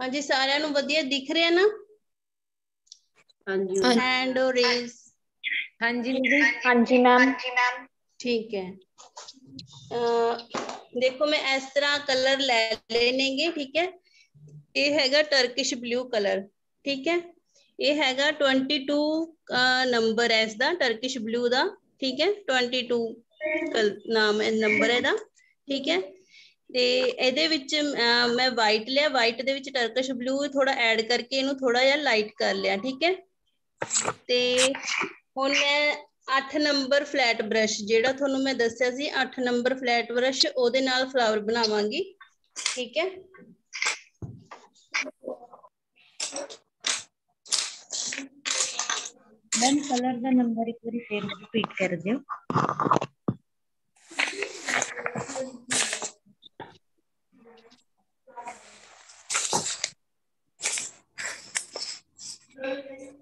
ਹਾਂਜੀ ਸਾਰਿਆਂ ਨੂੰ ਵਧੀਆ ਦਿਖ ਰਿਹਾ ਨਾ ਹਾਂਜੀ ਹਾਂਜੀ। हैंड और रेज ਹਾਂਜੀ ਦੀਦੀ ਹਾਂਜੀ ਮੈਮ ठीक है ਅਹ ਦੇਖੋ ਮੈਂ ਇਸ ਤਰ੍ਹਾਂ ਕਲਰ ਲੈ ਲੈਣਗੇ ਠੀਕ ਹੈ ਇਹ ਹੈਗਾ ਟਰਕਿਸ਼ ਬਲੂ ਕਲਰ ਠੀਕ ਹੈ ਇਹ ਹੈਗਾ 22 ਨੰਬਰ ਹੈ ਇਸ ਦਾ ਟਰਕਿਸ਼ ਬਲੂ ਦਾ ਠੀਕ ਹੈ 22 ਕਲ- ਨਾਮ ਹੈ ਨੰਬਰ ਹੈ ਦਾ ਠੀਕ ਹੈ ਤੇ ਇਹਦੇ ਵਿੱਚ ਅਹ, ਮੈਂ ਵਾਈਟ ਲਿਆ ਵਾਈਟ ਦੇ ਵਿੱਚ ਟਰਕਿਸ਼ ਬਲੂ ਥੋੜਾ ਐਡ ਕਰਕੇ ਇਹਨੂੰ ਥੋੜਾ ਜਿਹਾ ਲਾਈਟ ਕਰ ਲਿਆ ਠੀਕ ਹੈ? ਤੇ ਹੁਣ ਮੈਂ 8 ਨੰਬਰ ਫਲੈਟ ਬ੍ਰਸ਼ ਜਿਹੜਾ ਤੁਹਾਨੂੰ ਮੈਂ ਦੱਸਿਆ ਸੀ 8 ਨੰਬਰ ਫਲੈਟ ਬ੍ਰਸ਼ ਉਹਦੇ ਨਾਲ ਫਲਾਵਰ ਬਣਾਵਾਂਗੀ ਠੀਕ ਹੈ? ਮੈਮ ਕਲਰ ਦਾ ਨੰਬਰ ਇੱਕ ਵਾਰੀ ਫੇਰ ਰਿਪੀਟ ਕਰ ਦਿਓ। Gracias.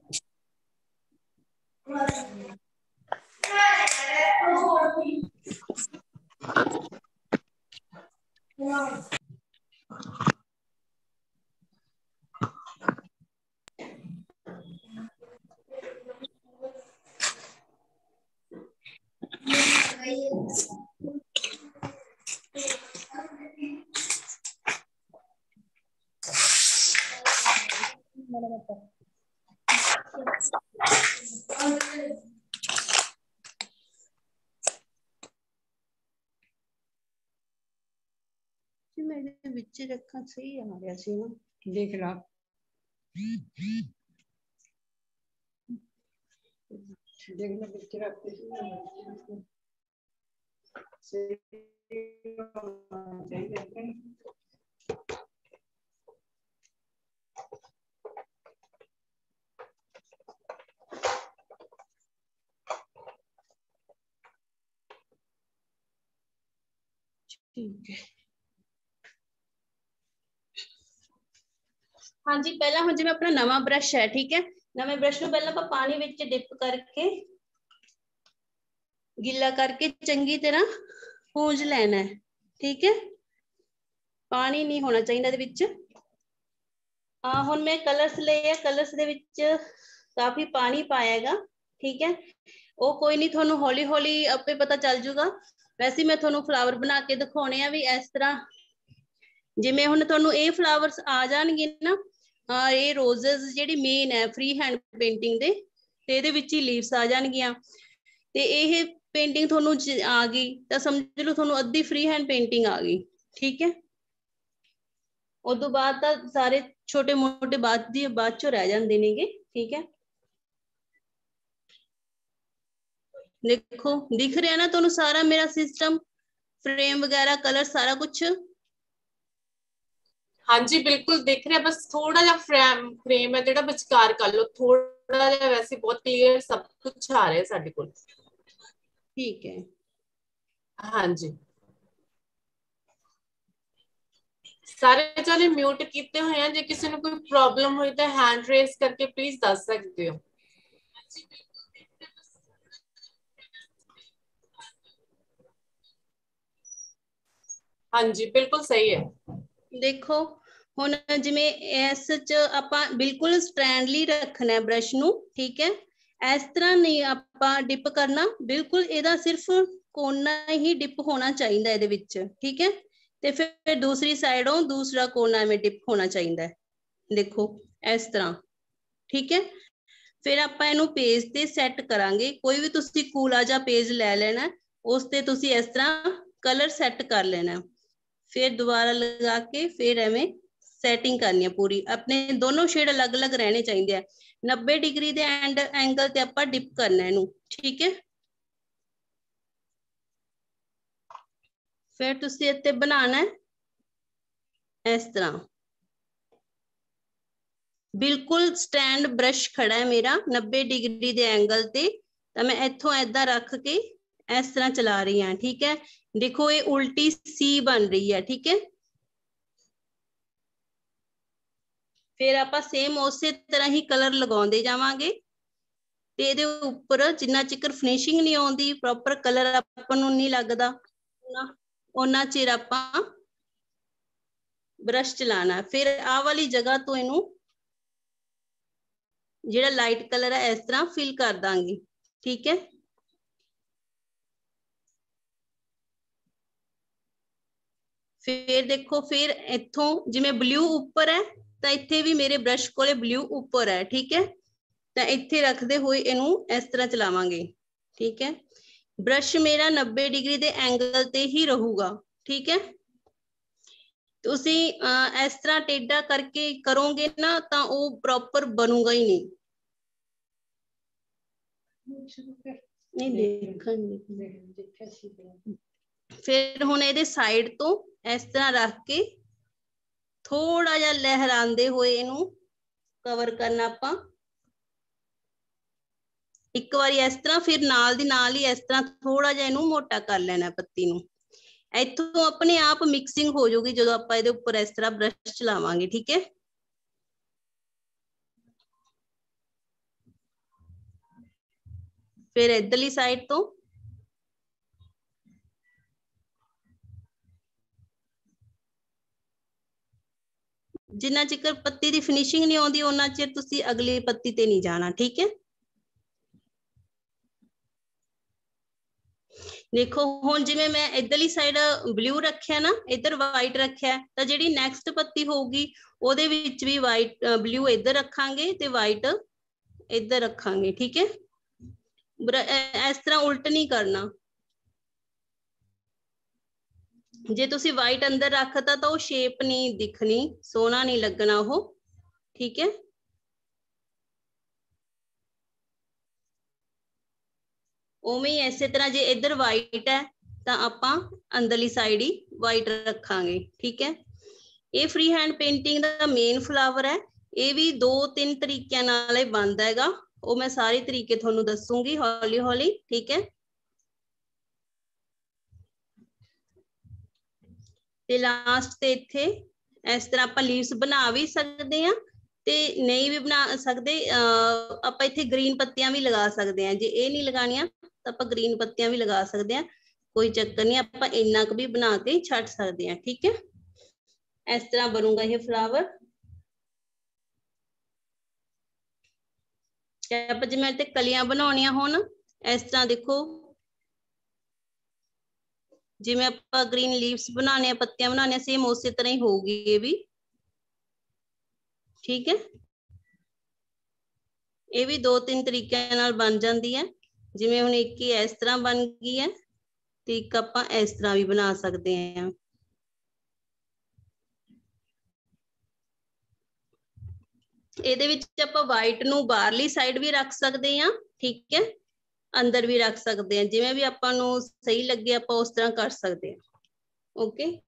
मैंने बिच्चे रखा सही है, हमारे ऐसे ना। देख लो आप। देख लो बिच्चे रखते सही चाहिए ਹਾਂਜੀ, ਪਹਿਲਾਂ ਹੁਣ ਜਿਵੇਂ ਆਪਣਾ ਨਵਾਂ ਬ੍ਰਸ਼ ਹੈ, ਠੀਕ ਹੈ? ਨਵੇਂ ਬ੍ਰਸ਼ ਨੂੰ ਪਹਿਲਾਂ ਆਪਾਂ ਪਾਣੀ ਵਿੱਚ ਡਿਪ ਕਰਕੇ, ਗਿੱਲਾ ਕਰਕੇ ਚੰਗੀ ਤਰ੍ਹਾਂ ਪੂੰਝ ਲੈਣਾ ਹੈ, ਠੀਕ ਹੈ? ਪਾਣੀ ਨਹੀਂ ਹੋਣਾ ਚਾਹੀਦਾ ਇਹਦੇ ਵਿੱਚ। ਆ ਹੁਣ ਮੈਂ ਕਲਰਸ ਲਏ ਆ ਕਲਰਸ ਦੇ ਵਿੱਚ ਕਾਫੀ ਪਾਣੀ ਪਾਇਆ ਹੈਗਾ, ਠੀਕ ਹੈ? ਉਹ ਕੋਈ ਨਹੀਂ, ਤੁਹਾਨੂੰ ਹੌਲੀ ਹੌਲੀ ਆਪੇ ਪਤਾ ਚੱਲ ਜੂਗਾ। ਵੈਸੇ ਮੈਂ ਤੁਹਾਨੂੰ ਫਲਾਵਰ ਬਣਾ ਕੇ ਦਿਖਾਉਣੇ ਆ ਵੀ ਇਸ ਤਰ੍ਹਾਂ ਜਿਵੇਂ ਹੁਣ ਤੁਹਾਨੂੰ ਇਹ ਫਲਾਵਰਸ ਆ ਜਾਣਗੇ ਨਾ ਇਹ ਰੋਜ਼ਸ ਜਿਹੜੀ ਮੇਨ ਹੈ ਫ੍ਰੀ ਹੈਂਡ ਪੇਂਟਿੰਗ ਦੇ, ਤੇ ਇਹਦੇ ਵਿੱਚ ਹੀ ਲੀਵਸ ਆ ਜਾਣਗੀਆਂ। ਤੇ ਇਹ ਪੇਂਟਿੰਗ ਤੁਹਾਨੂੰ ਆ ਗਈ, ਤਾਂ ਸਮਝ ਲਓ ਤੁਹਾਨੂੰ ਅੱਧੀ ਫ੍ਰੀ ਹੈਂਡ ਪੇਂਟਿੰਗ ਆ ਗਈ, ਠੀਕ ਹੈ? ਉਦੋਂ ਬਾਅਦ ਤਾਂ ਸਾਰੇ ਛੋਟੇ ਮੋਟੇ ਬਾਅਦ ਦੀ, ਬਾਅਦ ਚੋਂ ਰਹਿ ਜਾਂਦੇ ਨੇਗੇ, ਠੀਕ ਹੈ? ਦੇਖੋ, ਦਿਖ ਰਿਹਾ ਨਾ ਤੁਹਾਨੂੰ ਸਾਰਾ ਮੇਰਾ ਸਿਸਟਮ ਫਰੇਮ ਵਗੈਰਾ ਕਲਰ ਸਾਰਾ ਕੁਝ ਹਾਂਜੀ ਬਿਲਕੁਲ ਦਿਖ ਰਿਹਾ ਬਸ ਥੋੜਾ ਜਿਹਾ ਫਰੇਮ ਫਰੇਮ ਹੈ ਜਿਹੜਾ ਵਿਚਕਾਰ ਕਰ ਲਓ ਥੋੜਾ ਜਿਹਾ ਵੈਸੇ ਬਹੁਤ ਕਲੀਅਰ ਸਭ ਕੁਝ ਆ ਰਿਹਾ ਸਾਡੇ ਕੋਲ ਠੀਕ ਹੈ ਹਾਂਜੀ ਸਾਰੇ ਚਲੇ ਮਿਊਟ ਕੀਤੇ ਹੋਏ ਆ ਜੇ ਕਿਸੇ ਨੂੰ ਕੋਈ ਪ੍ਰੋਬਲਮ ਹੋਈ ਤਾਂ ਹੈਂਡ ਰੇਸ ਕਰਕੇ ਪਲੀਜ਼ ਦੱਸ ਸਕਦੇ ਹੋ ਹਾਂਜੀ ਬਿਲਕੁਲ ਸਹੀ ਹੈ ਦੇਖੋ ਹੁਣ ਜਿਵੇਂ ਇਸ ਚ ਆਪਾਂ ਬਿਲਕੁਲ ਸਟ੍ਰੈਂਡਲੀ ਰੱਖਣਾ ਹੈ ਬ੍ਰਸ਼ ਨੂੰ ਠੀਕ ਹੈ ਇਸ ਤਰ੍ਹਾਂ ਨਹੀਂ ਆਪਾਂ ਡਿਪ ਕਰਨਾ ਬਿਲਕੁਲ ਇਹਦਾ ਸਿਰਫ ਕੋਨਾ ਹੀ ਡਿਪ ਹੋਣਾ ਚਾਹੀਦਾ ਇਹਦੇ ਵਿੱਚ ਠੀਕ ਹੈ ਤੇ ਫਿਰ ਦੂਸਰੀ ਸਾਈਡੋਂ ਦੂਸਰਾ ਕੋਨਾ ਵਿੱਚ ਡਿਪ ਹੋਣਾ ਚਾਹੀਦਾ ਹੈ ਦੇਖੋ ਇਸ ਤਰ੍ਹਾਂ ਠੀਕ ਹੈ ਫਿਰ ਆਪਾਂ ਇਹਨੂੰ ਪੇਜ ਤੇ ਸੈੱਟ ਕਰਾਂਗੇ ਕੋਈ ਵੀ ਤੁਸੀਂ ਕੂਲਾ ਜਾਂ ਪੇਜ ਲੈ ਲੈਣਾ ਹੈ, ਉਸ ਤੇ ਤੁਸੀਂ ਇਸ ਤਰ੍ਹਾਂ ਕਲਰ ਸੈੱਟ ਕਰ ਲੈਣਾ ਹੈ। ਫਿਰ ਦੁਬਾਰਾ ਲਗਾ ਕੇ ਫਿਰ ਐਵੇਂ ਸੈਟਿੰਗ ਕਰਨੀ ਹੈ ਪੂਰੀ ਆਪਣੇ ਦੋਨੋਂ ਸ਼ੇਡ ਅਲੱਗ-ਅਲੱਗ ਰਹਿਣੇ ਚਾਹੀਦੇ ਆ 90 ਡਿਗਰੀ ਦੇ ਐਂਡ ਐਂਗਲ ਤੇ ਆਪਾਂ ਡਿਪ ਕਰਨਾ ਇਹਨੂੰ ਠੀਕ ਹੈ ਫਿਰ ਤੁਸੀਂ ਇੱਥੇ ਬਣਾਉਣਾ ਹੈ ਇਸ ਤਰ੍ਹਾਂ ਬਿਲਕੁਲ ਸਟੈਂਡ ਬ੍ਰਸ਼ ਖੜਾ ਹੈ ਮੇਰਾ 90 ਡਿਗਰੀ ਦੇ ਐਂਗਲ ਤੇ ਤਾਂ ਮੈਂ ਇੱਥੋਂ ਐਦਾਂ ਰੱਖ ਕੇ ਇਸ ਤਰ੍ਹਾਂ ਚਲਾ ਰਹੀ ਹਾਂ ਠੀਕ ਹੈ ਦੇਖੋ ਇਹ ਉਲਟੀ ਸੀ ਬਣ ਰਹੀ ਹੈ ਠੀਕ ਹੈ ਫਿਰ ਆਪਾਂ ਸੇਮ ਉਸੇ ਤਰ੍ਹਾਂ ਹੀ ਕਲਰ ਲਗਾਉਂਦੇ ਜਾਵਾਂਗੇ ਤੇ ਇਹਦੇ ਉੱਪਰ ਜਿੰਨਾ ਚਿਕਰ ਫਿਨਿਸ਼ਿੰਗ ਨਹੀਂ ਆਉਂਦੀ ਪ੍ਰੋਪਰ ਕਲਰ ਆਪਾਂ ਨੂੰ ਨਹੀਂ ਲੱਗਦਾ ਉਹਨਾਂ ਚਿਰ ਆਪਾਂ ਬ੍ਰਸ਼ ਚਲਾਣਾ ਫਿਰ ਆਹ ਵਾਲੀ ਜਗ੍ਹਾ ਤੋਂ ਇਹਨੂੰ ਜਿਹੜਾ ਲਾਈਟ ਕਲਰ ਹੈ ਇਸ ਤਰ੍ਹਾਂ ਫਿਲ ਕਰ ਦਾਂਗੇ ਠੀਕ ਹੈ ਫਿਰ ਦੇਖੋ ਫਿਰ ਇੱਥੋਂ ਜਿਵੇਂ ਬਲੂ ਉੱਪਰ ਹੈ ਤਾਂ ਇੱਥੇ ਵੀ ਮੇਰੇ ਬ੍ਰਸ਼ ਕੋਲੇ ਬਲੂ ਉੱਪਰ ਹੈ ਠੀਕ ਹੈ ਤਾਂ ਇੱਥੇ ਰੱਖਦੇ ਹੋਏ ਇਹਨੂੰ ਇਸ ਤਰ੍ਹਾਂ ਚਲਾਵਾਂਗੇ ਠੀਕ ਹੈ ਬ੍ਰਸ਼ ਮੇਰਾ 90 ਡਿਗਰੀ ਦੇ ਐਂਗਲ ਤੇ ਹੀ ਰਹੂਗਾ ਠੀਕ ਹੈ ਤੁਸੀਂ ਇਸ ਤਰ੍ਹਾਂ ਟੇਡਾ ਕਰਕੇ ਕਰੋਗੇ ਨਾ ਤਾਂ ਉਹ ਪ੍ਰੋਪਰ ਬਣੂਗਾ ਹੀ ਨਹੀਂ ਨਹੀਂ ਦੇਖਣ ਫਿਰ ਹੁਣ ਇਹਦੇ ਸਾਈਡ ਤੋਂ ਇਸ ਤਰ੍ਹਾਂ ਰੱਖ ਕੇ ਥੋੜਾ ਜਿਹਾ ਲਹਿਰਾਉਂਦੇ ਹੋਏ ਇਹਨੂੰ ਕਵਰ ਕਰਨਾ ਆਪਾਂ ਇੱਕ ਵਾਰੀ ਇਸ ਤਰ੍ਹਾਂ ਫਿਰ ਨਾਲ ਦੀ ਨਾਲ ਹੀ ਇਸ ਤਰ੍ਹਾਂ ਥੋੜਾ ਜਿਹਾ ਇਹਨੂੰ ਮੋਟਾ ਕਰ ਲੈਣਾ ਪੱਤੀ ਨੂੰ ਇੱਥੋਂ ਆਪਣੇ ਆਪ ਮਿਕਸਿੰਗ ਹੋ ਜਾਊਗੀ ਜਦੋਂ ਆਪਾਂ ਇਹਦੇ ਉੱਪਰ ਇਸ ਤਰ੍ਹਾਂ ਬ੍ਰਸ਼ ਚਲਾਵਾਂਗੇ ਠੀਕ ਹੈ ਫਿਰ ਇਧਰਲੀ ਸਾਈਡ ਤੋਂ ਜਿੰਨਾ ਚਿਰ ਪੱਤੀ ਦੀ ਫਿਨਿਸ਼ਿੰਗ ਨਹੀਂ ਆਉਂਦੀ ਉਹਨਾਂ ਚਿਰ ਤੁਸੀਂ ਅਗਲੀ ਪੱਤੀ ਤੇ ਨਹੀਂ ਜਾਣਾ ਠੀਕ ਹੈ ਦੇਖੋ ਹੁਣ ਜਿਵੇਂ ਮੈਂ ਇਧਰਲੀ ਸਾਈਡ ਬਲੂ ਰੱਖਿਆ ਨਾ ਇਧਰ ਵਾਈਟ ਰੱਖਿਆ ਤਾਂ ਜਿਹੜੀ ਨੈਕਸਟ ਪੱਤੀ ਹੋਊਗੀ ਉਹਦੇ ਵਿੱਚ ਵੀ ਵਾਈਟ ਬਲੂ ਇਧਰ ਰੱਖਾਂਗੇ ਤੇ ਵਾਈਟ ਇਧਰ ਰੱਖਾਂਗੇ ਠੀਕ ਹੈ ਇਸ ਤਰ੍ਹਾਂ ਉਲਟ ਨਹੀਂ ਕਰਨਾ ਜੇ ਤੁਸੀਂ ਵਾਈਟ ਅੰਦਰ ਰੱਖਤਾ ਤਾਂ ਉਹ ਸ਼ੇਪ ਨਹੀਂ ਦਿਖਣੀ, ਸੋਹਣਾ ਨਹੀਂ ਲੱਗਣਾ ਉਹ, ਠੀਕ ਹੈ? ਉਵੇਂ ਹੀ ਇਸੇ ਤਰ੍ਹਾਂ ਜੇ ਇੱਧਰ ਵਾਈਟ ਹੈ, ਤਾਂ ਆਪਾਂ ਅੰਦਰਲੀ ਸਾਈਡ ਹੀ ਵਾਈਟ ਰੱਖਾਂਗੇ, ਠੀਕ ਹੈ? ਇਹ ਫ੍ਰੀ ਹੈਂਡ ਪੇਂਟਿੰਗ ਦਾ ਮੇਨ ਫਲਾਵਰ ਹੈ, ਇਹ ਵੀ ਦੋ ਤਿੰਨ ਤਰੀਕਿਆਂ ਨਾਲ ਹੀ ਬਣਦਾ ਹੈਗਾ, ਉਹ ਮੈਂ ਸਾਰੇ ਤਰੀਕੇ ਤੁਹਾਨੂੰ ਦੱਸੂਗੀ ਹੌਲੀ ਹੌਲੀ ਠੀਕ ਹੈ? ਤੇ ਲਾਸਟ ਤੇ ਇੱਥੇ ਇਸ ਤਰ੍ਹਾਂ ਆਪਾਂ ਲੀਵਸ ਬਣਾ ਵੀ ਸਕਦੇ ਆ ਤੇ ਨਹੀਂ ਵੀ ਬਣਾ ਸਕਦੇ ਆਪਾਂ ਇੱਥੇ ਗ੍ਰੀਨ ਪੱਤੀਆਂ ਵੀ ਲਗਾ ਸਕਦੇ ਆ ਜੇ ਇਹ ਨਹੀਂ ਲਗਾਣੀਆਂ ਤਾਂ ਆਪਾਂ ਗ੍ਰੀਨ ਪੱਤੀਆਂ ਵੀ ਲਗਾ ਸਕਦੇ ਆ ਕੋਈ ਚੱਕਰ ਨਹੀਂ ਆਪਾਂ ਇੰਨਾ ਕੁ ਵੀ ਬਣਾ ਕੇ ਛੱਡ ਸਕਦੇ ਆ ਠੀਕ ਹੈ ਇਸ ਤਰ੍ਹਾਂ ਬਣੂਗਾ ਇਹ ਫਲਾਵਰ ਤੇ ਆਪਾਂ ਜਿਵੇਂ ਤੇ ਕਲੀਆਂ ਬਣਾਉਣੀਆਂ ਹੋਣ ਇਸ ਤਰ੍ਹਾਂ ਦੇਖੋ ਜਿਵੇਂ ਆਪਾਂ ਗ੍ਰੀਨ ਲੀਵਸ ਬਣਾਉਣੇ ਆ, ਪੱਤੀਆਂ ਬਣਾਉਣੇ ਆ ਸੇਮ ਉਸੇ ਤਰ੍ਹਾਂ ਹੀ ਹੋਊਗੀ ਇਹ ਵੀ। ਠੀਕ ਹੈ? ਇਹ ਵੀ ਦੋ ਤਿੰਨ ਤਰੀਕਿਆਂ ਨਾਲ ਬਣ ਜਾਂਦੀ ਹੈ। ਜਿਵੇਂ ਹੁਣ ਇੱਕ ਹੀ ਇਸ ਤਰ੍ਹਾਂ ਬਣ ਗਈ ਹੈ ਤੇ ਇੱਕ ਆਪਾਂ ਇਸ ਤਰ੍ਹਾਂ ਵੀ ਬਣਾ ਸਕਦੇ ਹਾਂ। ਇਹਦੇ ਵਿੱਚ ਆਪਾਂ ਵਾਈਟ ਨੂੰ ਬਾਹਰਲੀ ਸਾਈਡ ਵੀ ਰੱਖ ਸਕਦੇ ਹਾਂ, ਠੀਕ ਹੈ? ਅੰਦਰ ਵੀ ਰੱਖ ਸਕਦੇ ਹਾਂ ਜਿਵੇਂ ਵੀ ਆਪਾਂ ਨੂੰ ਸਹੀ ਲੱਗੇ ਆਪਾਂ ਉਸ ਤਰ੍ਹਾਂ ਕਰ ਸਕਦੇ ਹਾਂ ਓਕੇ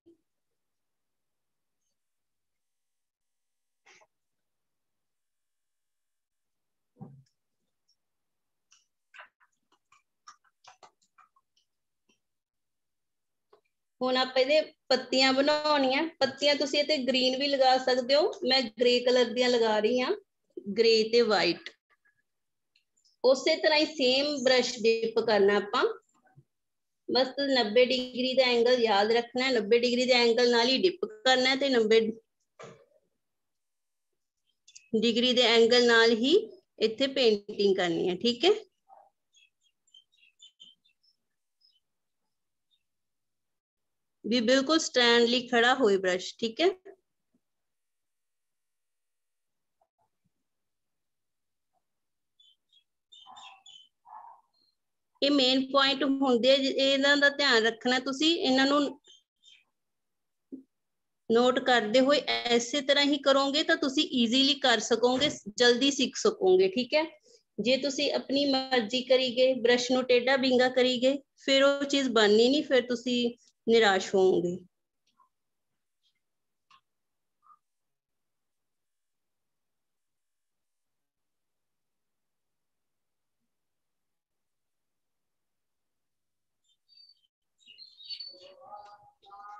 ਹੁਣ ਆਪਾਂ ਇਹਦੇ ਪੱਤੀਆਂ ਬਣਾਉਣੀਆਂ ਪੱਤੀਆਂ ਤੁਸੀਂ ਇੱਥੇ ਗ੍ਰੀਨ ਵੀ ਲਗਾ ਸਕਦੇ ਹੋ ਮੈਂ ਗ੍ਰੇ ਕਲਰ ਦੀਆਂ ਲਗਾ ਰਹੀ ਹਾਂ ਗ੍ਰੇ ਤੇ ਵਾਈਟ ਉਸੇ ਤਰ੍ਹਾਂ ਹੀ ਸੇਮ ਬ੍ਰਸ਼ ਡਿਪ ਕਰਨਾ ਆਪਾਂ ਬਸ 90 ਡਿਗਰੀ ਦਾ ਐਂਗਲ ਯਾਦ ਰੱਖਣਾ ਹੈ 90 ਡਿਗਰੀ ਦੇ ਐਂਗਲ ਨਾਲ ਹੀ ਡਿਪ ਕਰਨਾ ਹੈ ਤੇ 90 ਡਿਗਰੀ ਦੇ ਐਂਗਲ ਨਾਲ ਹੀ ਇੱਥੇ ਪੇਂਟਿੰਗ ਕਰਨੀ ਹੈ ਠੀਕ ਹੈ ਵੀ ਬਿਲਕੁਲ ਸਟੈਂਡਲੀ ਖੜਾ ਹੋਏ ਬ੍ਰਸ਼ ਠੀਕ ਹੈ ਇਹ ਮੇਨ ਪੁਆਇੰਟ ਹੁੰਦੇ ਆ ਇਹਨਾਂ ਦਾ ਧਿਆਨ ਰੱਖਣਾ ਤੁਸੀਂ, ਇਹਨਾਂ ਨੂੰ ਨੋਟ ਕਰਦੇ ਹੋਏ ਐਸੇ ਤਰ੍ਹਾਂ ਹੀ ਕਰੋਗੇ ਤਾਂ ਤੁਸੀਂ ਈਜ਼ੀਲੀ ਕਰ ਸਕੋਗੇ, ਜਲਦੀ ਸਿੱਖ ਸਕੋਗੇ, ਠੀਕ ਹੈ? ਜੇ ਤੁਸੀਂ ਆਪਣੀ ਮਰਜ਼ੀ ਕਰੀ ਗਏ ਬ੍ਰਸ਼ ਨੂੰ ਟੇਢਾ ਬਿੰਗਾ ਕਰੀਗੇ, ਫਿਰ ਉਹ ਚੀਜ਼ ਬਣਨੀ ਨਹੀਂ, ਫਿਰ ਤੁਸੀਂ ਨਿਰਾਸ਼ ਹੋਵੋਗੇ।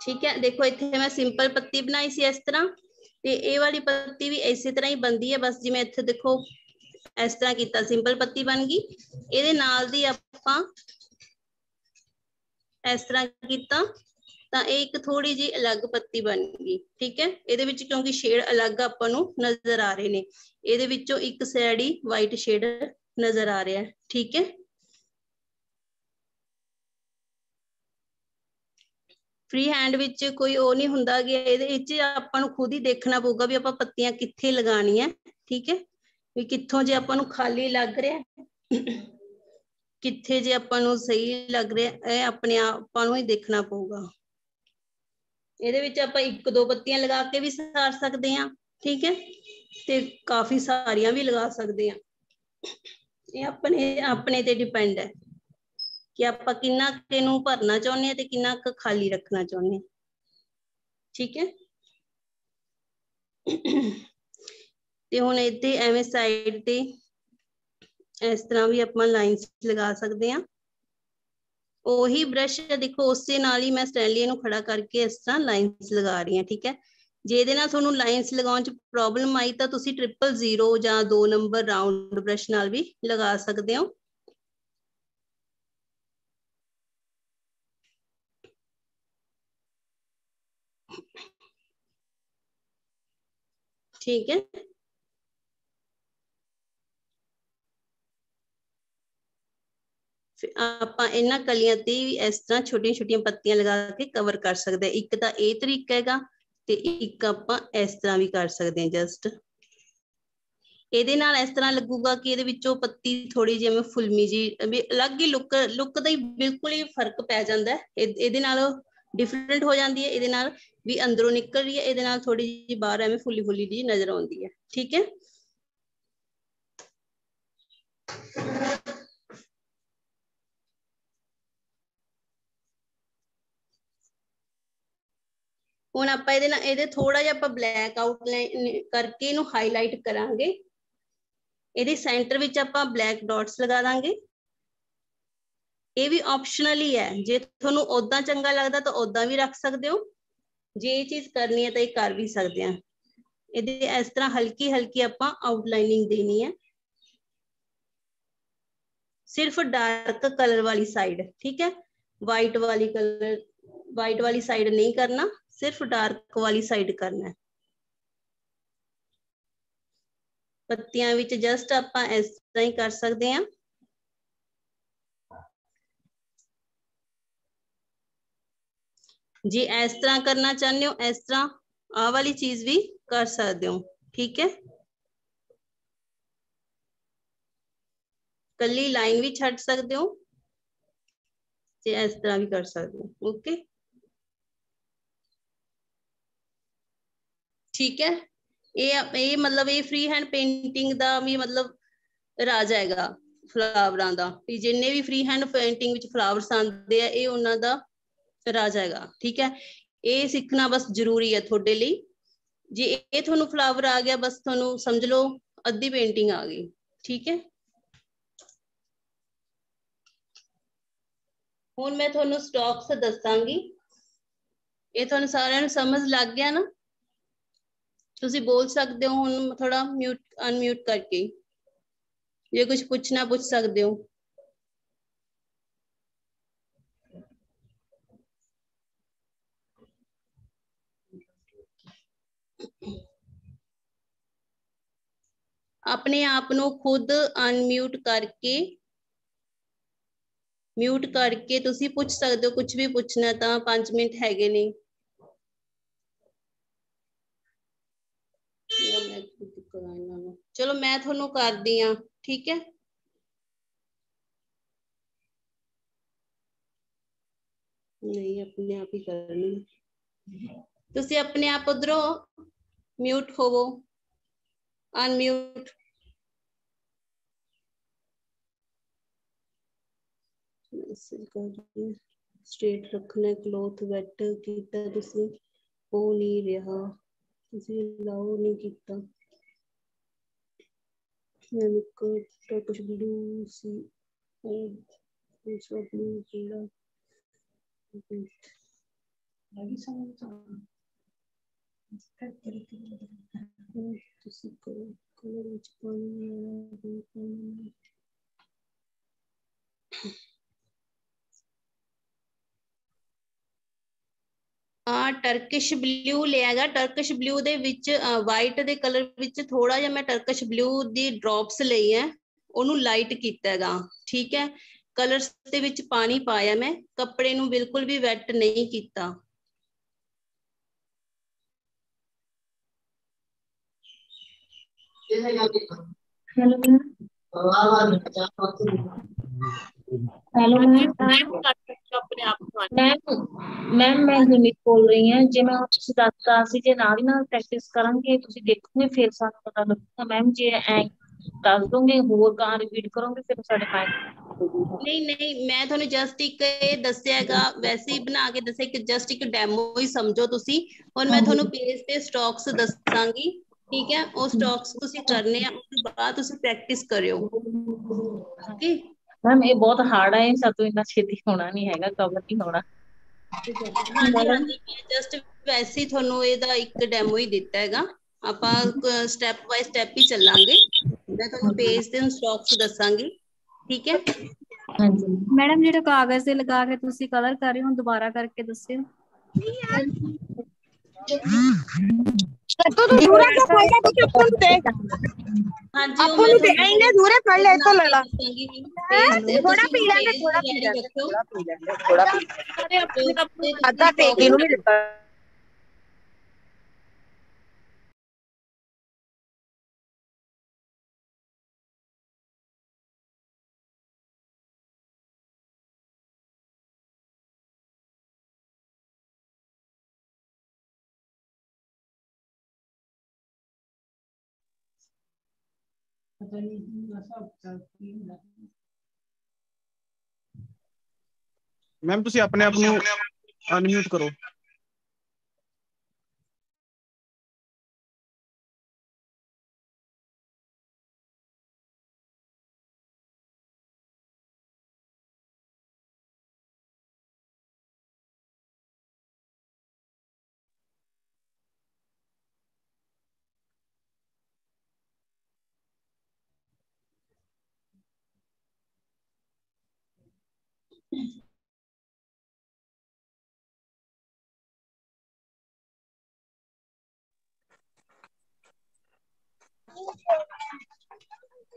ਠੀਕ ਹੈ ਦੇਖੋ ਇੱਥੇ ਮੈਂ ਸਿੰਪਲ ਪੱਤੀ ਬਣਾਈ ਸੀ ਇਸ ਤਰ੍ਹਾਂ ਤੇ ਇਹ ਵਾਲੀ ਪੱਤੀ ਵੀ ਇਸੇ ਤਰ੍ਹਾਂ ਹੀ ਬਣਦੀ ਹੈ ਬਸ ਜਿਵੇਂ ਇੱਥੇ ਦੇਖੋ ਇਸ ਤਰ੍ਹਾਂ ਕੀਤਾ ਸਿੰਪਲ ਪੱਤੀ ਬਣ ਗਈ ਇਹਦੇ ਨਾਲ ਦੀ ਆਪਾਂ ਇਸ ਤਰ੍ਹਾਂ ਕੀਤਾ ਤਾਂ ਇਹ ਇੱਕ ਥੋੜੀ ਜੀ ਅਲੱਗ ਪੱਤੀ ਬਣ ਗਈ ਠੀਕ ਹੈ ਇਹਦੇ ਵਿੱਚ ਕਿਉਂਕਿ ਸ਼ੇਡ ਅਲੱਗ ਆਪਾਂ ਨੂੰ ਨਜ਼ਰ ਆ ਰਹੇ ਨੇ ਇਹਦੇ ਵਿੱਚੋਂ ਇੱਕ ਸਾਈਡ ਹੀ ਵਾਈਟ ਸ਼ੇਡ ਨਜ਼ਰ ਆ ਰਿਹਾ ਹੈ ਠੀਕ ਹੈ ਫ੍ਰੀ ਹੈਂਡ ਵਿੱਚ ਕੋਈ ਉਹ ਨਹੀਂ ਹੁੰਦਾ ਕਿ ਇਹਦੇ ਵਿੱਚ ਆਪਾਂ ਨੂੰ ਖੁਦ ਹੀ ਦੇਖਣਾ ਪਊਗਾ ਵੀ ਆਪਾਂ ਪੱਤੀਆਂ ਕਿੱਥੇ ਲਗਾਣੀਆਂ ਠੀਕ ਹੈ ਵੀ ਕਿੱਥੋਂ ਜੇ ਆਪਾਂ ਨੂੰ ਖਾਲੀ ਲੱਗ ਰਿਹਾ ਕਿੱਥੇ ਜੇ ਆਪਾਂ ਨੂੰ ਸਹੀ ਲੱਗ ਰਿਹਾ ਇਹ ਆਪਣੇ ਆਪਾਂ ਨੂੰ ਹੀ ਦੇਖਣਾ ਪਊਗਾ ਇਹਦੇ ਵਿੱਚ ਆਪਾਂ ਇੱਕ ਦੋ ਪੱਤੀਆਂ ਲਗਾ ਕੇ ਵੀ ਸਾਰ ਸਕਦੇ ਹਾਂ ਠੀਕ ਹੈ ਤੇ ਕਾਫੀ ਸਾਰੀਆਂ ਵੀ ਲਗਾ ਸਕਦੇ ਹਾਂ ਇਹ ਆਪਣੇ ਆਪਣੇ ਤੇ ਡਿਪੈਂਡ ਹੈ ਕਿ ਆਪਾਂ ਕਿੰਨਾ ਕੁ ਨੂੰ ਭਰਨਾ ਚਾਹੁੰਦੇ ਹਾਂ ਤੇ ਕਿੰਨਾ ਕੁ ਖਾਲੀ ਰੱਖਣਾ ਚਾਹੁੰਦੇ ਹਾਂ। ਠੀਕ ਹੈ? ਤੇ ਹੁਣ ਇੱਥੇ ਐਵੇਂ ਸਾਈਡ ਤੇ ਇਸ ਤਰ੍ਹਾਂ ਵੀ ਆਪਾਂ ਲਾਈਨਸ ਲਗਾ ਸਕਦੇ ਹਾਂ। ਉਹੀ ਬ੍ਰਸ਼ ਦੇਖੋ, ਉਸੇ ਨਾਲ ਹੀ ਮੈਂ ਸਟੈਲੀਏ ਨੂੰ ਖੜਾ ਕਰਕੇ ਇਸ ਤਰ੍ਹਾਂ ਲਾਈਨਸ ਲਗਾ ਰਹੀ ਹਾਂ, ਠੀਕ ਹੈ? ਜੇ ਇਹਦੇ ਨਾਲ ਤੁਹਾਨੂੰ ਲਾਈਨਸ ਲਗਾਉਣ ਚ ਪ੍ਰੋਬਲਮ ਆਈ ਤਾਂ ਤੁਸੀਂ ਟ੍ਰਿਪਲ ਜ਼ੀਰੋ ਜਾਂ 2 ਨੰਬਰ ਰਾਉਂਡ ਬ੍ਰਸ਼ ਨਾਲ ਵੀ ਲਗਾ ਸਕਦੇ ਹੋ। ਠੀਕ ਹੈ ਆਪਾਂ ਇਹਨਾਂ ਕਲੀਆਂ ਤੇ ਵੀ ਇਸ ਤਰ੍ਹਾਂ ਛੋਟੀਆਂ ਛੋਟੀਆਂ ਪੱਤੀਆਂ ਲਗਾ ਕੇ ਕਵਰ ਕਰ ਸਕਦੇ ਹਾਂ ਇੱਕ ਤਾਂ ਇਹ ਤਰੀਕਾ ਹੈਗਾ ਤੇ ਇੱਕ ਆਪਾਂ ਇਸ ਤਰ੍ਹਾਂ ਵੀ ਕਰ ਸਕਦੇ ਹਾਂ ਜਸਟ ਇਹਦੇ ਨਾਲ ਇਸ ਤਰ੍ਹਾਂ ਲੱਗੂਗਾ ਕਿ ਇਹਦੇ ਵਿੱਚੋਂ ਪੱਤੀ ਥੋੜੀ ਜਿਹੀ ਮੈਂ ਫੁਲਮੀ ਜੀ ਵੀ ਅਲੱਗ ਹੀ ਲੁੱਕ ਲੁੱਕ ਦਾ ਹੀ ਬਿਲਕੁਲ ਹੀ ਫਰਕ ਪੈ ਜਾਂਦਾ ਹੈ ਇਹਦੇ ਨਾਲ ਡਿਫਰੈਂਟ ਹੋ ਜਾਂਦੀ ਹੈ ਇਹਦੇ ਨਾਲ ਵੀ ਅੰਦਰੋਂ ਨਿਕਲ ਰਹੀ ਹੈ, ਇਹਦੇ ਨਾਲ ਥੋੜੀ ਜਿਹੀ ਬਾਹਰ ਐਵੇਂ ਫੁੱਲੀ ਫੁੱਲੀ ਦੀ ਨਜ਼ਰ ਆਉਂਦੀ ਹੈ, ਠੀਕ ਹੈ? ਹੁਣ ਆਪਾਂ ਇਹਦੇ ਨਾਲ, ਇਹਦੇ ਥੋੜਾ ਜਿਹਾ ਆਪਾਂ ਬਲੈਕ ਆਊਟਲਾਈਨ ਕਰਕੇ ਇਹਨੂੰ ਹਾਈਲਾਈਟ ਕਰਾਂਗੇ। ਇਹਦੇ ਸੈਂਟਰ ਵਿੱਚ ਆਪਾਂ ਬਲੈਕ ਡਾਟਸ ਲਗਾ ਦਾਂਗੇ। ਇਹ ਵੀ ਆਪਸ਼ਨਲ ਹੀ ਹੈ। ਜੇ ਤੁਹਾਨੂੰ ਉਦਾਂ ਚੰਗਾ ਲੱਗਦਾ ਤਾਂ ਉਦਾਂ ਵੀ ਰੱਖ ਸਕਦੇ ਹੋ। ਜੇ ਇਹ ਚੀਜ਼ ਕਰਨੀ ਹੈ ਤਾਂ ਇਹ ਕਰ ਵੀ ਸਕਦੇ ਆ ਇਹਦੇ ਇਸ ਤਰ੍ਹਾਂ ਹਲਕੀ ਹਲਕੀ ਆਪਾਂ ਆਊਟਲਾਈਨਿੰਗ ਦੇਣੀ ਹੈ ਸਿਰਫ ਡਾਰਕ ਕਲਰ ਵਾਲੀ ਸਾਈਡ ਠੀਕ ਹੈ ਵਾਈਟ ਵਾਲੀ ਕਲਰ ਵਾਈਟ ਵਾਲੀ ਸਾਈਡ ਨਹੀਂ ਕਰਨਾ ਸਿਰਫ ਡਾਰਕ ਵਾਲੀ ਸਾਈਡ ਕਰਨਾ ਹੈ ਪੱਤੀਆਂ ਵਿੱਚ ਜਸਟ ਆਪਾਂ ਇਸ ਤਰ੍ਹਾਂ ਹੀ ਕਰ ਸਕਦੇ ਜੇ, ਇਸ ਤਰ੍ਹਾਂ ਕਰਨਾ ਚਾਹੁੰਦੇ ਹੋ, ਇਸ ਤਰ੍ਹਾਂ ਆ ਵਾਲੀ ਚੀਜ਼ ਵੀ ਕਰ ਸਕਦੇ ਹੋ, ਠੀਕ ਹੈ? ਕੱਲੀ ਲਾਈਨ ਵੀ ਛੱਡ ਸਕਦੇ ਹੋ ਤੇ ਇਸ ਤਰ੍ਹਾਂ ਵੀ ਕਰ ਸਕਦੇ ਹੋ, ਓਕੇ? ਠੀਕ ਹੈ? ਇਹ ਇਹ ਮਤਲਬ ਇਹ ਫ੍ਰੀ ਹੈਂਡ ਪੇਂਟਿੰਗ ਦਾ ਵੀ ਮਤਲਬ ਰਾਜ ਹੈਗਾ, ਫਲਾਵਰਾਂ ਦਾ, ਵੀ ਜਿੰਨੇ ਵੀ ਫ੍ਰੀ ਹੈਂਡ ਪੇਂਟਿੰਗ ਵਿੱਚ ਫਲਾਵਰਸ ਆਉਂਦੇ ਆ, ਇਹ ਉਹਨਾਂ ਦਾ ਰਾਜ ਹੈਗਾ ਠੀਕ ਹੈ ਇਹ ਸਿੱਖਣਾ ਬਸ ਜ਼ਰੂਰੀ ਹੈ ਤੁਹਾਡੇ ਲਈ ਜੇ ਇਹ ਤੁਹਾਨੂੰ ਫਲਾਵਰ ਆ ਗਿਆ ਬਸ ਤੁਹਾਨੂੰ ਸਮਝ ਲਓ ਅੱਧੀ ਪੇਂਟਿੰਗ ਆ ਗਈ ਠੀਕ ਹੈ ਹੁਣ ਮੈਂ ਤੁਹਾਨੂੰ ਸਟਾਕਸ ਦੱਸਾਂਗੀ ਇਹ ਤੁਹਾਨੂੰ ਸਾਰਿਆਂ ਨੂੰ ਸਮਝ ਲੱਗ ਗਿਆ ਨਾ ਤੁਸੀਂ ਬੋਲ ਸਕਦੇ ਹੋ ਹੁਣ ਥੋੜਾ ਮਿਊਟ ਅਨਮਿਊਟ ਕਰਕੇ ਜੇ ਕੁਝ ਪੁੱਛਣਾ ਪੁੱਛ ਸਕਦੇ ਹੋ ਆਪਣੇ ਆਪ ਨੂੰ ਖੁਦ ਅਨਮਿਊਟ ਕਰਕੇ ਮਿਊਟ ਕਰਕੇ ਤੁਸੀਂ ਪੁੱਛ ਸਕਦੇ ਹੋ ਕੁਝ ਵੀ ਪੁੱਛਣਾ ਤਾਂ 5 ਮਿੰਟ ਹੈਗੇ ਨੇ ਚਲੋ ਮੈਂ ਤੁਹਾਨੂੰ ਕਰਦੀ ਆ ਠੀਕ ਹੈ ਨਹੀਂ ਆਪਣੇ ਆਪ ਹੀ ਕਰਨੀ ਤੁਸੀਂ ਆਪਣੇ ਆਪ ਉਧਰੋਂ ਮਿਊਟ ਹੋਵੋ unmute. स्ट्रेट रखना क्लोथ वेट किया तुसी हो नहीं रहा। तुसी अलाउ नहीं किया। मैंने को तो कुछ ब्लू सी दूसरा ब्लू केड़ा लगी समझ तो। ਬਲੂ ਜਿਹੜਾ ਤੁਸੀਂ ਕਲਰ ਵਿੱਚ ਪਾਣੀ ਆ ਟਰਕਿਸ਼ ਬਲੂ ਲਿਆਗਾ ਟਰਕਿਸ਼ ਬਲੂ ਦੇ ਵਿੱਚ ਵਾਈਟ ਦੇ ਕਲਰ ਵਿੱਚ ਥੋੜਾ ਜਿਹਾ ਮੈਂ ਟਰਕਿਸ਼ ਬਲੂ ਦੀ ਡ੍ਰੌਪਸ ਲਈ ਹੈ। ਉਹਨੂੰ ਲਾਈਟ ਕੀਤਾ ਹੈਗਾ। ਠੀਕ ਹੈ। ਕਲਰਸ ਦੇ ਵਿੱਚ ਪਾਣੀ ਪਾਇਆ ਮੈਂ। ਕੱਪੜੇ ਨੂੰ ਬਿਲਕੁਲ ਵੀ ਵੈਟ ਨਹੀਂ ਕੀਤਾ। hello ma'am hello ma'am ma'am ਕਰ ਸਕਦੇ ਹੋ ਆਪਣੇ ਆਪ ਨੂੰ ਮੈਮ ਮੈਮ ਮੈਂ ਗੁਰਮੀਤ ਬੋਲ ਰਹੀ ਹਾਂ ਜੇ ਮੈਂ ਤੁਸੀਂ ਦੱਸਤਾ ਸੀ ਜੇ ਨਾਲ ਹੀ ਨਾਲ ਪ੍ਰੈਕਟਿਸ ਕਰਾਂਗੇ ਤੁਸੀਂ ਦੇਖੋਗੇ ਫਿਰ ਸਾਨੂੰ ਪਤਾ ਲੱਗੂਗਾ ਮੈਮ ਜੇ ਐ ਦੱਸ ਦੋਗੇ ਹੋਰ ਗਾਂ ਰਿਪੀਟ ਕਰੋਗੇ ਫਿਰ ਸਾਡੇ ਮਾਈਂਡ ਨਹੀਂ ਨਹੀਂ ਮੈਂ ਤੁਹਾਨੂੰ ਜਸਟ ਇੱਕ ਇਹ ਦੱਸਿਆਗਾ ਵੈਸੇ ਹੀ ਬਣਾ ਕੇ ਦੱਸਿਆ ਕਿ ਜਸਟ ਇੱਕ ਡੈਮੋ ਹੀ ਸਮਝੋ ਤੁਸੀਂ ਹੁਣ ਮੈਂ ਤੁਹਾਨੂੰ ਪੇਜ ਤੇ ਸਟਾਕਸ ਦੱਸਾਂਗੀ ਠੀਕ ਹੈ ਉਹ ਸਟਾਕਸ ਤੁਸੀਂ ਕਰਨੇ ਆ ਉਸ ਤੋਂ ਬਾਅਦ ਤੁਸੀਂ ਪ੍ਰੈਕਟਿਸ ਕਰਿਓ ਓਕੇ ਮੈਮ ਇਹ ਬਹੁਤ ਹਾਰਡ ਹੈ ਸਾਤੋਂ ਇੰਨਾ ਛੇਤੀ ਹੋਣਾ ਨਹੀਂ ਹੈਗਾ ਕਵਰ ਨਹੀਂ ਹੋਣਾ ਹਾਂਜੀ ਹਾਂਜੀ ਮੈਂ ਜਸਟ ਵੈਸੇ ਹੀ ਤੁਹਾਨੂੰ ਇਹਦਾ ਇੱਕ ਡੈਮੋ ਹੀ ਦਿੱਤਾ ਹੈਗਾ ਆਪਾਂ ਸਟੈਪ ਬਾਈ ਸਟੈਪ ਹੀ ਚੱਲਾਂਗੇ ਮੈਂ ਤੁਹਾਨੂੰ ਪੇਜ ਤੇ ਸਟਾਕਸ ਦੱਸਾਂਗੀ ਠੀਕ ਹੈ ਹਾਂਜੀ ਮੈਡਮ ਜਿਹੜਾ ਕਾਗਜ਼ ਤੇ ਲਗਾ ਕੇ ਤੁਸੀਂ ਕਲਰ ਕਰ ਰਹੇ ਹੋ ਦੁਬਾਰਾ ਕਰਕੇ ਦੱਸਿਓ तो तू धूरा का फ़ायदा देखिए अपन देगा अपन देंगे धूरे कर ले तो लला थोड़ा पी लेंगे थोड़ा पी लेंगे थोड़ा पी लेंगे थोड़ा पी लेंगे आधा पेकिलो में देता ਮੈਮ ਤੁਸੀਂ ਆਪਣੇ ਆਪ ਨੂੰ ਅਨਮਿਊਟ ਕਰੋ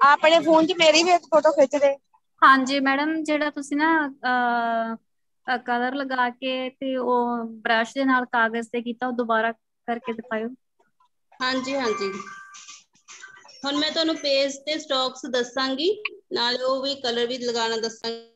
ਆਪਣੇ ਫੋਨ 'ਚ ਮੇਰੀ ਵੀ ਇੱਕ ਫੋਟੋ ਖਿੱਚ ਦੇ। ਹਾਂਜੀ ਮੈਡਮ ਜਿਹੜਾ ਤੁਸੀਂ ਨਾ ਅ ਕਲਰ ਲਗਾ ਕੇ ਤੇ ਉਹ ਬ੍ਰਸ਼ ਦੇ ਨਾਲ ਕਾਗਜ਼ ਤੇ ਕੀਤਾ ਉਹ ਦੁਬਾਰਾ ਕਰਕੇ ਦਿਖਾਓ ਹਾਂਜੀ ਹਾਂਜੀ। ਹੁਣ ਮੈਂ ਤੁਹਾਨੂੰ ਪੇਜ ਤੇ ਸਟਾਕਸ ਦੱਸਾਂਗੀ ਨਾਲ ਉਹ ਵੀ ਕਲਰ ਵੀ ਲਗਾਉਣਾ ਦੱਸਾਂਗੀ।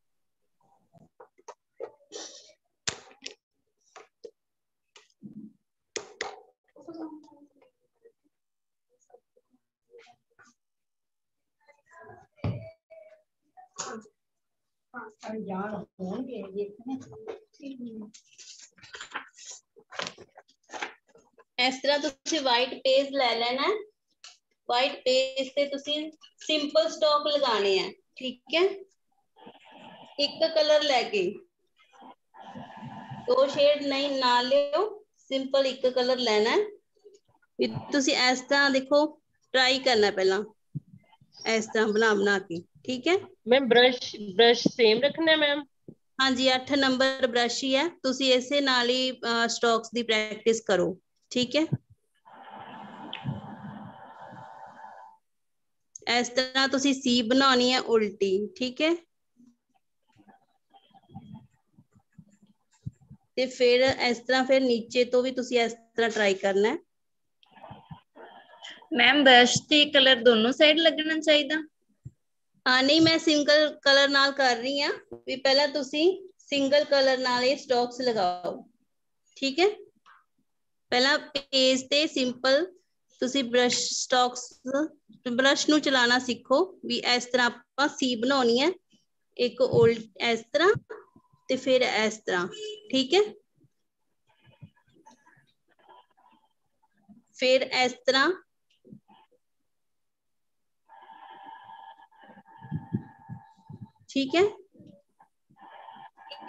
जान होंगे देखने ਇਸ ਤਰ੍ਹਾਂ ਤੁਸੀਂ ਵਾਈਟ ਪੇਜ ਲੈ ਲੈਣਾ ਹੈ ਵਾਈਟ ਪੇਜ ਤੇ ਤੁਸੀਂ ਸਿੰਪਲ ਸਟਾਕ ਲਗਾਣੇ ਆ ਠੀਕ ਹੈ ਇੱਕ ਕਲਰ ਲੈ ਕੇ ਦੋ ਸ਼ੇਡ ਨਹੀਂ ਨਾ ਲਿਓ ਸਿੰਪਲ ਇੱਕ ਕਲਰ ਲੈਣਾ ਹੈ ਫਿਰ ਤੁਸੀਂ ਇਸ ਤਰ੍ਹਾਂ ਦੇਖੋ ਟਰਾਈ ਕਰਨਾ ਪਹਿਲਾਂ ਇਸ ਤਰ੍ਹਾਂ ਬਣਾ ਬਣਾ ਕੇ ਠੀਕ ਹੈ ਮੈਮ ਬ੍ਰਸ਼ ਬ੍ਰਸ਼ ਸੇਮ ਰੱਖਣਾ ਮੈਮ ਹਾਂਜੀ 8 ਨੰਬਰ ਬ੍ਰਸ਼ ਹੀ ਹੈ ਤੁਸੀਂ ਇਸੇ ਨਾਲ ਹੀ ਸਟਾਕਸ ਦੀ ਪ੍ਰੈਕਟਿਸ ਕਰੋ ਠੀਕ ਹੈ ਇਸ ਤਰ੍ਹਾਂ ਤੁਸੀਂ ਸੀ ਬਣਾਉਣੀ ਹੈ ਉਲਟੀ ਠੀਕ ਹੈ ਤੇ ਫਿਰ ਇਸ ਤਰ੍ਹਾਂ ਫਿਰ ਨੀਚੇ ਤੋਂ ਵੀ ਤੁਸੀਂ ਇਸ ਤਰ੍ਹਾਂ ਟਰਾਈ ਕਰਨਾ ਹੈ ਮੈਮ ਬਰਸ਼ ਤੇ ਕਲਰ ਦੋਨੋਂ ਸਾਈਡ ਲੱਗਣਾ ਚਾਹੀਦਾ? ਹਾਂ, ਨਹੀਂ, ਮੈਂ ਸਿੰਗਲ ਕਲਰ ਨਾਲ ਕਰ ਰਹੀ ਹਾਂ। ਵੀ ਪਹਿਲਾਂ ਤੁਸੀਂ ਸਿੰਗਲ ਕਲਰ ਨਾਲ ਇਹ ਸਟਾਕਸ ਲਗਾਓ। ਠੀਕ ਹੈ? ਪਹਿਲਾਂ ਪੇਜ ਤੇ ਸਿੰਪਲ ਤੁਸੀਂ ਬ੍ਰਸ਼ ਸਟਾਕਸ ਬ੍ਰਸ਼ ਨੂੰ ਚਲਾਉਣਾ ਸਿੱਖੋ। ਵੀ ਇਸ ਤਰ੍ਹਾਂ ਆਪਾਂ ਸੀ ਬਣਾਉਣੀ ਹੈ। ਇੱਕ ਉਲਟ ਇਸ ਤਰ੍ਹਾਂ ਤੇ ਫਿਰ ਇਸ ਤਰ੍ਹਾਂ। ਠੀਕ ਹੈ? ਫਿਰ ਇਸ ਤਰ੍ਹਾਂ ਠੀਕ ਹੈ?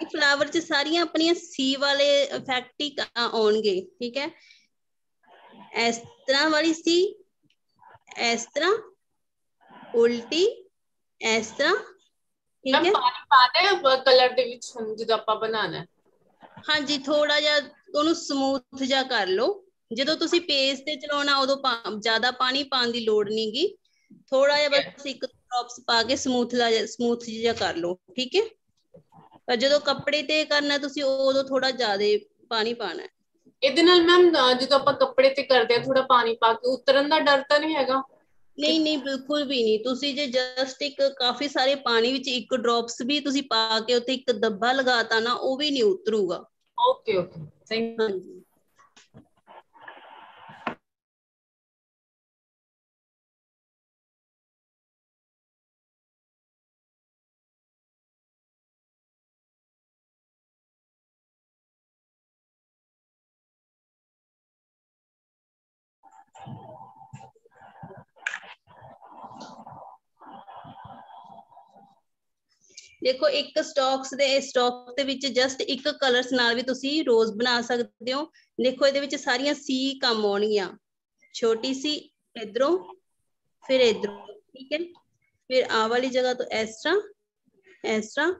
ਫਲਾਵਰ ਚ ਸਾਰੀਆਂ ਆਪਣੀਆਂ ਸੀ ਵਾਲੇ ਇਫੈਕਟ ਹੀ ਆਉਣਗੇ ਠੀਕ ਹੈ? ਇਸ ਤਰ੍ਹਾਂ ਵਾਲੀ ਸੀ ਇਸ ਤਰ੍ਹਾਂ ਉਲਟੀ ਇਸ ਤਰ੍ਹਾਂ ਠੀਕ ਹੈ? ਪਾਣੀ ਪਾਣਾ ਹੈ ਕਲਰ ਦੇ ਵਿੱਚ ਜਦੋਂ ਆਪਾਂ ਬਣਾਉਣਾ ਹੈ। ਹਾਂਜੀ ਥੋੜਾ ਜਿਹਾ ਉਹਨੂੰ ਸਮੂਥ ਜਿਹਾ ਕਰ ਲਓ। ਜਦੋਂ ਤੁਸੀਂ ਪੇਜ ਤੇ ਚਲਾਉਣਾ ਉਦੋਂ ਜ਼ਿਆਦਾ ਪਾਣੀ ਪਾਉਣ ਦੀ ਲੋੜ ਨਹੀਂਗੀ ਥੋੜਾ ਜਿਹਾ ਬਸ ਇੱਕ ਡ੍ਰੌਪਸ ਪਾ ਕੇ ਸਮੂਥ ਸਮੂਥ ਜਿਹਾ ਕਰ ਲਓ ਠੀਕ ਹੈ? ਪਰ ਜਦੋਂ ਕੱਪੜੇ ਤੇ ਕਰਨਾ ਤੁਸੀਂ ਉਦੋਂ ਥੋੜਾ ਜ਼ਿਆਦਾ ਪਾਣੀ ਪਾਣਾ ਇਹਦੇ ਨਾਲ ਮੈਮ ਜਦੋਂ ਆਪਾਂ ਕੱਪੜੇ ਤੇ ਕਰਦੇ ਆ ਥੋੜਾ ਪਾਣੀ ਪਾ ਕੇ ਉਤਰਨ ਦਾ ਡਰ ਤਾਂ ਨਹੀਂ ਹੈਗਾ? ਨਹੀਂ ਨਹੀਂ ਬਿਲਕੁਲ ਵੀ ਨਹੀਂ। ਤੁਸੀਂ ਜੇ ਜਸਟ ਇੱਕ ਕਾਫੀ ਸਾਰੇ ਪਾਣੀ ਵਿੱਚ ਇੱਕ ਡ੍ਰੌਪਸ ਵੀ ਤੁਸੀਂ ਪਾ ਕੇ ਉੱਤੇ ਇੱਕ ਦੱਬਾ ਲਗਾਤਾ ਨਾ ਉਹ ਵੀ ਨਹੀਂ ਉਤਰੂਗਾ। ਓਕੇ ਓਕੇ ਥੈਂਕ ਹਾਂਜੀ। ਦੇਖੋ ਇੱਕ ਸਟਾਕਸ ਦੇ ਸਟਾਕ ਦੇ ਵਿੱਚ ਜਸਟ ਇੱਕ ਕਲਰਸ ਨਾਲ ਵੀ ਤੁਸੀਂ ਰੋਜ਼ ਬਣਾ ਸਕਦੇ ਹੋ ਦੇਖੋ ਇਹਦੇ ਵਿੱਚ ਸਾਰੀਆਂ ਸੀ ਕੰਮ ਆਉਣਗੀਆਂ ਛੋਟੀ ਸੀ ਇਧਰੋਂ ਫਿਰ ਇਧਰੋਂ ਠੀਕ ਹੈ ਫਿਰ ਆ ਵਾਲੀ ਜਗ੍ਹਾ ਤੋਂ ਇਸ ਤਰ੍ਹਾਂ ਇਸ ਤਰ੍ਹਾਂ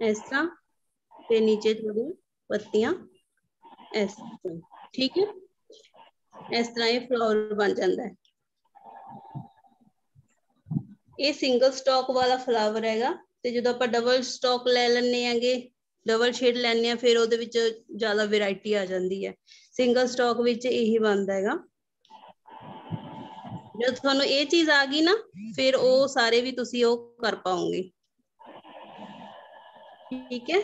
ਇਸ ਤਰ੍ਹਾਂ ਫਿਰ ਨੀਚੇ ਥੋੜੀ ਪੱਤੀਆਂ ਇਸ ਤਰ੍ਹਾਂ ਠੀਕ ਹੈ ਇਸ ਤਰ੍ਹਾਂ ਇਹ ਫਲਾਵਰ ਬਣ ਜਾਂਦਾ ਹੈ ਇਹ ਸਿੰਗਲ ਸਟਾਕ ਵਾਲਾ ਫਲਾਵਰ ਹੈਗਾ ਤੇ ਜਦੋਂ ਆਪਾਂ ਡਬਲ ਸਟਾਕ ਲੈ ਲੈਣੇ ਆਂਗੇ ਡਬਲ ਸ਼ੇਡ ਲੈਣੇ ਆ ਫਿਰ ਉਹਦੇ ਵਿੱਚ ਜ਼ਿਆਦਾ ਵੈਰਾਈਟੀ ਆ ਜਾਂਦੀ ਹੈ। ਸਿੰਗਲ ਸਟਾਕ ਵਿੱਚ ਇਹੀ ਬਣਦਾ ਹੈਗਾ। ਜਦ ਤੁਹਾਨੂੰ ਇਹ ਚੀਜ਼ ਆ ਗਈ ਨਾ, ਫਿਰ ਉਹ ਸਾਰੇ ਵੀ ਤੁਸੀਂ ਉਹ ਕਰ ਪਾਓਗੇ। ਠੀਕ ਹੈ?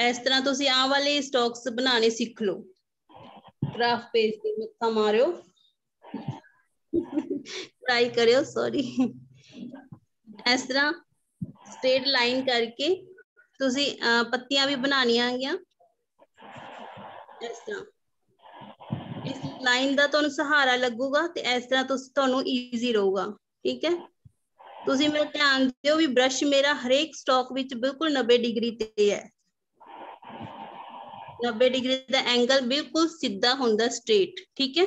ਇਸ ਤਰ੍ਹਾਂ ਤੁਸੀਂ ਆਹ ਵਾਲੇ ਸਟਾਕਸ ਬਣਾਉਣੇ ਸਿੱਖ ਲਓ। ਗ੍ਰਾਫ ਪੇਜ ਤੇ ਮੱਥਾ ਮਾਰਿਓ। ਟਰਾਈ ਕਰਿਓ ਸੌਰੀ ਇਸ ਤਰ੍ਹਾਂ ਸਟ੍ਰੇਟ ਲਾਈਨ ਕਰਕੇ ਤੁਸੀਂ ਅਹ, ਪੱਤੀਆਂ ਵੀ ਬਣਾਉਣੀਆਂ ਹੈਗੀਆਂ ਇਸ ਤਰ੍ਹਾਂ ਇਸ ਲਾਈਨ ਦਾ ਤੁਹਾਨੂੰ ਸਹਾਰਾ ਲੱਗੂਗਾ ਤੇ ਇਸ ਤਰ੍ਹਾਂ ਤੁਸੀਂ ਤੁਹਾਨੂੰ ਈਜ਼ੀ ਰਹੂਗਾ ਠੀਕ ਹੈ ਤੁਸੀਂ ਮੇਰਾ ਧਿਆਨ ਦਿਓ ਵੀ ਬ੍ਰਸ਼ ਮੇਰਾ ਹਰੇਕ ਸਟਾਕ ਵਿੱਚ ਬਿਲਕੁਲ 90 ਡਿਗਰੀ ਤੇ ਹੈ 90 ਡਿਗਰੀ ਦਾ ਐਂਗਲ ਬਿਲਕੁਲ ਸਿੱਧਾ ਹੁੰਦਾ ਸਟ੍ਰੇਟ ਠੀਕ ਹੈ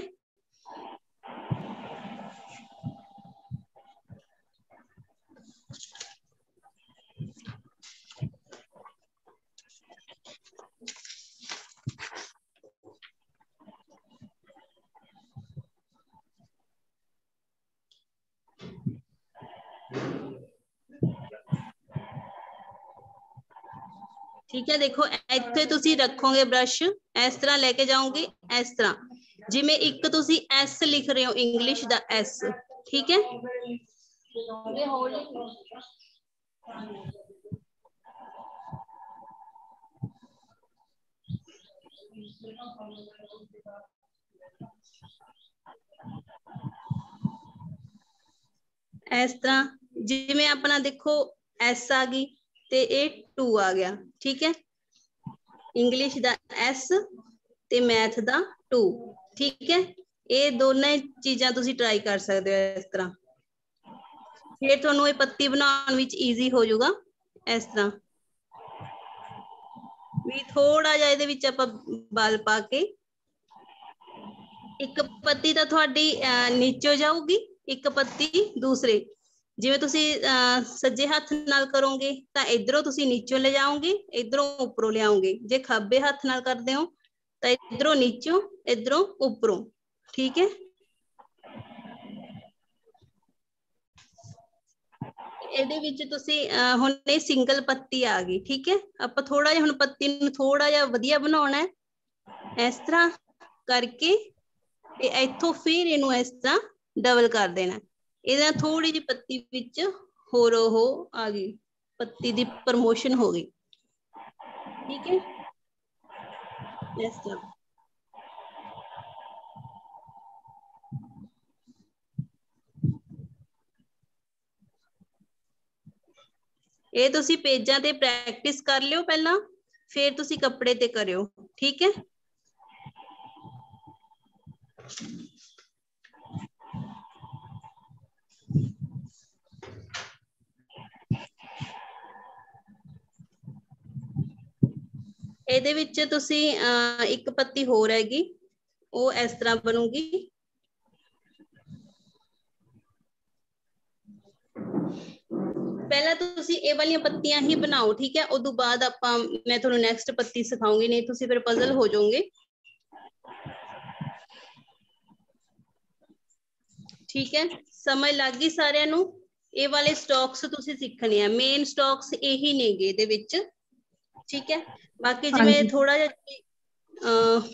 ਠੀਕ ਹੈ ਦੇਖੋ ਇੱਥੇ ਤੁਸੀਂ ਰੱਖੋਗੇ ਬ੍ਰਸ਼ ਇਸ ਤਰ੍ਹਾਂ ਲੈ ਕੇ ਜਾਓਗੇ ਇਸ ਤਰ੍ਹਾਂ ਜਿਵੇਂ ਇੱਕ ਤੁਸੀਂ ਐਸ ਲਿਖ ਰਹੇ ਹੋ ਇੰਗਲਿਸ਼ ਦਾ ਐਸ ਠੀਕ ਹੈ ਇਹ ਹੌਲੀ ਇਸ ਤਰ੍ਹਾਂ ਜਿਵੇਂ ਆਪਣਾ ਦੇਖੋ ਐਸ ਆ ਗਈ ਤੇ ਇਹ 2 ਆ ਗਿਆ ਠੀਕ ਹੈ ਇੰਗਲਿਸ਼ ਦਾ ਐਸ ਤੇ ਮੈਥ ਦਾ 2 ਠੀਕ ਹੈ ਇਹ ਦੋਨੇ ਚੀਜ਼ਾਂ ਤੁਸੀਂ ਟਰਾਈ ਕਰ ਸਕਦੇ ਹੋ ਇਸ ਤਰ੍ਹਾਂ ਫਿਰ ਤੁਹਾਨੂੰ ਇਹ ਪੱਤੀ ਬਣਾਉਣ ਵਿੱਚ ਈਜ਼ੀ ਹੋ ਜਾਊਗਾ ਇਸ ਤਰ੍ਹਾਂ ਵੀ ਥੋੜਾ ਜਿਹਾ ਇਹਦੇ ਵਿੱਚ ਆਪਾਂ ਬਲ ਪਾ ਕੇ ਇੱਕ ਪੱਤੀ ਤਾਂ ਤੁਹਾਡੀ ਅਹ, ਨੀਚੋਂ ਜਾਊਗੀ ਇੱਕ ਪੱਤੀ ਦੂਸਰੇ ਜਿਵੇਂ ਤੁਸੀਂ ਅਹ, ਸੱਜੇ ਹੱਥ ਨਾਲ ਕਰੋਗੇ ਤਾਂ ਇਧਰੋਂ ਤੁਸੀਂ ਨੀਚੋਂ ਲੈ ਜਾਓਗੇ ਇਧਰੋਂ ਉੱਪਰੋਂ ਲਿਆਓਗੇ ਜੇ ਖੱਬੇ ਹੱਥ ਨਾਲ ਕਰਦੇ ਹੋ ਤਾਂ ਇਧਰੋਂ ਨੀਚੋਂ ਇਧਰੋਂ ਉੱਪਰੋਂ ਠੀਕ ਹੈ ਇਹਦੇ ਵਿੱਚ ਤੁਸੀਂ ਅਹ, ਹੁਣ ਇਹ ਸਿੰਗਲ ਪੱਤੀ ਆ ਗਈ ਠੀਕ ਹੈ ਆਪਾਂ ਥੋੜਾ ਜਿਹਾ ਹੁਣ ਪੱਤੀ ਨੂੰ ਥੋੜਾ ਜਿਹਾ ਵਧੀਆ ਬਣਾਉਣਾ ਹੈ ਇਸ ਤਰ੍ਹਾਂ ਕਰਕੇ ਤੇ ਇੱਥੋਂ ਫਿਰ ਇਹਨੂੰ ਇਸ ਤਰ੍ਹਾਂ ਡਬਲ ਕਰ ਦੇਣਾ थोड़ी जी पत्ती होर हो आ गई पत्ती दी प्रमोशन हो गई ठीक है ये तुम पेजा ते प्रैक्टिस कर लो पहला फिर तुम कपड़े ते करो ठीक है ਇਹਦੇ ਵਿੱਚ ਤੁਸੀਂ ਇੱਕ ਪੱਤੀ ਹੋਰ ਹੈਗੀ, ਉਹ ਇਸ ਤਰ੍ਹਾਂ ਬਣੂਗੀ। ਪਹਿਲਾਂ ਤੁਸੀਂ ਇਹ ਵਾਲੀਆਂ ਪੱਤੀਆਂ ਹੀ ਬਣਾਓ, ਠੀਕ ਹੈ? ਉਦੋਂ ਬਾਅਦ ਆਪਾਂ, ਮੈਂ ਤੁਹਾਨੂੰ ਨੈਕਸਟ ਪੱਤੀ ਸਿਖਾਉਂਗੀ, ਨਹੀਂ ਤੁਸੀਂ ਫਿਰ ਪਜ਼ਲ ਹੋ ਜਾਓਗੇ। ਠੀਕ ਹੈ? ਸਮਝ ਲੱਗ ਗਈ ਸਾਰਿਆਂ ਨੂੰ? ਇਹ ਵਾਲੇ ਸਟਾਕਸ ਤੁਸੀਂ ਸਿੱਖਣੇ ਆ। ਮੇਨ ਸਟਾਕਸ ਇਹੀ ਨੇਗੇ ਇਹਦੇ ਵਿੱਚ। ਠੀਕ ਹੈ ਬਾਕੀ ਜਿਵੇਂ ਥੋੜਾ ਜਿਹਾ ਅਹ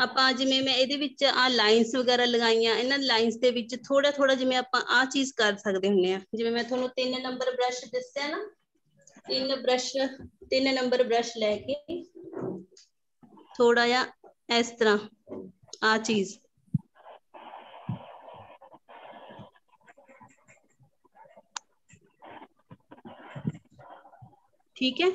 ਆਪਾਂ ਜਿਵੇਂ ਮੈਂ ਇਹਦੇ ਵਿੱਚ ਆ ਲਾਈਨਸ ਵਗੈਰਾ ਲਗਾਈਆਂ ਇਹਨਾਂ ਲਾਈਨਸ ਦੇ ਵਿੱਚ ਥੋੜਾ ਥੋੜਾ ਜਿਵੇਂ ਆਪਾਂ ਆ ਚੀਜ਼ ਕਰ ਸਕਦੇ ਹੁੰਨੇ ਆ ਜਿਵੇਂ ਮੈਂ ਤੁਹਾਨੂੰ ਤਿੰਨ ਨੰਬਰ ਬ੍ਰਸ਼ ਦੱਸਿਆ ਨਾ ਤਿੰਨ ਬ੍ਰਸ਼ ਤਿੰਨ ਨੰਬਰ ਬ੍ਰਸ਼ ਲੈ ਕੇ ਥੋੜਾ ਜਿਹਾ ਇਸ ਤਰ੍ਹਾਂ ਆ ਚੀਜ਼ ਠੀਕ ਹੈ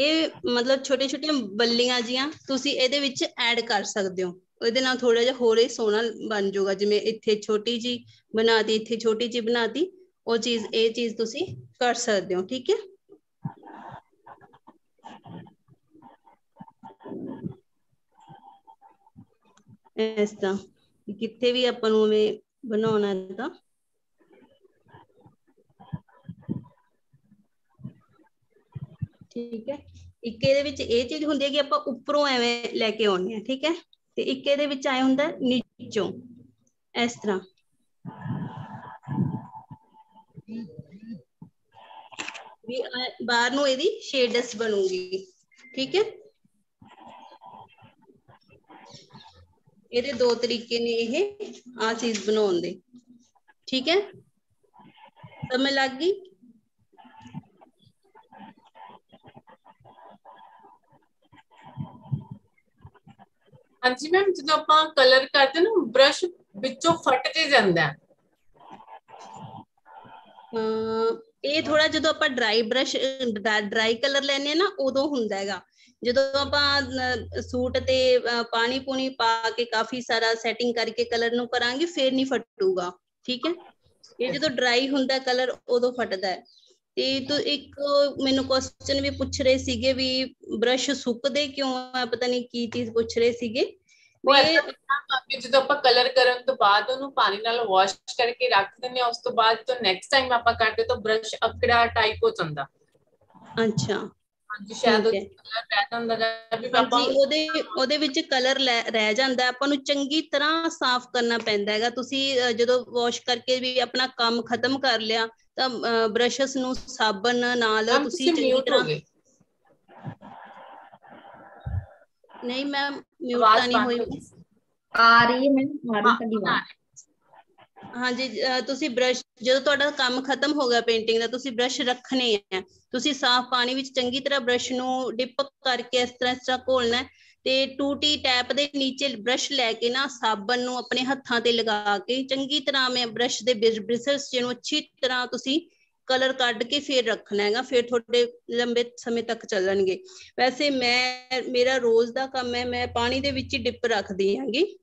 ਇਹ ਮਤਲਬ ਛੋਟੇ ਛੋਟੀਆਂ ਬੱਲੀਆਂ ਜੀਆਂ ਤੁਸੀਂ ਇਹਦੇ ਵਿੱਚ ਐਡ ਕਰ ਸਕਦੇ ਹੋ। ਉਹਦੇ ਨਾਲ ਥੋੜਾ ਜਿਹਾ ਹੋਰ ਹੀ ਸੋਹਣਾ ਬਣ ਜਾਊਗਾ। ਜਿਵੇਂ ਇੱਥੇ ਛੋਟੀ ਜੀ ਬਣਾਤੀ, ਇੱਥੇ ਛੋਟੀ ਜੀ ਬਣਾਤੀ, ਉਹ ਚੀਜ਼, ਇਹ ਚੀਜ਼ ਤੁਸੀਂ ਕਰ ਸਕਦੇ ਹੋ, ਠੀਕ ਹੈ? ਇਸ ਤਰ੍ਹਾਂ, ਕਿੱਥੇ ਵੀ ਆਪਾਂ ਨੂੰ ਐਵੇਂ ਬਣਾਉਣਾ ਤਾਂ। ਠੀਕ ਹੈ। ਇੱਕ ਇਹਦੇ ਵਿੱਚ ਇਹ ਚੀਜ਼ ਹੁੰਦੀ ਹੈ ਕਿ ਆਪਾਂ ਉੱਪਰੋਂ ਐਵੇਂ ਲੈ ਕੇ ਆਉਣੀ ਹੈ, ਠੀਕ ਹੈ? ਤੇ ਇੱਕ ਇਹਦੇ ਵਿੱਚ ਆਏ ਹੁੰਦਾ ਹੈ ਨੀਚੋਂ, ਇਸ ਤਰ੍ਹਾਂ। ਵੀ ਬਾਹਰ ਨੂੰ ਇਹਦੀ ਸ਼ੇਡਸ ਬਣੂਗੀ, ਠੀਕ ਹੈ? ਇਹਦੇ ਦੋ ਤਰੀਕੇ ਨੇ ਇਹ ਆ ਚੀਜ਼ ਬਣਾਉਣ ਦੇ, ਠੀਕ ਹੈ? ਸਮਝ ਲੱਗ ਗਈ? ਹਾਂਜੀ ਮੈਮ ਜਦੋਂ ਆਪਾਂ ਕਲਰ ਕਰਦੇ ਨਾ ਬ੍ਰਸ਼ ਵਿੱਚੋਂ ਫਟ ਕੇ ਜਾਂਦਾ ਹੈ। ਇਹ ਥੋੜਾ ਜਦੋਂ ਆਪਾਂ ਡਰਾਈ ਬ੍ਰਸ਼ ਡਰਾਈ ਕਲਰ ਲੈਨੇ ਆ ਨਾ, ਉਦੋਂ ਹੁੰਦਾ ਹੈਗਾ। ਜਦੋਂ ਆਪਾਂ ਸੂਟ ਤੇ ਪਾਣੀ ਪੂਣੀ ਪਾ ਕੇ ਕਾਫੀ ਸਾਰਾ ਸੈਟਿੰਗ ਕਰਕੇ ਕਲਰ ਨੂੰ ਕਰਾਂਗੇ, ਫੇਰ ਨਹੀਂ ਫਟੂਗਾ। ਠੀਕ ਹੈ? ਇਹ ਜਦੋਂ ਡਰਾਈ ਹੁੰਦਾ ਕਲਰ ਉਦੋਂ ਫਟਦਾ ਹੈ। ਤੇ ਤੂੰ ਇੱਕ ਮੈਨੂੰ ਕੁਐਸਚਨ ਵੀ ਪੁੱਛ ਰਹੇ ਸੀਗੇ ਵੀ ਬ੍ਰਸ਼ ਸੁੱਕਦੇ ਕਿਉਂ ਆ? ਪਤਾ ਨਹੀਂ ਕੀ ਚੀਜ਼ ਪੁੱਛ ਰਹੇ ਸੀਗੇ। ਉਹ ਜਦੋਂ ਆਪਾਂ ਕਲਰ ਕਰਨ ਤੋਂ ਬਾਅਦ ਉਹਨੂੰ ਪਾਣੀ ਨਾਲ ਵਾਸ਼ ਕਰਕੇ ਰੱਖ ਦਿੰਦੇ ਆ ਉਸ ਤੋਂ ਬਾਅਦ ਤੋਂ ਨੈਕਸਟ ਟਾਈਮ ਆਪਾਂ ਕਰਦੇ ਤਾਂ ਬ੍ਰਸ਼ ਅਕੜਾ ਟਾਈਪ ਹੋ ਜਾਂਦਾ। ਅੱਛਾ। ਹਾਂਜੀ ਸ਼ਾਇਦ ਉਹ ਰਹਿ ਜਾਂਦਾ ਹੈ ਵੀ ਆਪਾਂ ਹਾਂਜੀ ਉਹਦੇ ਉਹਦੇ ਵਿੱਚ ਕਲਰ ਰਹਿ ਜਾਂਦਾ। ਆਪਾਂ ਨੂੰ ਚੰਗੀ ਤਰ੍ਹਾਂ ਸਾਫ਼ ਕਰਨਾ ਪੈਂਦਾ ਹੈਗਾ। ਤੁਸੀਂ ਜਦੋਂ ਵਾਸ਼ ਕਰਕੇ ਵੀ ਆਪਣਾ ਕੰਮ ਖਤਮ ਕਰ ਲਿਆ ਤਾਂ ਬ੍ਰਸ਼ਸ ਨੂੰ ਸਾਬਣ ਨਾਲ ਮੈਮ ਤੁਸੀਂ ਚੰਗੀ ਤਰ੍ਹਾਂ ਨਹੀਂ ਮੈਂ ਮਿਊਟ ਤਾਂ ਨਹੀਂ ਹੋਈ। ਆ ਰਹੀ ਹੈ ਮੈਨੂੰ ਆ ਰਹੀ ਤੁਹਾਡੀ ਹਾਂ, ਆਵਾਜ਼। ਹਾਂਜੀ ਤੁਸੀਂ ਬ੍ਰਸ਼ ਜਦੋਂ ਤੁਹਾਡਾ ਕੰਮ ਖਤਮ ਹੋ ਗਿਆ ਪੇਂਟਿੰਗ ਦਾ ਤੁਸੀਂ ਬ੍ਰਸ਼ ਰੱਖਣੇ ਆ। ਤੁਸੀਂ ਸਾਫ਼ ਪਾਣੀ ਵਿੱਚ ਚੰਗੀ ਤਰ੍ਹਾਂ ਬ੍ਰਸ਼ ਨੂੰ ਡਿਪ ਕਰਕੇ ਇਸ ਤਰ੍ਹਾਂ ਇਸ ਤਰ੍ਹਾਂ ਘੋਲਣਾ ਤੇ ਟੂਟੀ ਟੈਪ ਦੇ ਨੀਚੇ ਬ੍ਰਸ਼ ਲੈ ਕੇ ਨਾ ਸਾਬਣ ਨੂੰ ਆਪਣੇ ਹੱਥਾਂ ਤੇ ਲਗਾ ਕੇ ਚੰਗੀ ਤਰ੍ਹਾਂ ਮੈਂ ਬ੍ਰਸ਼ ਦੇ ਬ੍ਰਿਸਲਸ ਜਿਹਨੂੰ ਅੱਛੀ ਤਰ੍ਹਾਂ ਤੁਸੀਂ ਕਲਰ ਕੱਢ ਕੇ ਫਿਰ ਰੱਖਣਾ ਹੈਗਾ, ਫਿਰ ਤੁਹਾਡੇ ਲੰਬੇ ਸਮੇਂ ਤੱਕ ਚੱਲਣਗੇ। ਵੈਸੇ ਮੈਂ, ਮੇਰਾ ਰੋਜ਼ ਦਾ ਕੰਮ ਹੈ, ਮੈਂ ਪਾਣੀ ਦੇ ਵਿੱਚ ਹੀ ਡਿਪ ਰੱਖਦੀ ਹਾਂਗੀ।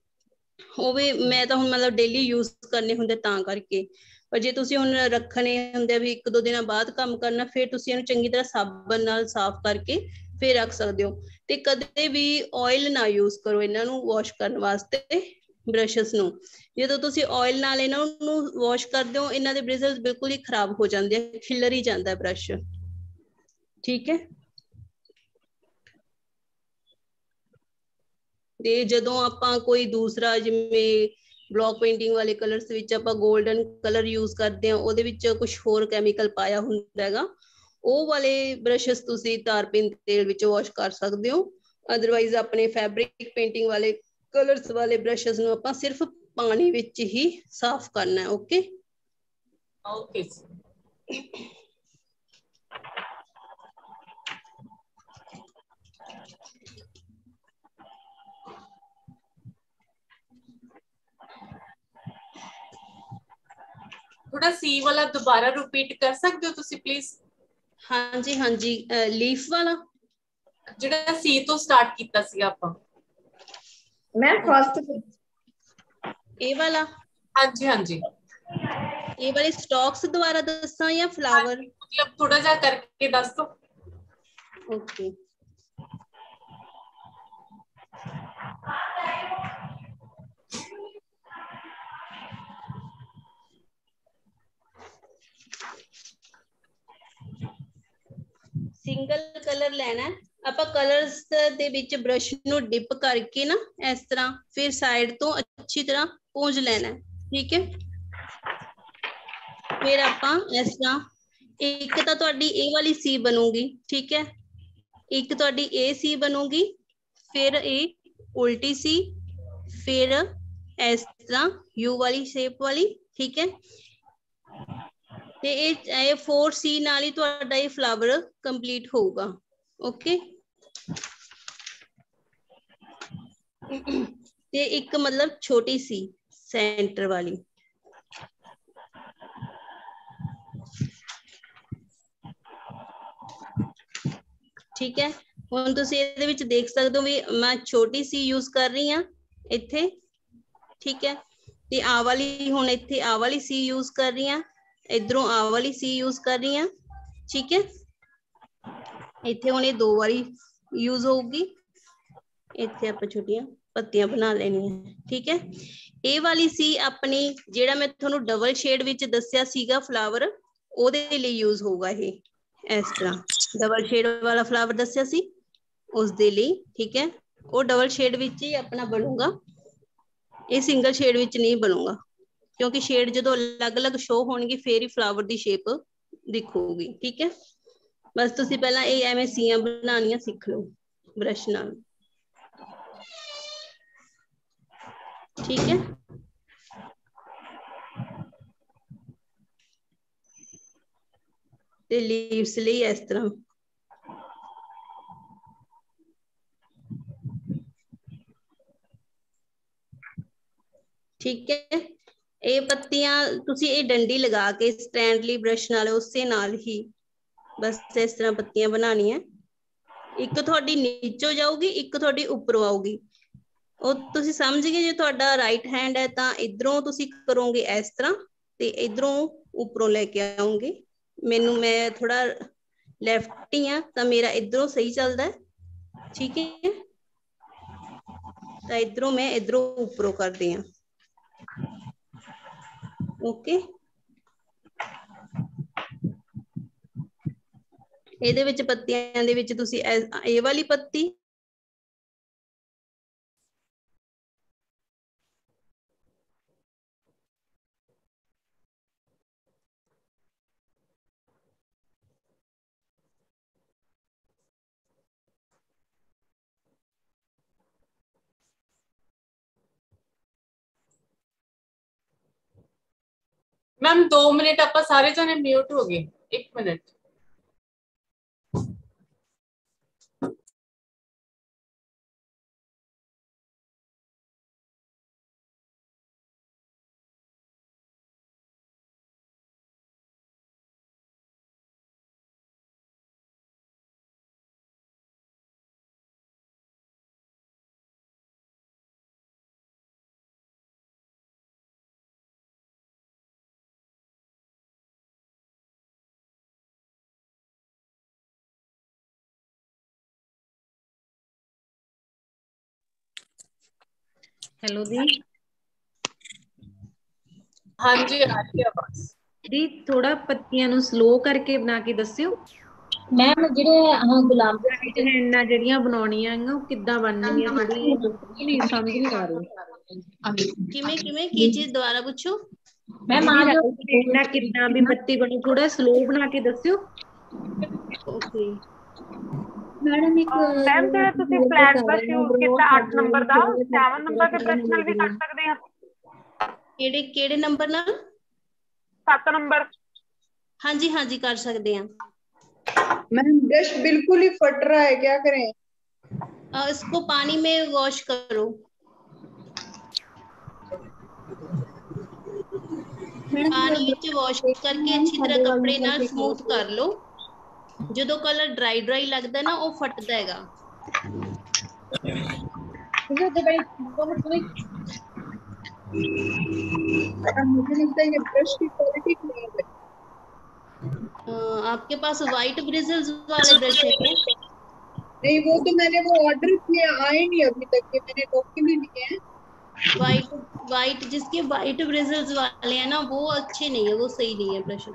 ਉਹ ਵੀ ਮੈਂ ਤਾਂ ਹੁਣ ਮਤਲਬ ਡੇਲੀ ਯੂਜ਼ ਕਰਨੇ ਹੁੰਦੇ ਤਾਂ ਕਰਕੇ। ਪਰ ਜੇ ਤੁਸੀਂ ਹੁਣ ਰੱਖਣੇ ਹੁੰਦੇ ਆ ਵੀ ਇੱਕ ਦੋ ਦਿਨਾਂ ਬਾਅਦ ਕੰਮ ਕਰਨਾ ਫਿਰ ਤੁਸੀਂ ਇਹਨੂੰ ਚੰਗੀ ਤਰ੍ਹਾਂ ਸਾਬਣ ਨਾਲ ਸਾਫ਼ ਕਰਕੇ ਫਿਰ ਰੱਖ ਸਕਦੇ ਹੋ ਤੇ ਕਦੇ ਵੀ ਆਇਲ ਨਾ ਯੂਜ਼ ਕਰੋ ਇਹਨਾਂ ਨੂੰ ਵਾਸ਼ ਕਰਨ ਵਾਸਤੇ ਬ੍ਰਸ਼ਸ ਨੂੰ ਜਦੋਂ ਤੁਸੀਂ ਆਇਲ ਨਾਲ ਇਹਨਾਂ ਨੂੰ ਵਾਸ਼ ਕਰਦੇ ਹੋ ਇਹਨਾਂ ਦੇ ਬ੍ਰਿਜ਼ਲਸ ਬਿਲਕੁਲ ਹੀ ਖਰਾਬ ਹੋ ਜਾਂਦੇ ਆ ਖਿਲਰ ਹੀ ਜਾਂਦਾ ਬ੍ਰਸ਼ ਠੀਕ ਹੈ ਤੇ ਜਦੋਂ ਆਪਾਂ ਕੋਈ ਦੂਸਰਾ ਜਿਵੇਂ ਬਲੌਕ ਪੇਂਟਿੰਗ ਵਾਲੇ ਕਲਰਸ ਵਿੱਚ ਆਪਾਂ 골ਡਨ ਕਲਰ ਯੂਜ਼ ਕਰਦੇ ਆ ਉਹਦੇ ਵਿੱਚ ਕੁਝ ਹੋਰ ਕੈਮੀਕਲ ਪਾਇਆ ਹੁੰਦਾ ਹੈਗਾ ਉਹ ਵਾਲੇ ਬ੍ਰਸ਼ਸ ਤੁਸੀਂ ਤਾਰਪਿਨ ਤੇਲ ਵਿੱਚ ਵਾਸ਼ ਕਰ ਸਕਦੇ ਹੋ ਅਦਰਵਾਈਜ਼ ਆਪਣੇ ਫੈਬਰਿਕ ਪੇਂਟਿੰਗ ਵਾਲੇ ਕਲਰਸ ਵਾਲੇ ਬ੍ਰਸ਼ਸ ਨੂੰ ਆਪਾਂ ਸਿਰਫ ਪਾਣੀ ਵਿੱਚ ਹੀ ਸਾਫ਼ ਕਰਨਾ ਹੈ ਓਕੇ ਓਕੇ ਥੋੜਾ ਸੀ ਵਾਲਾ ਦੁਬਾਰਾ ਰਿਪੀਟ ਕਰ ਸਕਦੇ ਹੋ ਤੁਸੀਂ ਪਲੀਜ਼ ਹਾਂਜੀ ਹਾਂਜੀ ਲੀਫ ਵਾਲਾ ਜਿਹੜਾ ਸੀ ਤੋਂ ਸਟਾਰਟ ਕੀਤਾ ਸੀ ਆਪਾਂ ਮੈਂ ਫਸਟ ਇਹ ਵਾਲਾ ਹਾਂਜੀ ਹਾਂਜੀ ਇਹ ਵਾਲੀ ਸਟਾਕਸ ਦੁਆਰਾ ਦੱਸਾਂ ਜਾਂ ਫਲਾਵਰ ਮਤਲਬ ਥੋੜਾ ਜਿਹਾ ਕਰਕੇ ਦੱਸ ਦਿਓ ਓਕੇ ਸਿੰਗਲ ਕਲਰ ਲੈਣਾ ਹੈ। ਆਪਾਂ ਕਲਰਸ ਦੇ ਵਿੱਚ ਬ੍ਰਸ਼ ਨੂੰ ਡਿਪ ਕਰਕੇ ਨਾ ਇਸ ਤਰ੍ਹਾਂ ਫਿਰ ਸਾਈਡ ਤੋਂ ਅੱਛੀ ਤਰ੍ਹਾਂ ਪੂੰਝ ਲੈਣਾ ਹੈ, ਠੀਕ ਹੈ ਫਿਰ ਆਪਾਂ ਇਸ ਤਰ੍ਹਾਂ ਇੱਕ ਤਾਂ ਤੁਹਾਡੀ ਇਹ ਵਾਲੀ ਸੀ ਬਣੂਗੀ ਠੀਕ ਹੈ ਇੱਕ ਤੁਹਾਡੀ ਇਹ ਸੀ ਬਣੂਗੀ ਫਿਰ ਇਹ ਉਲਟੀ ਸੀ ਫਿਰ ਇਸ ਤਰ੍ਹਾਂ ਯੂ ਵਾਲੀ ਸ਼ੇਪ ਵਾਲੀ ਠੀਕ ਹੈ ਤੇ ਇਹ ਇਹ 4C ਨਾਲ ਹੀ ਤੁਹਾਡਾ ਇਹ ਫਲਾਵਰ ਕੰਪਲੀਟ ਹੋਊਗਾ ਓਕੇ ਤੇ ਇੱਕ ਮਤਲਬ ਛੋਟੀ ਸੀ ਸੈਂਟਰ ਵਾਲੀ ਠੀਕ ਹੈ ਹੁਣ ਤੁਸੀਂ ਇਹਦੇ ਵਿੱਚ ਦੇਖ ਸਕਦੇ ਹੋ ਵੀ ਮੈਂ ਛੋਟੀ ਸੀ ਯੂਜ਼ ਕਰ ਰਹੀ ਹਾਂ ਇੱਥੇ ਠੀਕ ਹੈ ਤੇ ਆ ਵਾਲੀ ਹੁਣ ਇੱਥੇ ਆ ਵਾਲੀ ਸੀ ਯੂਜ਼ ਕਰ ਰਹੀ ਹਾਂ ਇਧਰੋਂ ਆ ਵਾਲੀ ਸੀ ਯੂਜ਼ ਕਰ ਰਹੀ ਹਾਂ ਠੀਕ ਹੈ ਇੱਥੇ ਹੁਣ ਇਹ ਦੋ ਵਾਰੀ ਯੂਜ਼ ਹੋਊਗੀ ਇੱਥੇ ਆਪਾਂ ਛੋਟੀਆਂ ਪੱਤੀਆਂ ਬਣਾ ਲੈਣੀਆਂ ਠੀਕ ਹੈ ਇਹ ਵਾਲੀ ਸੀ ਆਪਣੀ ਜਿਹੜਾ ਮੈਂ ਤੁਹਾਨੂੰ ਡਬਲ ਸ਼ੇਡ ਵਿੱਚ ਦੱਸਿਆ ਸੀਗਾ ਫਲਾਵਰ ਉਹਦੇ ਲਈ ਯੂਜ਼ ਹੋਊਗਾ ਇਹ ਇਸ ਤਰ੍ਹਾਂ ਡਬਲ ਸ਼ੇਡ ਵਾਲਾ ਫਲਾਵਰ ਦੱਸਿਆ ਸੀ ਉਸ ਦੇ ਲਈ ਠੀਕ ਹੈ ਉਹ ਡਬਲ ਸ਼ੇਡ ਵਿੱਚ ਹੀ ਆਪਣਾ ਬਣੂਗਾ ਇਹ ਸਿੰਗਲ ਸ਼ੇਡ ਵਿੱਚ ਨਹੀਂ ਬਣੂਗਾ ਕਿਉਂਕਿ ਸ਼ੇਡ ਜਦੋਂ ਅਲੱਗ-ਅਲੱਗ ਸ਼ੋ ਹੋਣਗੇ ਫੇਰ ਹੀ ਫਲਾਵਰ ਦੀ ਸ਼ੇਪ ਦਿਖੂਗੀ ਠੀਕ ਹੈ ਬਸ ਤੁਸੀਂ ਪਹਿਲਾਂ ਇਹ ਐਵੇਂ ਸੀਆਂ ਬਣਾਉਣੀਆਂ ਸਿੱਖ ਲਓ ਬ੍ਰਸ਼ ਨਾਲ ਠੀਕ ਹੈ ਤੇ ਲੀਵਸ ਲਈ ਇਸ ਤਰ੍ਹਾਂ ਠੀਕ ਹੈ ਇਹ ਪੱਤੀਆਂ ਤੁਸੀਂ ਇਹ ਡੰਡੀ ਲਗਾ ਕੇ ਸਟੈਂਡਲੀ ਬ੍ਰਸ਼ ਨਾਲ ਉਸੇ ਨਾਲ ਹੀ ਬਸ ਇਸ ਤਰ੍ਹਾਂ ਪੱਤੀਆਂ ਬਣਾਉਣੀਆਂ ਇੱਕ ਤੁਹਾਡੀ ਨੀਚੋਂ ਜਾਊਗੀ ਇੱਕ ਤੁਹਾਡੀ ਉੱਪਰੋਂ ਆਊਗੀ ਉਹ ਤੁਸੀਂ ਸਮਝ ਗਏ ਜੇ ਤੁਹਾਡਾ ਰਾਈਟ ਹੈਂਡ ਹੈ ਤਾਂ ਇਧਰੋਂ ਤੁਸੀਂ ਕਰੋਗੇ ਇਸ ਤਰ੍ਹਾਂ ਤੇ ਇਧਰੋਂ ਉੱਪਰੋਂ ਲੈ ਕੇ ਆਉਂਗੇ ਮੈਨੂੰ ਮੈਂ ਥੋੜਾ ਲੈਫਟ ਹੀ ਆ ਤਾਂ ਮੇਰਾ ਇਧਰੋਂ ਸਹੀ ਚੱਲਦਾ ਹੈ ਠੀਕ ਹੈ ਤਾਂ ਇਧਰੋਂ ਮੈਂ ਇਧਰੋਂ ਉੱਪਰੋਂ ਕਰਦੀ ਆ ਓਕੇ ਇਹਦੇ ਵਿੱਚ ਪੱਤੀਆਂ ਦੇ ਵਿੱਚ ਤੁਸੀਂ ਇਹ ਇਹ ਵਾਲੀ ਪੱਤੀ मैम दो मिनट आप सारे जने म्यूट हो गए। एक मिनट। ਹੈਲੋ ਦੀ? ਹਾਂਜੀ ਆ ਰਹੀ ਆਵਾਜ਼। ਦੀ ਥੋੜਾ ਪੱਤੀਆਂ ਨੂੰ ਸਲੋ ਕਰਕੇ ਬਣਾ ਕੇ ਦੱਸਿਓ। ਮੈਮ ਜਿਹੜੇ ਹਾਂ ਗੁਲਾਬ ਰਾਈਟ ਹੈਂਡ ਨਾਲ ਜਿਹੜੀਆਂ ਬਣਾਉਣੀਆਂ ਹੈਗੀਆਂ ਉਹ ਕਿੱਦਾਂ ਬਣਨਗੀਆਂ? ਥੋੜੀ ਨਹੀਂ ਸਮਝ ਨਹੀਂ ਆ ਰਹੀ। ਕਿਵੇਂ ਕਿਵੇਂ? ਕੀ ਚੀਜ਼ ਦੁਬਾਰਾ ਪੁੱਛੋ? ਮੈਮ ਆ ਜੋ ਨਾ ਕਿੱਦਾਂ? ਵੀ ਬੱਤੀ ਬਣੂ ਥੋੜਾ ਸਲੋ ਬਣਾ ਕੇ ਦੱਸਿਓ। ਓਕੇ। ਮੈਡਮ ਇੱਕ ਮੈਮ ਜਿਹੜਾ ਤੁਸੀਂ ਫਲੈਟ ਬ੍ਰਸ਼ ਯੂਜ਼ ਕੀਤਾ 8 ਨੰਬਰ ਦਾ 7 ਨੰਬਰ ਦੇ ਬ੍ਰਸ਼ ਨਾਲ ਵੀ ਕਰ ਸਕਦੇ ਆ ਕਿਹੜੇ ਕਿਹੜੇ ਨੰਬਰ ਨਾਲ 7 ਨੰਬਰ ਹਾਂਜੀ ਹਾਂਜੀ ਕਰ ਸਕਦੇ ਆ मैम ब्रश बिल्कुल ही फट रहा है क्या करें अ, इसको पानी में वॉश करो ਪਾਣੀ ਵਿੱਚ ਵਾਸ਼ ਕਰਕੇ ਅੱਛੀ ਤਰ੍ਹਾਂ ਕੱਪੜੇ ਨਾਲ ਸਮੂਥ ਕਰ ਲਓ ਜਦੋਂ ਕਲਰ ਡਰਾਈ ਡਰਾਈ ਲੱਗਦਾ ਨਾ ਉਹ ਫਟਦਾ ਹੈਗਾ मुझे लगता है ये ब्रश की क्वालिटी खराब है अ, आपके पास वाइट ब्रिजल्स वाले ब्रश है क्या नहीं वो तो मैंने वो ऑर्डर किया आए नहीं अभी तक ये मैंने डॉक्यूमेंट किए हैं वाइट वाइट जिसके वाइट ब्रिजल्स वाले हैं ना वो अच्छे नहीं है वो सही नहीं है ब्रश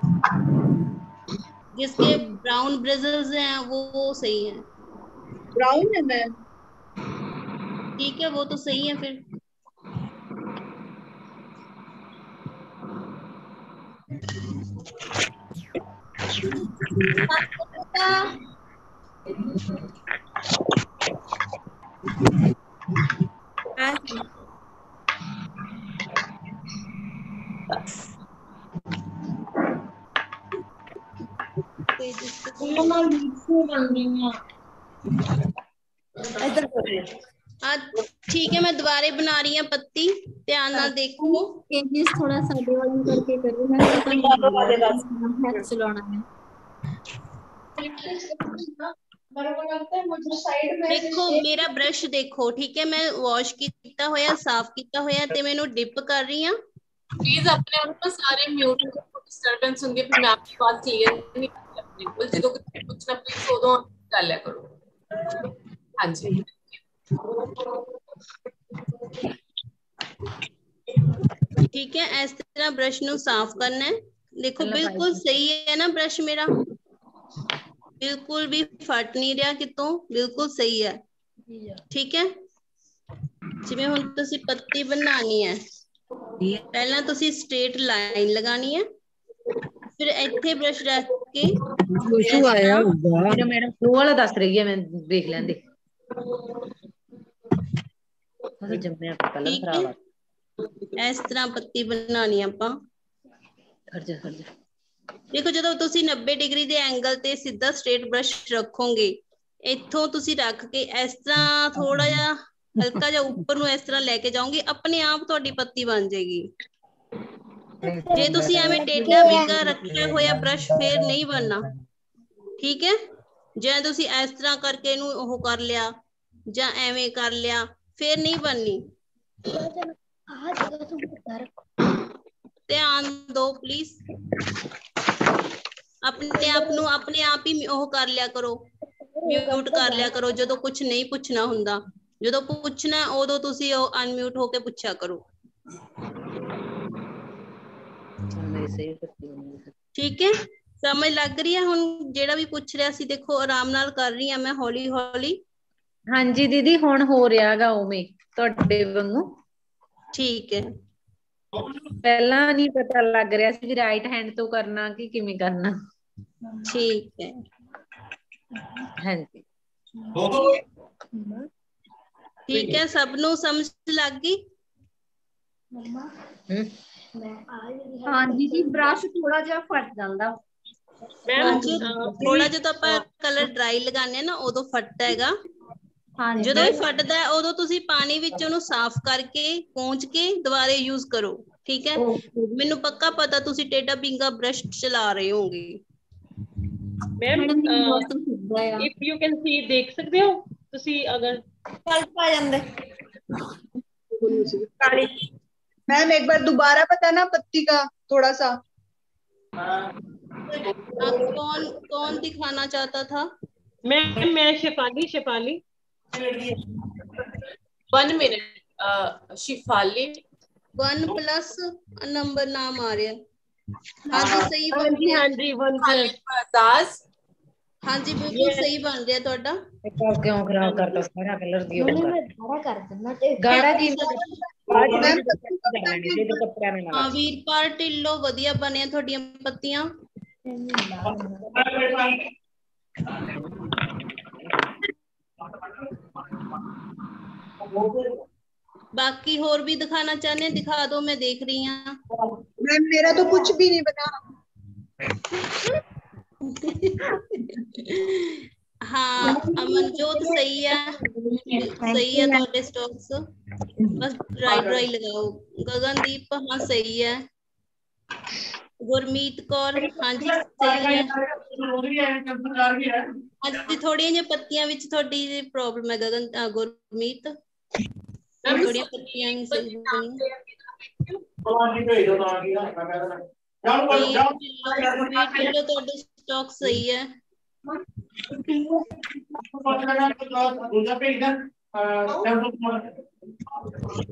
जिसके ब्राउन ब्रिजल्स हैं वो वो सही है। ब्राउन है मैम ठीक है वो तो सही है फिर। pages to go. मैं नीचे बन रही हूँ इधर हाँ ठीक है मैं दोबारे बना रही हूँ पत्ती ध्यान ना देखो पेजेस थोड़ा सा डिवाइड करके कर रही हूँ मैं हाथ चलाना है ਦੇਖੋ ਮੇਰਾ ਬ੍ਰਸ਼ ਦੇਖੋ ਠੀਕ ਹੈ ਮੈਂ ਵਾਸ਼ ਕੀਤਾ ਹੋਇਆ ਸਾਫ਼ ਕੀਤਾ ਹੋਇਆ ਤੇ ਮੈਨੂੰ ਡਿਪ ਕਰ ਰਹੀ ਆ ਪਲੀਜ਼ ਆਪਣੇ ਆਪ ਨੂੰ ਸਾਰੇ ਮਿਊਟ ਕਰੋ ਡਿਸਟਰਬੈਂਸ ਹੁੰਦੀ ਹੈ ਫਿਰ ਮੈਂ ਆਪਕੇ ਪਾਸ ਕਲੀਅਰ ਨਹੀਂ बिल्कुल जो कुछ ना प्लीज हो दो कर लिया करो हाँ जी ਠੀਕ ਹੈ ਇਸ ਤਰ੍ਹਾਂ ਬ੍ਰਸ਼ ਨੂੰ ਸਾਫ਼ ਕਰਨਾ ਹੈ ਦੇਖੋ ਬਿਲਕੁਲ ਸਹੀ ਹੈ ਨਾ ਬ੍ਰਸ਼ ਮੇਰਾ ਬਿਲਕੁਲ ਵੀ ਫਟ ਨਹੀਂ ਰਿਹਾ ਕਿਤੋਂ ਬਿਲਕੁਲ ਸਹੀ ਹੈ ਠੀਕ ਹੈ ਜਿਵੇਂ ਹੁਣ ਤੁਸੀਂ ਪੱਤੀ ਬਣਾਣੀ ਹੈ ਪਹਿਲਾਂ ਤੁਸੀਂ ਸਟ੍ਰੇਟ ਲਾਈਨ ਲਗਾਣੀ ਹੈ ਫਿਰ ਇੱਥੇ ਬ੍ਰਸ਼ ਰੱਖ ਕੇ ਆਇਆ ਮੇਰਾ ਮੈਡਮ ਉਹ ਵਾਲਾ ਦੱਸ ਰਹੀ ਹੈ ਮੈਂ ਦੇਖ ਲੈਂਦੇ। ਉਹ ਜੰਮਿਆ ਕਲਰ ਠੀਕ ਖਰਾਬ ਆ। ਹੈ ਇਸ ਤਰ੍ਹਾਂ ਪੱਤੀ ਬਣਾਣੀ ਆਪਾਂ। ਖੜ ਜਾ ਖੜ ਜਾ। ਦੇਖੋ ਜਦੋਂ ਤੁਸੀਂ 90 ਡਿਗਰੀ ਦੇ ਐਂਗਲ ਤੇ ਸਿੱਧਾ ਸਟ੍ਰੇਟ ਬ੍ਰਸ਼ ਰੱਖੋਗੇ ਇੱਥੋਂ ਤੁਸੀਂ ਰੱਖ ਕੇ ਇਸ ਤਰ੍ਹਾਂ ਥੋੜਾ ਜਿਹਾ ਹਲਕਾ ਜਿਹਾ ਉੱਪਰ ਨੂੰ ਇਸ ਤਰ੍ਹਾਂ ਲੈ ਕੇ ਜਾਓਗੇ ਆਪਣੇ ਆਪ ਤੁਹਾਡੀ ਪੱਤੀ ਬਣ ਜਾਏਗੀ। ਜੇ ਤੁਸੀਂ ਐਵੇਂ ਟੇਢਾ ਬਿਗਾ ਰੱਖਿਆ ਹੋਇਆ ਬ੍ਰਸ਼ ਫੇਰ ਨਹੀਂ ਬਣਨਾ। ਠੀਕ ਹੈ? ਜੇ ਤੁਸੀਂ ਇਸ ਤਰ੍ਹਾਂ ਕਰਕੇ ਇਹਨੂੰ ਉਹ ਕਰ ਲਿਆ ਜਾਂ ਐਵੇਂ ਕਰ ਲਿਆ ਫੇਰ ਨਹੀਂ ਬਣਨੀ। ਧਿਆਨ ਦਿਓ ਪਲੀਜ਼ ਆਪਣੇ ਆਪ ਨੂੰ ਆਪਣੇ ਆਪ ਹੀ ਉਹ ਕਰ ਲਿਆ ਕਰੋ। ਮਿਊਟ ਕਰ ਲਿਆ ਕਰੋ ਜਦੋਂ ਕੁਝ ਨਹੀਂ ਪੁੱਛਣਾ ਹੁੰਦਾ। ਜਦੋਂ ਪੁੱਛਣਾ ਉਦੋਂ ਤੁਸੀਂ ਉਹ ਅਨਮਿਊਟ ਹੋ ਕੇ ਪੁੱਛਿਆ ਕਰੋ। ਠੀਕ ਹੈ ਸਮਝ ਲੱਗ ਰਹੀ ਹੈ ਹੁਣ ਜਿਹੜਾ ਵੀ ਪੁੱਛ ਰਿਹਾ ਸੀ ਦੇਖੋ ਆਰਾਮ ਨਾਲ ਕਰ ਰਹੀ ਹਾਂ ਮੈਂ ਹੌਲੀ ਹੌਲੀ ਹਾਂਜੀ ਦੀਦੀ ਹੁਣ ਹੋ ਰਿਹਾਗਾ ਉਵੇਂ ਤੁਹਾਡੇ ਵਾਂਗੂ ਠੀਕ ਹੈ ਪਹਿਲਾਂ ਨਹੀਂ ਪਤਾ ਲੱਗ ਰਿਹਾ ਸੀ ਵੀ ਰਾਈਟ ਹੈਂਡ ਤੋਂ ਕਰਨਾ ਕਿ ਕਿਵੇਂ ਕਰਨਾ ਠੀਕ ਹੈ ਹਾਂਜੀ ਠੀਕ ਹੈ ਸਭ ਨੂੰ ਸਮਝ ਲੱਗ ਗਈ ਹਮ ਹਾਂਜੀ ਜੀ ਬ੍ਰਸ਼ ਥੋੜਾ ਜਿਹਾ ਫਟ ਜਾਂਦਾ। ਹਾਂਜੀ। ਥੋੜਾ ਜਿਹਾ ਤਾਂ ਆਪਾਂ ਕਲਰ ਡਰਾਈ ਲਗਾਉਂਦੇ ਆ ਨਾ ਉਦੋਂ ਫਟਦਾ ਹੈਗਾ। ਹਾਂਜੀ। ਜਦੋਂ ਇਹ ਫਟਦਾ ਹੈ ਉਦੋਂ ਤੁਸੀਂ ਪਾਣੀ ਵਿੱਚ ਉਹਨੂੰ ਸਾਫ਼ ਕਰਕੇ ਪੂੰਝ ਕੇ ਦੁਬਾਰੇ ਯੂਜ਼ ਕਰੋ ਠੀਕ ਹੈ? ਮੈਨੂੰ ਪੱਕਾ ਪਤਾ ਤੁਸੀਂ ਟੇਡਾ ਬਿੰਗਾ ਬ੍ਰਸ਼ ਚਲਾ ਰਹੇ ਹੋਗੇ ਆ। ਇਫ ਯੂ ਕੈਨ ਸੀ ਦੇਖ ਸਕਦੇ ਹੋ? ਤੁਸੀਂ ਅਗਰ ਚੱਲ ਪਾ ਜਾਂਦੇ। मैम एक बार दोबारा बताना पत्ती का थोड़ा सा आप कौन कौन दिखाना चाहता था मैं मैं Shefali Shefali one minute Shifali one plus number नाम आ रहा है हाँ जी सही बन हाँ जी रहा हाँ जी वन दास हाँ जी बिल्कुल सही बन रहा है ਤੁਹਾਡਾ ਇਹ ਕਿਉਂ ਖਰਾਬ ਕਰਤਾ ਸਾਰਾ ਕਲਰ ਦੀ ਉਹ ਗਾੜਾ ਕਰ ਦਿੰਦਾ ਤੇ ਗਾੜਾ ਕੀ ਜਿਹਦੇ ਕੱਪੜਿਆਂ ਨਾਲ ਹਾਂ ਵੀਰਪਾਲ ਢਿੱਲੋਂ ਵਧੀਆ ਬਣਿਆ ਤੁਹਾਡੀਆਂ ਪੱਤੀਆਂ बाकी और भी दिखाना चाहते हैं दिखा दो मैं देख रही हूँ मैम मेरा तो कुछ भी नहीं बना हाँ अमनजोत सही है सही है ਤੁਹਾਡੇ ਸਟਾਕਸ ਬਸ ਡਰਾਈ ਡਰਾਈ ਲਗਾਓ ਗਗਨਦੀਪ ਹਾਂ ਸਹੀ ਹੈ ਗੁਰਮੀਤ ਕੌਰ ਹਾਂਜੀ ਸਹੀ ਹੈ ਹਾਂਜੀ ਥੋੜੀਆਂ ਜਿਹੀਆਂ ਪੱਤੀਆਂ ਵਿੱਚ ਤੁਹਾਡੀ ਪ੍ਰੋਬਲਮ ਹੈ ਗਗਨ ਅ, ਗੁਰਮੀਤ ਥੋੜੀਆਂ ਪੱਤੀਆਂ ਹੀ ਸਹੀ ਹੋਣੀਆਂ ਵੀਡੀਓ ਤੁਹਾਡੇ ਸਟਾਕ ਸਹੀ ਹੈ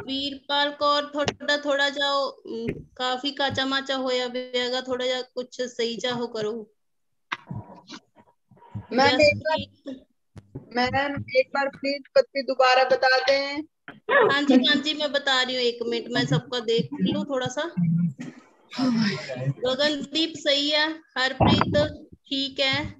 वीरपाल कौर थोड़ा थोड़ा जाओ। काफ़ी काचा माचा होया बेगा थोड़ा जा कुछ सही चाहो करो। मैम मैम एक बार प्लीज़ पत्ती दोबारा बता दें। हाँ जी हाँ जी मैं बता रही हूँ एक मिनट मैं सबका देख लू थोड़ा सा। गगनदीप सही है हरप्रीत ठीक है।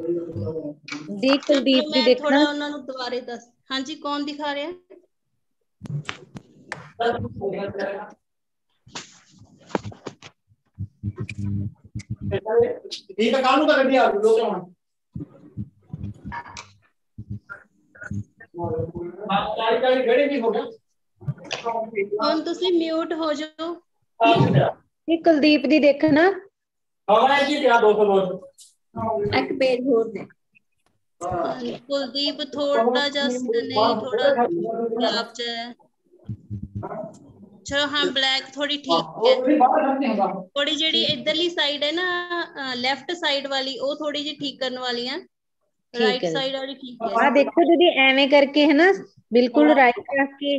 ਦੇਖ ਕੁਲਦੀਪ ਜੀ ਦੇਖਣਾ ਥੋੜਾ ਉਹਨਾਂ ਨੂੰ ਦੁਬਾਰੇ ਦੱਸ ਹਾਂਜੀ ਕੌਣ ਦਿਖਾ ਰਿਹਾ ਠੀਕ ਹੈ ਕੱਲ ਨੂੰ ਤਾਂ ਗੱਡੀ ਆ ਜੂ ਲੋਕ ਹੁਣ ਕਾਲੀ ਕਾਲੀ ਗੜੀ ਵੀ ਹੋ ਗਿਆ ਹੁਣ ਤੁਸੀਂ ਮਿਊਟ ਹੋ ਜਾਓ ਇਹ ਕੁਲਦੀਪ ਦੀ ਦੇਖਣਾ ਹਾਂ ਜੀ ਕਿਹਾ 200 200 एक पेज और दे कुलदीप थोड़ा जस्ट नहीं थोड़ा गुलाब जाए चलो हाँ ब्लैक थोड़ी ठीक है। थोड़ी जी इधरली साइड है ना लेफ़्ट साइड वाली वो थोड़ी जी ठीक करने वाली है। राइट साइड वाली ठीक है। हाँ देखो दीदी एवे करके है ना बिल्कुल हाँ। राइट रख के।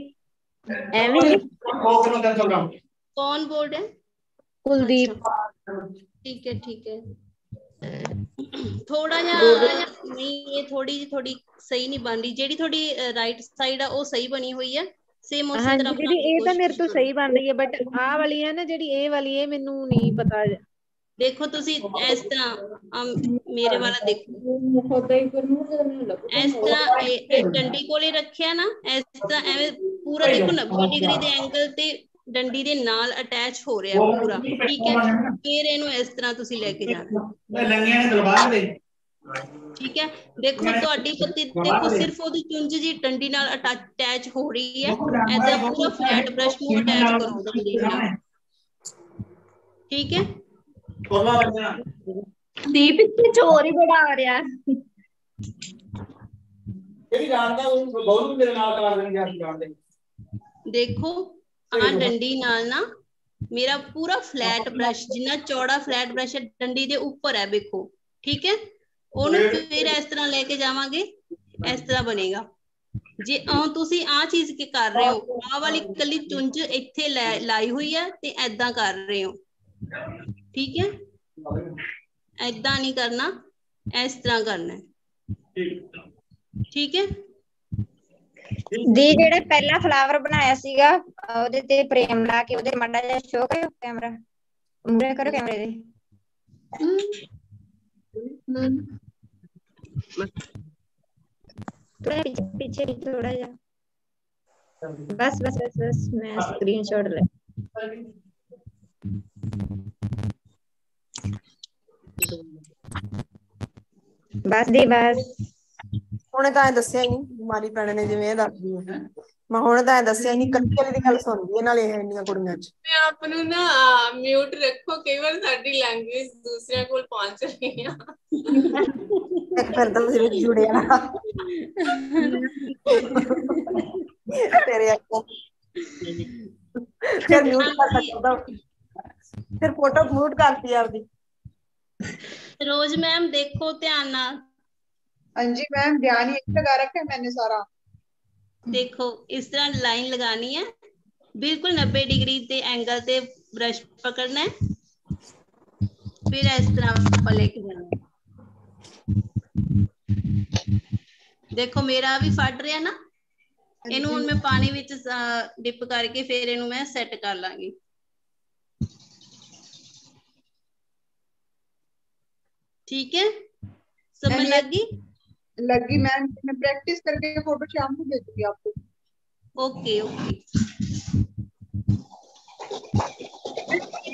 एवे कौन बोर्ड है? कुलदीप। अच्छा। ठीक है ठीक ਥੋੜਾ ਜਿਹਾ ਨਹੀਂ ਇਹ ਥੋੜੀ ਥੋੜੀ ਸਹੀ ਨਹੀਂ ਬਣ ਰਹੀ। ਜਿਹੜੀ ਥੋੜੀ ਰਾਈਟ ਸਾਈਡ ਆ ਉਹ ਸਹੀ ਬਣੀ ਹੋਈ ਹੈ ਸੇਮ ਉਸੇ ਤਰ੍ਹਾਂ ਦੀ ਇਹ ਤਾਂ ਮੇਰੇ ਤੋਂ। ਸਹੀ ਬਣ ਰਹੀ ਹੈ ਬਟ ਆਹ ਵਾਲੀ ਹੈ ਨਾ ਜਿਹੜੀ ਇਹ ਵਾਲੀ ਇਹ ਮੈਨੂੰ ਨਹੀਂ ਪਤਾ। ਦੇਖੋ ਤੁਸੀਂ ਇਸ ਤਰ੍ਹਾਂ ਮੇਰੇ ਵਾਲਾ ਦੇਖੋ। ਇਸ ਤਰ੍ਹਾਂ ਇਹ ਇਹ ਡੰਡੀ ਕੋਲੇ ਰੱਖਿਆ ਨਾ ਇਸ ਤਰ੍ਹਾਂ ਐਵੇਂ ਪੂਰਾ ਦੇਖੋ 90 ਡਿਗਰੀ ਦੇ ਐਂਗਲ ਤੇ ਡੰਡੀ ਦੇ ਨਾਲ ਅਟੈਚ ਹੋ ਰਿਹਾ ਪੂਰਾ। ਠੀਕ ਹੈ। ਫਿਰ ਇਹਨੂੰ ਇਸ ਤਰ੍ਹਾਂ ਤੁਸੀਂ ਲੈ ਕੇ ਜਾਣਾ। ਲੰਗਿਆਂ ਨੇ ਦਲਵਾਰ ਦੇ। ਠੀਕ ਹੈ। ਦੇਖੋ ਤੁਹਾਡੀ ਪੱਤੀ ਦੇਖੋ ਸਿਰਫ ਉਹਦੀ ਚੁੰਝ ਜੀ ਡੰਡੀ ਨਾਲ ਅਟੈਚ ਹੋ ਰਹੀ ਹੈ। ਐਦਾਂ ਪੂਰਾ ਫਲੈਟ ਬ੍ਰਸ਼ ਨੂੰ ਅਟੈਚ ਕਰੋ ਡੰਡੀ ਨਾਲ ਠੀਕ ਹੈ। ਦੀਪ ਇੱਥੇ ਚੋਰ ਹੀ ਬੜਾ ਆ ਰਿਹਾ। ਜਿਹੜੀ ਜਾਣਦਾ ਉਹ ਬਹੁਤ ਮੇਰੇ ਨਾਲ ਕਰਾ ਦੇਣਗੇ ਅਸੀਂ ਜਾਣਦੇ। ਦੇਖੋ ਆ ਡੰਡੀ ਨਾਲ ਨਾ ਮੇਰਾ ਪੂਰਾ ਫਲੈਟ ਬ੍ਰਸ਼ ਜਿੰਨਾ ਚੌੜਾ ਫਲੈਟ ਬ੍ਰਸ਼ ਹੈ ਡੰਡੀ ਦੇ ਉੱਪਰ ਹੈ ਦੇਖੋ ਠੀਕ ਹੈ ਉਹਨੂੰ ਫਿਰ ਇਸ ਤਰ੍ਹਾਂ ਲੈ ਕੇ ਜਾਵਾਂਗੇ ਇਸ ਤਰ੍ਹਾਂ ਬਣੇਗਾ ਜੇ ਅਹ ਤੁਸੀਂ ਆ ਚੀਜ਼ ਕੀ ਕਰ ਰਹੇ ਹੋ ਆ ਵਾਲੀ ਕੱਲੀ ਚੁੰਝ ਇੱਥੇ ਲੈ- ਲਾਈ ਹੋਈ ਹੈ ਤੇ ਐਦਾਂ ਕਰ ਰਹੇ ਹੋ ਠੀਕ ਹੈ ਐਦਾਂ ਨਹੀਂ ਕਰਨਾ ਇਸ ਤਰ੍ਹਾਂ ਕਰਨਾ ਹੈ ਠੀਕ ਹੈ ਦੀ ਜਿਹੜੇ ਪਹਿਲਾ ਫਲਾਵਰ ਬਣਾਇਆ ਸੀਗਾ ਉਹਦੇ ਤੇ ਪ੍ਰੇਮ ਲਾ ਕੇ ਉਹਦੇ ਮਾੜਾ ਜਿਹਾ ਸ਼ੋ ਕਰਿਓ ਕੈਮਰਾ ਮੂਰੇ ਕਰੋ ਕੈਮਰੇ ਦੇ ਥੋੜਾ ਪਿੱਛੇ ਪਿੱਛੇ ਥੋੜਾ ਜਿਹਾ ਬਸ ਬਸ ਬਸ ਬਸ ਮੈਂ ਸਕਰੀਨਸ਼ਾਟ ਲੈ ਬਸ ਦੀ ਬਸ ਉਹਨੇ ਤਾਂ ਇਹ ਦੱਸਿਆ ਹੀ ਨਹੀਂ ਬਿਮਾਰੀ ਪੈਣ ਨੇ ਜਿਵੇਂ ਇਹ ਦੱਸਦੀ ਹੈ ਮੈਂ ਹੁਣ ਤਾਂ ਇਹ ਦੱਸਿਆ ਹੀ ਨਹੀਂ ਕੱਚੀ ਵਾਲੀ ਦੀ ਗੱਲ ਸੁਣਦੀ ਹੈ ਨਾਲੇ ਇੰਨੀਆਂ ਕੁੜੀਆਂ ਚ ਮੈਂ ਆਪ ਨੂੰ ਨਾ ਮਿਊਟ ਰੱਖੋ ਕਈ ਵਾਰ ਸਾਡੀ ਲੈਂਗੁਏਜ ਦੂਸਰਿਆਂ ਕੋਲ ਪਹੁੰਚ ਰਹੀ ਆ ਇੱਕ ਫਿਰ ਤਾਂ ਸਿਰ ਜੁੜਿਆ ਤੇਰੇ ਅੱਖੋਂ ਫਿਰ ਮਿਊਟ ਕਰ ਸਕਦਾ ਫਿਰ ਫੋਟੋ ਮਿਊਟ ਕਰਤੀ ਆਪਦੀ ਰੋਜ਼ ਮੈਮ ਦੇਖੋ ਧਿਆਨ ਨਾਲ हाँ जी मैम ध्यान ही लगा रखा है मैंने सारा देखो इस तरह लाइन लगानी है बिल्कुल 90 डिग्री ते एंगल ते ब्रश पकड़ना है फिर इस तरह ਆਪਾਂ ਲੈ ਕੇ ਜਾਣਾ ਹੈ। ਦੇਖੋ ਮੇਰਾ ਵੀ ਫੜ ਰਿਹਾ ਨਾ ਇਹਨੂੰ ਹੁਣ ਮੈਂ ਪਾਣੀ ਵਿੱਚ ਡਿਪ ਕਰਕੇ ਫਿਰ ਇਹਨੂੰ ਮੈਂ ਸੈੱਟ ਕਰ ਲਾਂਗੀ ठीक है समझ मैंने- लगी लगी मैम मैं प्रैक्टिस करके फ़ोटो शाम को भेजूँगी आपको। ओके ओके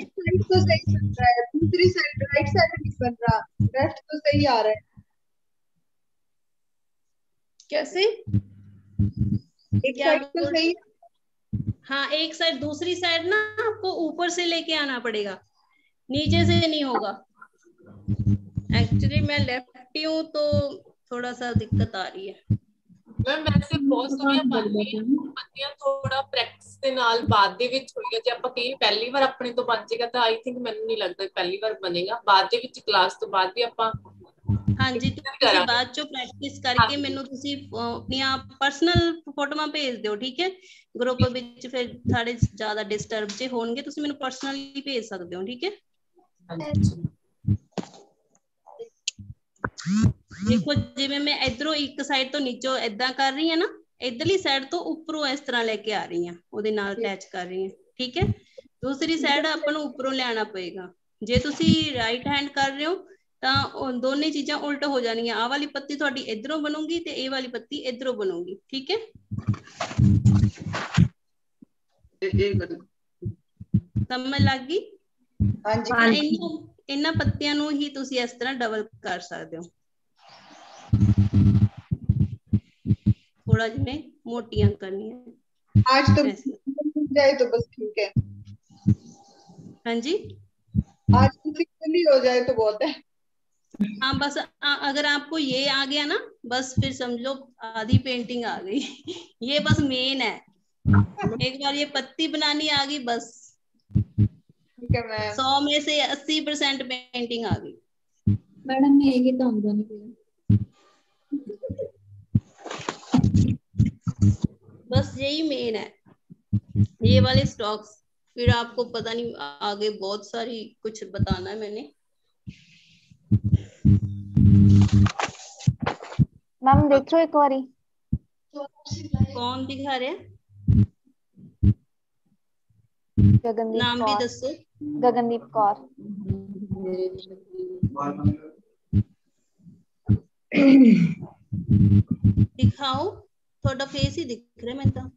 साइड तो सही बन रहा है दूसरी साइड राइट साइड नहीं बन रहा लेफ़्ट तो सही आ रहा है। कैसे? एक साइड तो सही हाँ। एक साइड दूसरी साइड ना आपको ऊपर से लेके आना पड़ेगा नीचे से नहीं होगा। एक्चुअली मैं लेफ्टी हूँ तो थोड़ा सा दिक्कत आ रही है ਮੈਮ ਵੈਸੇ ਬਹੁਤ ਸੋਹਣੀਆਂ ਬਣਦੀਆਂ ਪੱਤੀਆਂ ਥੋੜਾ ਪ੍ਰੈਕਟਿਸ ਦੇ ਨਾਲ ਬਾਅਦ ਦੇ ਵਿੱਚ ਹੋਏਗਾ ਜੇ ਆਪਾਂ ਕਹੀਏ ਪਹਿਲੀ ਵਾਰ ਆਪਣੇ ਤੋਂ ਬਣ ਜਾਏਗਾ ਤਾਂ ਆਈ ਥਿੰਕ ਮੈਨੂੰ ਨਹੀਂ ਲੱਗਦਾ ਕਿ ਪਹਿਲੀ ਵਾਰ ਬਣੇਗਾ ਬਾਅਦ ਦੇ ਵਿੱਚ ਕਲਾਸ ਤੋਂ ਬਾਅਦ ਵੀ ਆਪਾਂ ਹਾਂਜੀ ਤੁਸੀਂ ਬਾਅਦ ਚੋਂ ਪ੍ਰੈਕਟਿਸ ਕਰਕੇ ਮੈਨੂੰ ਤੁਸੀਂ ਅਹ, ਆਪਣੀਆਂ ਪਰਸਨਲ ਫੋਟੋਆਂ ਭੇਜ ਦਿਓ ਠੀਕ ਹੈ ਗਰੁੱਪ ਵਿੱਚ ਫਿਰ ਸਾਡੇ ਜ਼ਿਆਦਾ ਡਿਸਟਰਬ ਜੇ ਹੋਣਗੇ ਤੁਸੀਂ ਮੈਨੂੰ ਪਰਸਨਲੀ ਭੇਜ ਸਕਦੇ ਹੋ ਠੀਕ ਹੈ ਦੇਖੋ ਜਿਵੇਂ ਮੈਂ ਇਧਰੋਂ ਇੱਕ ਸਾਈਡ ਤੋਂ ਨੀਚੋਂ ਏਦਾਂ ਕਰ ਰਹੀ ਹਾਂ ਨਾ ਇਧਰਲੀ ਸਾਈਡ ਤੋਂ ਉੱਪਰੋਂ ਇਸ ਤਰ੍ਹਾਂ ਲੈ ਕੇ ਆ ਰਹੀ ਹਾਂ ਉਹਦੇ ਨਾਲ ਅਟੈਚ ਕਰ ਰਹੀ ਹਾਂ ਠੀਕ ਹੈ? ਦੂਸਰੀ ਸਾਈਡ ਆਪਾਂ ਨੂੰ ਉੱਪਰੋਂ ਲਿਆਣਾ ਪਏਗਾ। ਜੇ ਤੁਸੀਂ ਰਾਈਟ ਹੈਂਡ ਕਰ ਰਹੇ ਹੋ ਤਾਂ ਉਹ ਦੋਨੇ ਚੀਜ਼ਾਂ ਉਲਟ ਹੋ ਜਾਣਗੀਆਂ। ਆਹ ਵਾਲੀ ਪੱਤੀ ਤੁਹਾਡੀ ਇਧਰੋਂ ਬਣੂਗੀ ਤੇ ਇਹ ਵਾਲੀ ਪੱਤੀ ਇਧਰੋਂ ਬਣੂਗੀ ਠੀਕ ਹੈ? ਸਮਝ ਲੱਗ ਗਈ? ਹਾਂਜੀ। ਇਹਨਾਂ ਇਹਨਾਂ ਪੱਤੀਆਂ ਨੂੰ ਹੀ ਤੁਸੀਂ ਇਸ ਤਰ੍ਹਾਂ ਡਬਲ ਕਰ ਸਕਦੇ ਹੋ ਥੋੜਾ ਜਿਵੇਂ ਮੋਟੀਆਂ ਕਰਨੀਆਂ आज तो मिल जाए तो बस ठीक है हाँ जी आज तो सिंपल ही हो जाए तो बहुत है हाँ बस आ, अगर आपको ये आ गया ना बस फिर समझ लो आधी पेंटिंग आ गई ये बस मेन है एक बार ये पत्ती बनानी आ गई बस ठीक है मैम। सौ में से अस्सी परसेंट पेंटिंग आ गई। मैडम ये तो आमदा नहीं बस यही मेन है। ये वाले स्टॉक्स फिर आपको पता नहीं आगे बहुत सारी कुछ बताना है मैंने। मैम देखो एक बारी। कौन दिखा रहे हैं? गगनदीप नाम भी दसो। गगनदीप कौर। दिखाओ। थोड़ा फेस ही दिख रहा है मैं तो।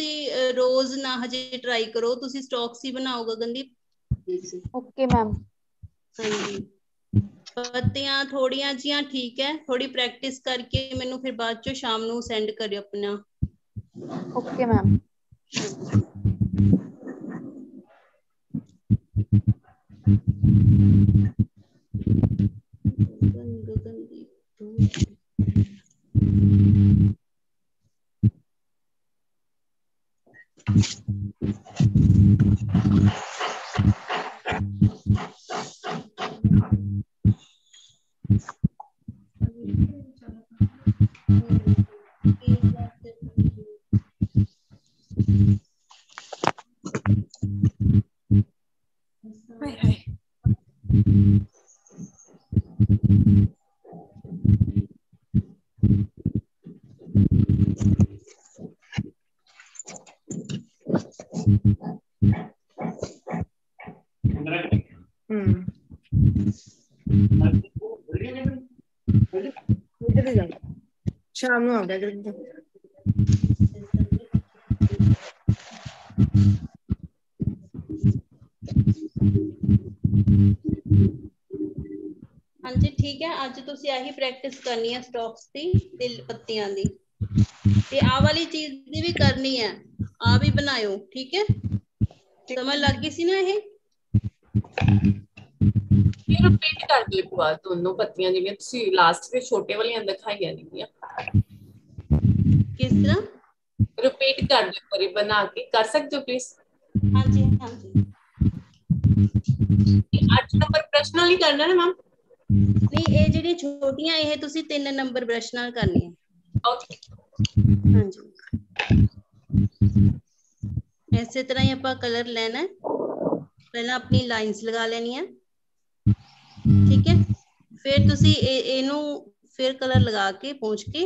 ਤੁਸੀਂ ਰੋਜ਼ ਨਾ ਹਜੇ ਟਰਾਈ ਕਰੋ। ਤੁਸੀਂ ਸਟਾਕਸ ਹੀ ਬਣਾਓ ਗਗਨਦੀਪ ਓਕੇ ਮੈਮ। ਹਾਂਜੀ। ਪੱਤੀਆਂ ਥੋੜੀਆਂ ਜੀਆਂ ਠੀਕ ਹੈ। ਥੋੜੀ ਪ੍ਰੈਕਟਿਸ ਕਰਕੇ ਮੈਨੂੰ ਫਿਰ ਬਾਅਦ ਚੋਂ ਸ਼ਾਮ ਨੂੰ ਸੈਂਡ ਕਰਿਓ ਆਪਣਾ। Okay ma'am. ਸ਼ਾਮ ਨੂੰ ਆਉਂਦਾ ਇੱਧਰ ਹਾਂਜੀ ਠੀਕ ਹੈ ਅੱਜ ਤੁਸੀਂ ਆਹੀ ਪ੍ਰੈਕਟਿਸ ਕਰਨੀ ਹੈ ਸਟਾਕਸ ਦੀ ਤੇ ਪੱਤੀਆਂ ਦੀ ਤੇ ਆਹ ਵਾਲੀ ਚੀਜ਼ ਦੀ ਵੀ ਕਰਨੀ ਹੈ ਆ ਵੀ ਬਣਾਇਓ ਠੀਕ ਹੈ ਸਮਝ ਲੱਗ ਗਈ ਸੀ ਨਾ ਇਹ ਇਹ ਰਿਪੀਟ ਕਰ ਦਿਓ ਇੱਕ ਵਾਰ ਦੋਨੋਂ ਪੱਤੀਆਂ ਜਿਹੜੀਆਂ ਤੁਸੀਂ ਲਾਸਟ ਦੇ ਛੋਟੇ ਵਾਲੀਆਂ ਦਿਖਾਈਆਂ ਨੇਗੀਆਂ ਕਿਸ ਤਰ੍ਹਾਂ ਰਿਪੀਟ ਕਰ ਦਿਓ ਕਰੀ ਬਣਾ ਕੇ ਕਰ ਸਕਦੇ ਹੋ ਪਲੀਜ਼ ਹਾਂਜੀ ਹਾਂਜੀ 8 ਨੰਬਰ ਪ੍ਰਸ਼ਨ ਨਾਲ ਹੀ ਕਰਨਾ ਨਾ ਮੈਮ ਨਹੀਂ ਇਹ ਜਿਹੜੀਆਂ ਛੋਟੀਆਂ ਇਹ ਤੁਸੀਂ ਤਿੰਨ ਨੰਬਰ ਬ੍ਰਸ਼ ਨਾਲ ਕਰਨੀਆਂ ਓਕੇ ਹਾਂਜੀ ਇਸੇ ਤਰ੍ਹਾਂ ਹੀ ਆਪਾਂ ਕਲਰ ਲੈਣਾ ਹੈ ਪਹਿਲਾਂ ਆਪਣੀ ਲਾਈਨਸ ਲਗਾ ਲੈਣੀਆਂ ਠੀਕ ਹੈ ਫਿਰ ਤੁਸੀਂ ਇਹ ਇਹਨੂੰ ਫਿਰ ਕਲਰ ਲਗਾ ਕੇ ਪਹੁੰਚ ਕੇ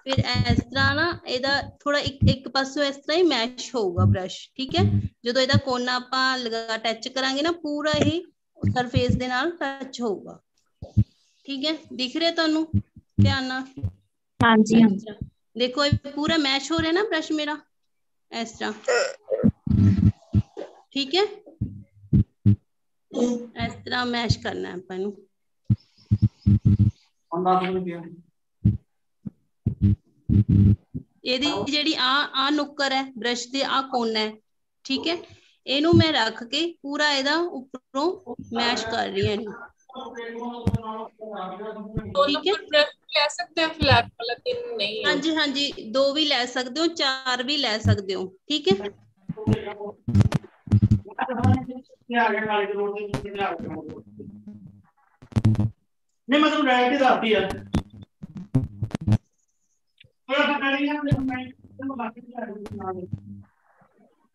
ਫਿਰ ਇਸ ਤਰ੍ਹਾਂ ਨਾ ਇਹਦਾ ਥੋੜਾ ਇੱਕ ਇੱਕ ਪਾਸੋਂ ਇਸ ਤਰ੍ਹਾਂ ਹੀ ਮੈਸ਼ ਹੋਊਗਾ ਬ੍ਰਸ਼ ਠੀਕ ਹੈ ਜਦੋਂ ਇਹਦਾ ਕੋਨਾ ਆਪਾਂ ਲਗਾ ਟੱਚ ਕਰਾਂਗੇ ਨਾ ਪੂਰਾ ਇਹ ਸਰਫੇਸ ਦੇ ਨਾਲ ਟੱਚ ਹੋਊਗਾ ਠੀਕ ਹੈ ਦਿਖ ਰਿਹਾ ਤੁਹਾਨੂੰ ਧਿਆਨ ਨਾਲ ਹਾਂਜੀ ਇਸ ਤਰ੍ਹਾਂ। ਦੇਖੋ ਇਹ ਪੂਰਾ ਮੈਸ਼ ਹੋ ਰਿਹਾ ਨਾ ਬ੍ਰਸ਼ ਮੇਰਾ ਇਸ ਤਰ੍ਹਾਂ ਠੀਕ ਹੈ ਇਸ ਤਰ੍ਹਾਂ ਮੈਸ਼ ਕਰਨਾ ਹੈ ਆਪਾਂ ਨੂੰ ਹੁਣ ਦੱਸ ਮੈਨੂੰ ਕੀ ਇਹਦੀ ਜਿਹੜੀ ਆ ਆ ਨੁੱਕਰ ਹੈ ਬ੍ਰਸ਼ ਦੇ ਆ ਕੋਨਾ ਹੈ ਠੀਕ ਹੈ? ਇਹਨੂੰ ਮੈਂ ਰੱਖ ਕੇ ਪੂਰਾ ਇਹਦਾ ਉੱਪਰੋਂ ਮੈਸ਼ ਕਰ ਰਹੀ ਹਾਂ ਇਹਨੂੰ। ਠੀਕ ਹੈ? ਲੈ ਸਕਦੇ ਹੋ ਫਲੈਟ ਵਾਲਾ ਕਿ ਨਹੀਂ ਹਾਂਜੀ ਹਾਂਜੀ ਦੋ ਵੀ ਲੈ ਸਕਦੇ ਹੋ ਚਾਰ ਵੀ ਲੈ ਸਕਦੇ ਹੋ ਠੀਕ ਹੈ? ਨਹੀਂ ਮਤਲਬ ਡਾਇਰੈਕਟ ਹੀ ਦੱਸਦੀ ਆ।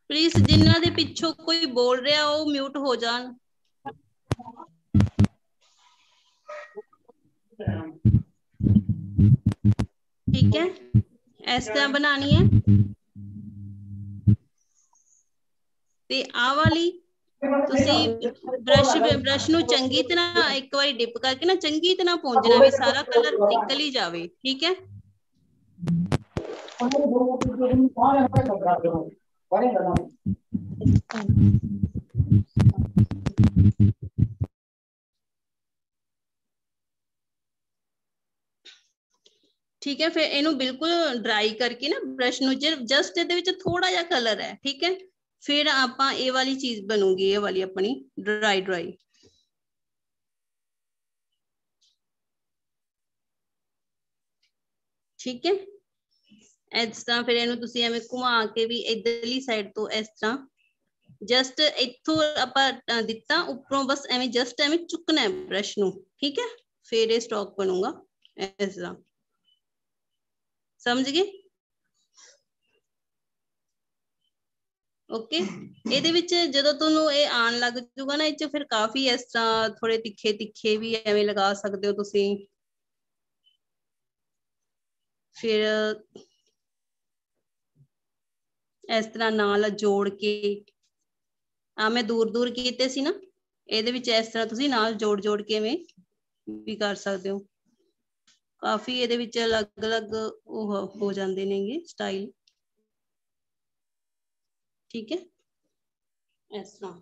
ਪਲੀਜ਼ ਜਿਨ੍ਹਾਂ ਦੇ ਪਿੱਛੋਂ ਕੋਈ ਬੋਲ ਰਿਹਾ ਉਹ ਮਿਊਟ ਹੋ ਜਾਣ ਠੀਕ ਹੈ ਇਸ ਤਰ੍ਹਾਂ ਬਣਾਣੀ ਹੈ ਤੇ ਆ ਵਾਲੀ ਤੁਸੀਂ ਬ੍ਰਸ਼ ਬ੍ਰਸ਼ ਨੂੰ ਚੰਗੀ ਤਰ੍ਹਾਂ ਇੱਕ ਵਾਰੀ ਡਿਪ ਕਰਕੇ ਨਾ ਚੰਗੀ ਤਰ੍ਹਾਂ ਪੂੰਝਣਾ ਵੀ ਸਾਰਾ ਕਲਰ ਨਿਕਲ ਹੀ ਜਾਵੇ ਠੀਕ ਹੈ ਠੀਕ ਹੈ ਫਿਰ ਇਹਨੂੰ ਬਿਲਕੁਲ ਡਰਾਈ ਕਰਕੇ ਨਾ ਬ੍ਰਸ਼ ਨੂੰ ਜਸਟ ਇਹਦੇ ਵਿੱਚ ਥੋੜਾ ਜਿਹਾ ਕਲਰ ਹੈ ਠੀਕ ਹੈ ਫਿਰ ਆਪਾਂ ਇਹ ਵਾਲੀ ਚੀਜ਼ ਬਣੂਗੀ ਇਹ ਵਾਲੀ ਆਪਣੀ ਡਰਾਈ ਡਰਾਈ ਠੀਕ ਹੈ ਇਸ ਤਰ੍ਹਾਂ ਫਿਰ ਇਹਨੂੰ ਤੁਸੀਂ ਐਵੇਂ ਘੁਮਾ ਕੇ ਵੀ ਇਧਰਲੀ ਸਾਈਡ ਤੋਂ ਇਸ ਤਰ੍ਹਾਂ ਜਸਟ ਇੱਥੋਂ ਆਪਾਂ ਦਿੱਤਾ ਉੱਪਰੋਂ ਬਸ ਐਵੇਂ ਜਸਟ ਐਵੇਂ ਚੁੱਕਣਾ ਹੈ ਬ੍ਰਸ਼ ਨੂੰ ਠੀਕ ਹੈ ਫਿਰ ਇਹ ਸਟਾਕ ਬਣੂਗਾ ਇਸ ਤਰ੍ਹਾਂ ਸਮਝ ਗਏ ਓਕੇ ਇਹਦੇ ਵਿੱਚ ਜਦੋਂ ਤੁਹਾਨੂੰ ਇਹ ਆਣ ਲੱਗ ਜੂਗਾ ਨਾ ਇਹ ਚ ਫਿਰ ਕਾਫੀ ਇਸ ਤਰ੍ਹਾਂ ਥੋੜੇ ਤਿੱਖੇ ਤਿੱਖੇ ਵੀ ਐਵੇਂ ਲਗਾ ਸਕਦੇ ਹੋ ਤੁਸੀਂ ਫਿਰ ਇਸ ਤਰ੍ਹਾਂ ਨਾਲ ਜੋੜ ਕੇ ਆ ਮੈਂ ਦੂਰ ਦੂਰ ਕੀਤੇ ਸੀ ਨਾ ਇਹਦੇ ਵਿੱਚ ਇਸ ਤਰ੍ਹਾਂ ਤੁਸੀਂ ਨਾਲ ਜੋੜ ਜੋੜ ਕੇ ਐਵੇਂ ਵੀ ਕਰ ਸਕਦੇ ਹੋ ਕਾਫੀ ਇਹਦੇ ਵਿੱਚ ਅਲੱਗ-ਅਲੱਗ ਉਹ ਹੋ ਜਾਂਦੇ ਨੇਗੇ ਸਟਾਈਲ ਠੀਕ ਹੈ ਇਸ ਤਰ੍ਹਾਂ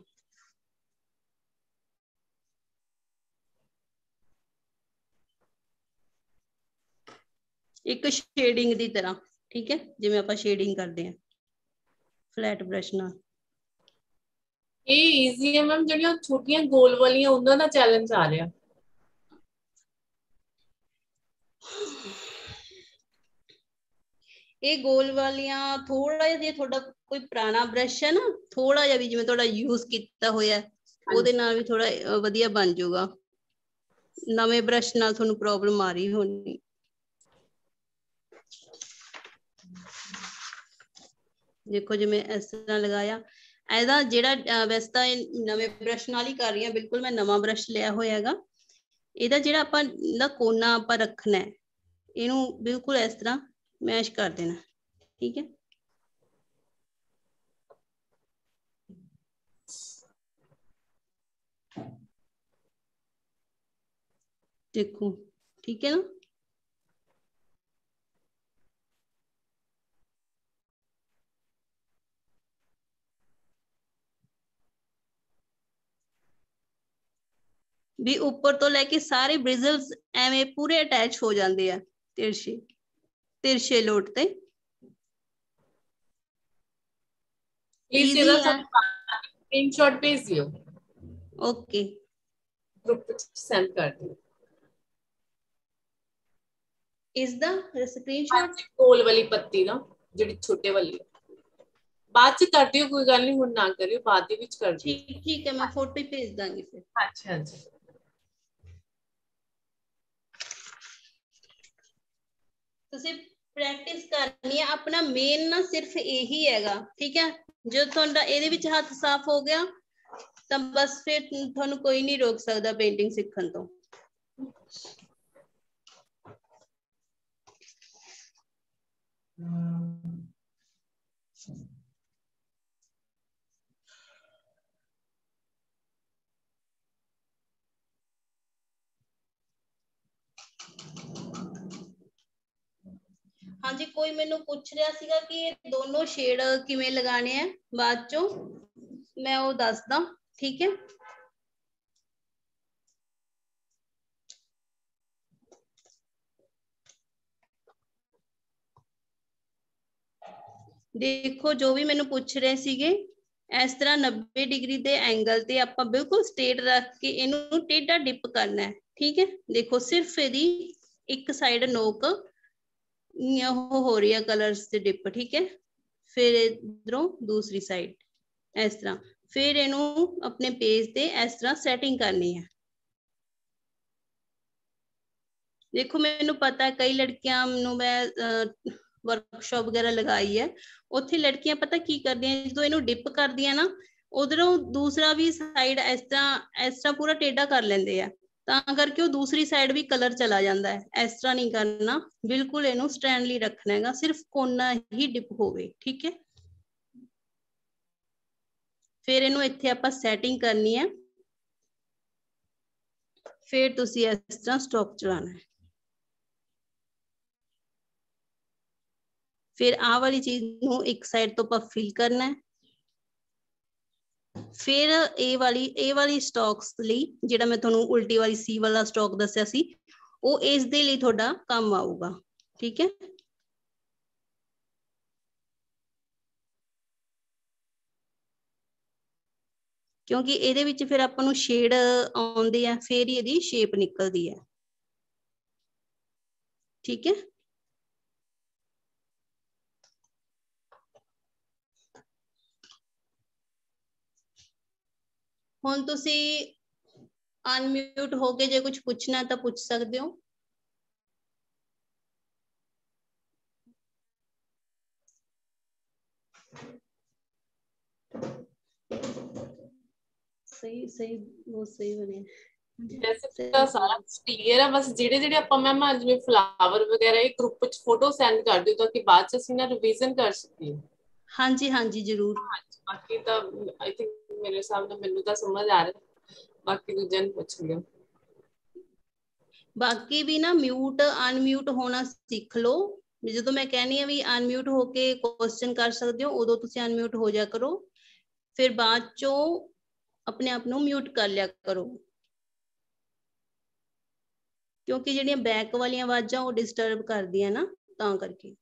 ਇੱਕ ਸ਼ੇਡਿੰਗ ਦੀ ਤਰ੍ਹਾਂ ਠੀਕ ਹੈ? ਜਿਵੇਂ ਆਪਾਂ ਸ਼ੇਡਿੰਗ ਕਰਦੇ ਹਾਂ। ਫਲੈਟ ਬ੍ਰਸ਼ ਨਾਲ। ਇਹ ਈਜ਼ੀ ਹੈ ਮੈਮ ਜਿਹੜੀਆਂ ਛੋਟੀਆਂ ਗੋਲ ਵਾਲੀਆਂ ਉਹਨਾਂ ਦਾ ਚੈਲੰਜ ਆ ਰਿਹਾ। ਇਹ ਗੋਲ ਵਾਲੀਆਂ ਥੋੜਾ ਜਿਹਾ ਜੇ ਤੁਹਾਡਾ ਕੋਈ ਪੁਰਾਣਾ ਬ੍ਰਸ਼ ਹੈ ਨਾ ਥੋੜਾ ਜਿਹਾ ਵੀ ਜਿਵੇਂ ਤੁਹਾਡਾ ਯੂਜ਼ ਕੀਤਾ ਹੋਇਆ ਉਹਦੇ ਨਾਲ ਵੀ ਥੋੜਾ ਵਧੀਆ ਬਣ ਜਾਊਗਾ। ਨਵੇਂ ਬ੍ਰਸ਼ ਨਾਲ ਤੁਹਾਨੂੰ ਪ੍ਰੋਬਲਮ ਆ ਰਹੀ ਹੋਣੀ। ਦੇਖੋ ਜਿਵੇਂ ਇਸ ਤਰ੍ਹਾਂ ਲਗਾਇਆ ਇਹਦਾ ਜਿਹੜਾ ਵੈਸੇ ਤਾਂ ਨਵੇਂ ਬ੍ਰਸ਼ ਨਾਲ ਹੀ ਕਰ ਰਹੀ ਹਾਂ ਬਿਲਕੁਲ ਮੈਂ ਨਵਾਂ ਬ੍ਰਸ਼ ਲਿਆ ਹੋਇਆ ਹੈਗਾ ਇਹਦਾ ਜਿਹੜਾ ਆਪਾਂ ਦਾ ਕੋਨਾ ਆਪਾਂ ਰੱਖਣਾ ਹੈ ਇਹਨੂੰ ਬਿਲਕੁਲ ਇਸ ਤਰ੍ਹਾਂ ਮੈਸ਼ ਕਰ ਦੇਣਾ ਠੀਕ ਹੈ ਦੇਖੋ ਠੀਕ ਹੈ ਨਾ ਵੀ ਉੱਪਰ ਤੋਂ ਲੈ ਕੇ ਸਾਰੇ ਬ੍ਰਿਜ਼ਲਸ ਐਵੇਂ ਪੂਰੇ ਅਟੈਚ ਹੋ ਜਾਂਦੇ ਆ ਤਿਰਛੇ ਤਿਰਛੇ ਲੋਟ ਤੇ ਪਲੀਜ਼ ਇਹਦਾ ਸਕਰੀਨਸ਼ਾਟ ਭੇਜ ਦਿਓ ਓਕੇ ਗਰੁੱਪ ਵਿੱਚ ਸੈਂਡ ਕਰ ਦਿਓ ਇਸ ਦਾ ਸਕਰੀਨਸ਼ਾਟ ਗੋਲ ਵਾਲੀ ਪੱਤੀ ਦਾ ਜਿਹੜੀ ਛੋਟੇ ਵਾਲੀ ਬਾਅਦ ਚ ਕਰ ਦਿਓ ਕੋਈ ਗੱਲ ਨਹੀਂ ਹੁਣ ਨਾ ਕਰਿਓ ਬਾਅਦ ਦੇ ਵਿੱਚ ਕਰ ਦਿਓ ਠੀਕ ਠੀਕ ਹੈ ਮੈਂ ਫੋਟੋ ਹੀ ਭੇਜ ਦਾਂਗੀ ਫਿਰ ਅੱਛਾ ਜੀ ਤੁਸੀਂ ਪ੍ਰੈਕਟਿਸ ਕਰਨੀ ਹੈ ਆਪਣਾ ਮੇਨ ਨਾ ਸਿਰਫ ਇਹੀ ਹੈਗਾ ਠੀਕ ਹੈ ਜਦੋਂ ਤੁਹਾਡਾ ਇਹਦੇ ਵਿੱਚ ਹੱਥ ਸਾਫ਼ ਹੋ ਗਿਆ ਤਾਂ ਬਸ ਫਿਰ ਤੁਹਾਨੂੰ ਕੋਈ ਨਹੀਂ ਰੋਕ ਸਕਦਾ ਪੇਂਟਿੰਗ ਸਿੱਖਣ ਤੋਂ ਹਾਂਜੀ ਕੋਈ ਮੈਨੂੰ ਪੁੱਛ ਰਿਹਾ ਸੀਗਾ ਕਿ ਇਹ ਦੋਨੋਂ ਸ਼ੇਡ ਕਿਵੇਂ ਲਗਾਣੇ ਆ ਬਾਅਦ ਚੋਂ ਮੈਂ ਉਹ ਦੱਸਦਾ ਠੀਕ ਹੈ ਦੇਖੋ ਜੋ ਵੀ ਮੈਨੂੰ ਪੁੱਛ ਰਹੇ ਸੀਗੇ ਇਸ ਤਰ੍ਹਾਂ 90 ਡਿਗਰੀ ਦੇ ਐਂਗਲ ਤੇ ਆਪਾਂ ਬਿਲਕੁਲ ਸਟੇਟ ਰੱਖ ਕੇ ਇਹਨੂੰ ਟੇਢਾ ਡਿਪ ਕਰਨਾ ਹੈ ਠੀਕ ਹੈ ਦੇਖੋ ਸਿਰਫ ਇਹਦੀ ਇੱਕ ਸਾਈਡ ਨੋਕ ਉਹ ਹੋ ਰਹੀ ਹੈ ਕਲਰਸ ਦੇ ਡਿਪ ਠੀਕ ਹੈ ਫਿਰ ਇਧਰੋਂ ਦੂਸਰੀ ਸਾਈਡ ਇਸ ਤਰ੍ਹਾਂ ਫਿਰ ਇਹਨੂੰ ਆਪਣੇ ਪੇਜ ਤੇ ਇਸ ਤਰ੍ਹਾਂ ਸੈਟਿੰਗ ਕਰਨੀ ਹੈ ਦੇਖੋ ਮੈਨੂੰ ਪਤਾ ਹੈ ਕਈ ਲੜਕੀਆਂ ਨੂੰ ਮੈਂ ਵਰਕਸ਼ਾਪ ਵਗੈਰਾ ਲਗਾਈ ਹੈ ਉੱਥੇ ਲੜਕੀਆਂ ਪਤਾ ਕੀ ਕਰਦੀਆਂ ਜਦੋਂ ਇਹਨੂੰ ਡਿਪ ਕਰਦੀਆਂ ਨਾ ਉਧਰੋਂ ਦੂਸਰਾ ਵੀ ਸਾਈਡ ਇਸ ਤਰ੍ਹਾਂ ਇਸ ਤਰ੍ਹਾਂ ਪੂਰਾ ਟੇਢਾ ਕਰ ਲੈਂਦੇ ਆ ਤਾਂ ਕਰਕੇ ਉਹ ਦੂਸਰੀ ਸਾਈਡ ਵੀ ਕਲਰ ਚਲਾ ਜਾਂਦਾ ਹੈ ਇਸ ਤਰ੍ਹਾਂ ਨਹੀਂ ਕਰਨਾ ਬਿਲਕੁਲ ਇਹਨੂੰ ਸਟੈਂਡਲੀ ਰੱਖਣਾ ਹੈਗਾ ਸਿਰਫ ਕੋਨਾ ਹੀ ਡਿਪ ਹੋਵੇ ਠੀਕ ਹੈ ਫਿਰ ਇਹਨੂੰ ਇੱਥੇ ਆਪਾਂ ਸੈਟਿੰਗ ਕਰਨੀ ਹੈ ਫਿਰ ਤੁਸੀਂ ਇਸ ਤਰ੍ਹਾਂ ਸਟਾਪ ਚਲਾਣਾ ਹੈ ਫਿਰ ਆਹ ਵਾਲੀ ਚੀਜ਼ ਨੂੰ ਇੱਕ ਸਾਈਡ ਤੋਂ ਆਪਾਂ ਫਿਲ ਕਰਨਾ ਹੈ ਫਿਰ ਇਹ ਵਾਲੀ ਇਹ ਵਾਲੀ ਸਟਾਕਸ ਲਈ ਜਿਹੜਾ ਮੈਂ ਤੁਹਾਨੂੰ ਉਲਟੀ ਵਾਲੀ ਸੀ ਵਾਲਾ ਸਟਾਕ ਦੱਸਿਆ ਸੀ ਉਹ ਇਸ ਦੇ ਲਈ ਤੁਹਾਡਾ ਕੰਮ ਆਊਗਾ ਠੀਕ ਹੈ ਕਿਉਂਕਿ ਇਹਦੇ ਵਿੱਚ ਫਿਰ ਆਪਾਂ ਨੂੰ ਸ਼ੇਡ ਆਉਂਦੇ ਆ ਫਿਰ ਹੀ ਇਹਦੀ ਸ਼ੇਪ ਨਿਕਲਦੀ ਹੈ ਠੀਕ ਹੈ ਹੁਣ ਤੁਸੀਂ ਅਨਮਿਊਟ ਹੋ ਕੇ ਜੇ ਕੁਝ ਪੁੱਛਣਾ ਤਾਂ ਪੁੱਛ ਸਕਦੇ ਹੋ ਸਹੀ ਸਹੀ ਬਹੁਤ ਸਹੀ ਬਣਿਆ ਵੈਸੇ ਤਾਂ ਸਾਰਾ ਕਲੀਅਰ ਆ ਬਸ ਜਿਹੜੇ ਜਿਹੜੇ ਆਪਾਂ ਮੈਮ ਜਿਵੇਂ ਫਲਾਵਰ ਵਗੈਰਾ ਇਹ ਗਰੁੱਪ ਚ ਫੋਟੋ ਸੈਂਡ ਕਰ ਦਿਓ ਤਾਂ ਕਿ ਬਾਅਦ ਚ ਅਸੀਂ ਨਾ ਰਿਵੀਜ਼ਨ ਕਰ ਸਕੀਏ ਹਾਂਜੀ ਹਾਂਜੀ ਜ਼ਰੂਰ ਬਾਕੀ ਤਾਂ ਆਈ ਥਿੰਕ ਮੇਰੇ ਹਿਸਾਬ ਮੈਨੂੰ ਤਾਂ ਸਮਝ ਆ ਰਿਹਾ। ਬਾਕੀ ਦੂਜਿਆਂ ਨੂੰ ਪੁੱਛ ਲਿਓ। ਬਾਕੀ ਵੀ ਨਾ ਮਿਊਟ ਅਨਮਿਊਟ ਹੋਣਾ ਸਿੱਖ ਲਓ। ਜਦੋਂ ਮੈਂ ਕਹਿੰਨੀ ਆ ਵੀ ਅਨਮਿਊਟ ਹੋ ਕੇ ਕੁਐਸਚਨ ਕਰ ਸਕਦੇ ਹੋ, ਉਦੋਂ ਤੁਸੀਂ ਅਨਮਿਊਟ ਹੋ ਜਾ ਕਰੋ। ਫਿਰ ਬਾਅਦ ਚੋਂ ਆਪਣੇ ਆਪ ਨੂੰ ਮਿਊਟ ਕਰ ਲਿਆ ਕਰੋ। ਕਿਉਂਕਿ ਜਿਹੜੀਆਂ ਬੈਕ ਵਾਲੀਆਂ ਆਵਾਜ਼ਾਂ ਉਹ ਡਿਸਟਰਬ ਕਰਦੀਆਂ ਨਾ, ਤਾਂ ਕਰਕੇ।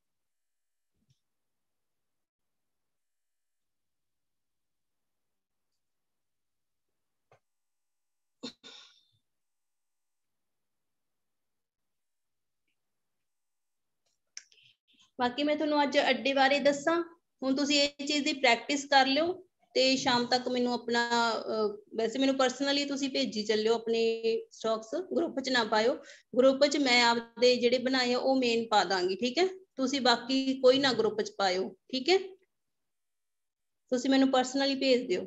ਬਾਕੀ ਮੈਂ ਤੁਹਾਨੂੰ ਅੱਜ ਅੱਡੇ ਬਾਰੇ ਦੱਸਾਂ। ਹੁਣ ਤੁਸੀਂ ਇਹ ਚੀਜ਼ ਦੀ ਪ੍ਰੈਕਟਿਸ ਕਰ ਲਿਓ ਤੇ ਸ਼ਾਮ ਤੱਕ ਮੈਨੂੰ ਆਪਣਾ ਵੈਸੇ ਮੈਨੂੰ ਪਰਸਨਲੀ ਤੁਸੀਂ ਭੇਜੀ ਚੱਲਿਓ ਆਪਣੇ ਸਟਾਕਸ ਗਰੁੱਪ 'ਚ ਨਾ ਪਾਇਓ। ਗਰੁੱਪ 'ਚ ਮੈਂ ਆਪਦੇ ਜਿਹੜੇ ਬਣਾਏ ਆ, ਉਹ ਮੇਨ ਪਾ ਦਾਂਗੀ, ਠੀਕ ਹੈ? ਤੁਸੀਂ ਬਾਕੀ ਕੋਈ ਨਾ ਗਰੁੱਪ 'ਚ ਪਾਇਓ, ਠੀਕ ਹੈ? ਤੁਸੀਂ ਮੈਨੂੰ ਪਰਸਨਲੀ ਭੇਜ ਦਿਓ।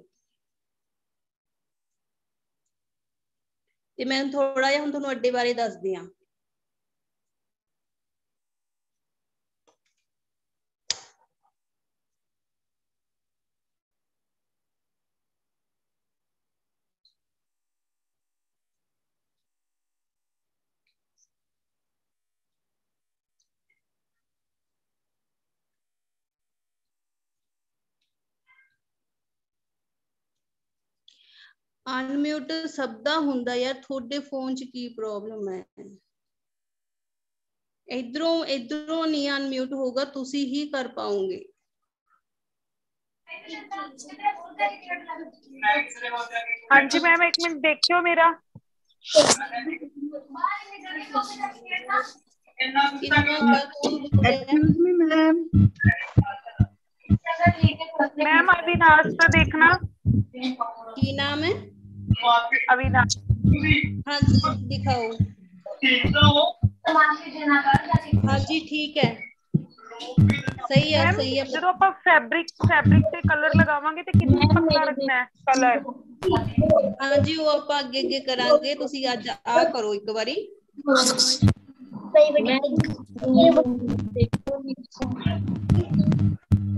ਤੇ ਮੈਂ ਥੋੜਾ ਜਿਹਾ ਹੁਣ ਤੁਹਾਨੂੰ ਅੱਡੇ ਬਾਰੇ ਦੱਸਦੀ ਆ ਅਨਮਿਊਟ ਸਭ ਦਾ ਹੁੰਦਾ ਯਾਰ ਤੁਹਾਡੇ ਫੋਨ 'ਚ ਕੀ ਪ੍ਰੋਬਲਮ ਹੈ ਇਧਰੋਂ ਇਧਰੋਂ ਨਹੀਂ ਅਨਮਿਊਟ ਹੋਗਾ ਤੁਸੀਂ ਹੀ ਕਰ ਪਾਓਗੇ ਹਾਂਜੀ ਮੈਮ ਇੱਕ ਮਿੰਟ ਦੇਖਿਓ ਮੇਰਾ excuse me ma'am ma'am Avinash का देखना ਕੀ ਨਾਮ ਹੈ अविनाश हाँ दिखाओ हाँ जी ठीक है ਸਹੀ ਹੈ ਸਹੀ ਹੈ ਜਦੋਂ ਆਪਾਂ ਫੈਬਰਿਕ ਫੈਬਰਿਕ ਤੇ ਕਲਰ ਲਗਾਵਾਂਗੇ ਤੇ ਕਿੰਨਾ ਪਤਲਾ ਰੱਖਣਾ ਹੈ ਕਲਰ ਹਾਂਜੀ ਉਹ ਆਪਾਂ ਅੱਗੇ ਅੱਗੇ ਕਰਾਂਗੇ ਤੁਸੀਂ ਅੱਜ ਆ ਕਰੋ ਇੱਕ ਵਾਰੀ ਅਹ ਨਹੀਂ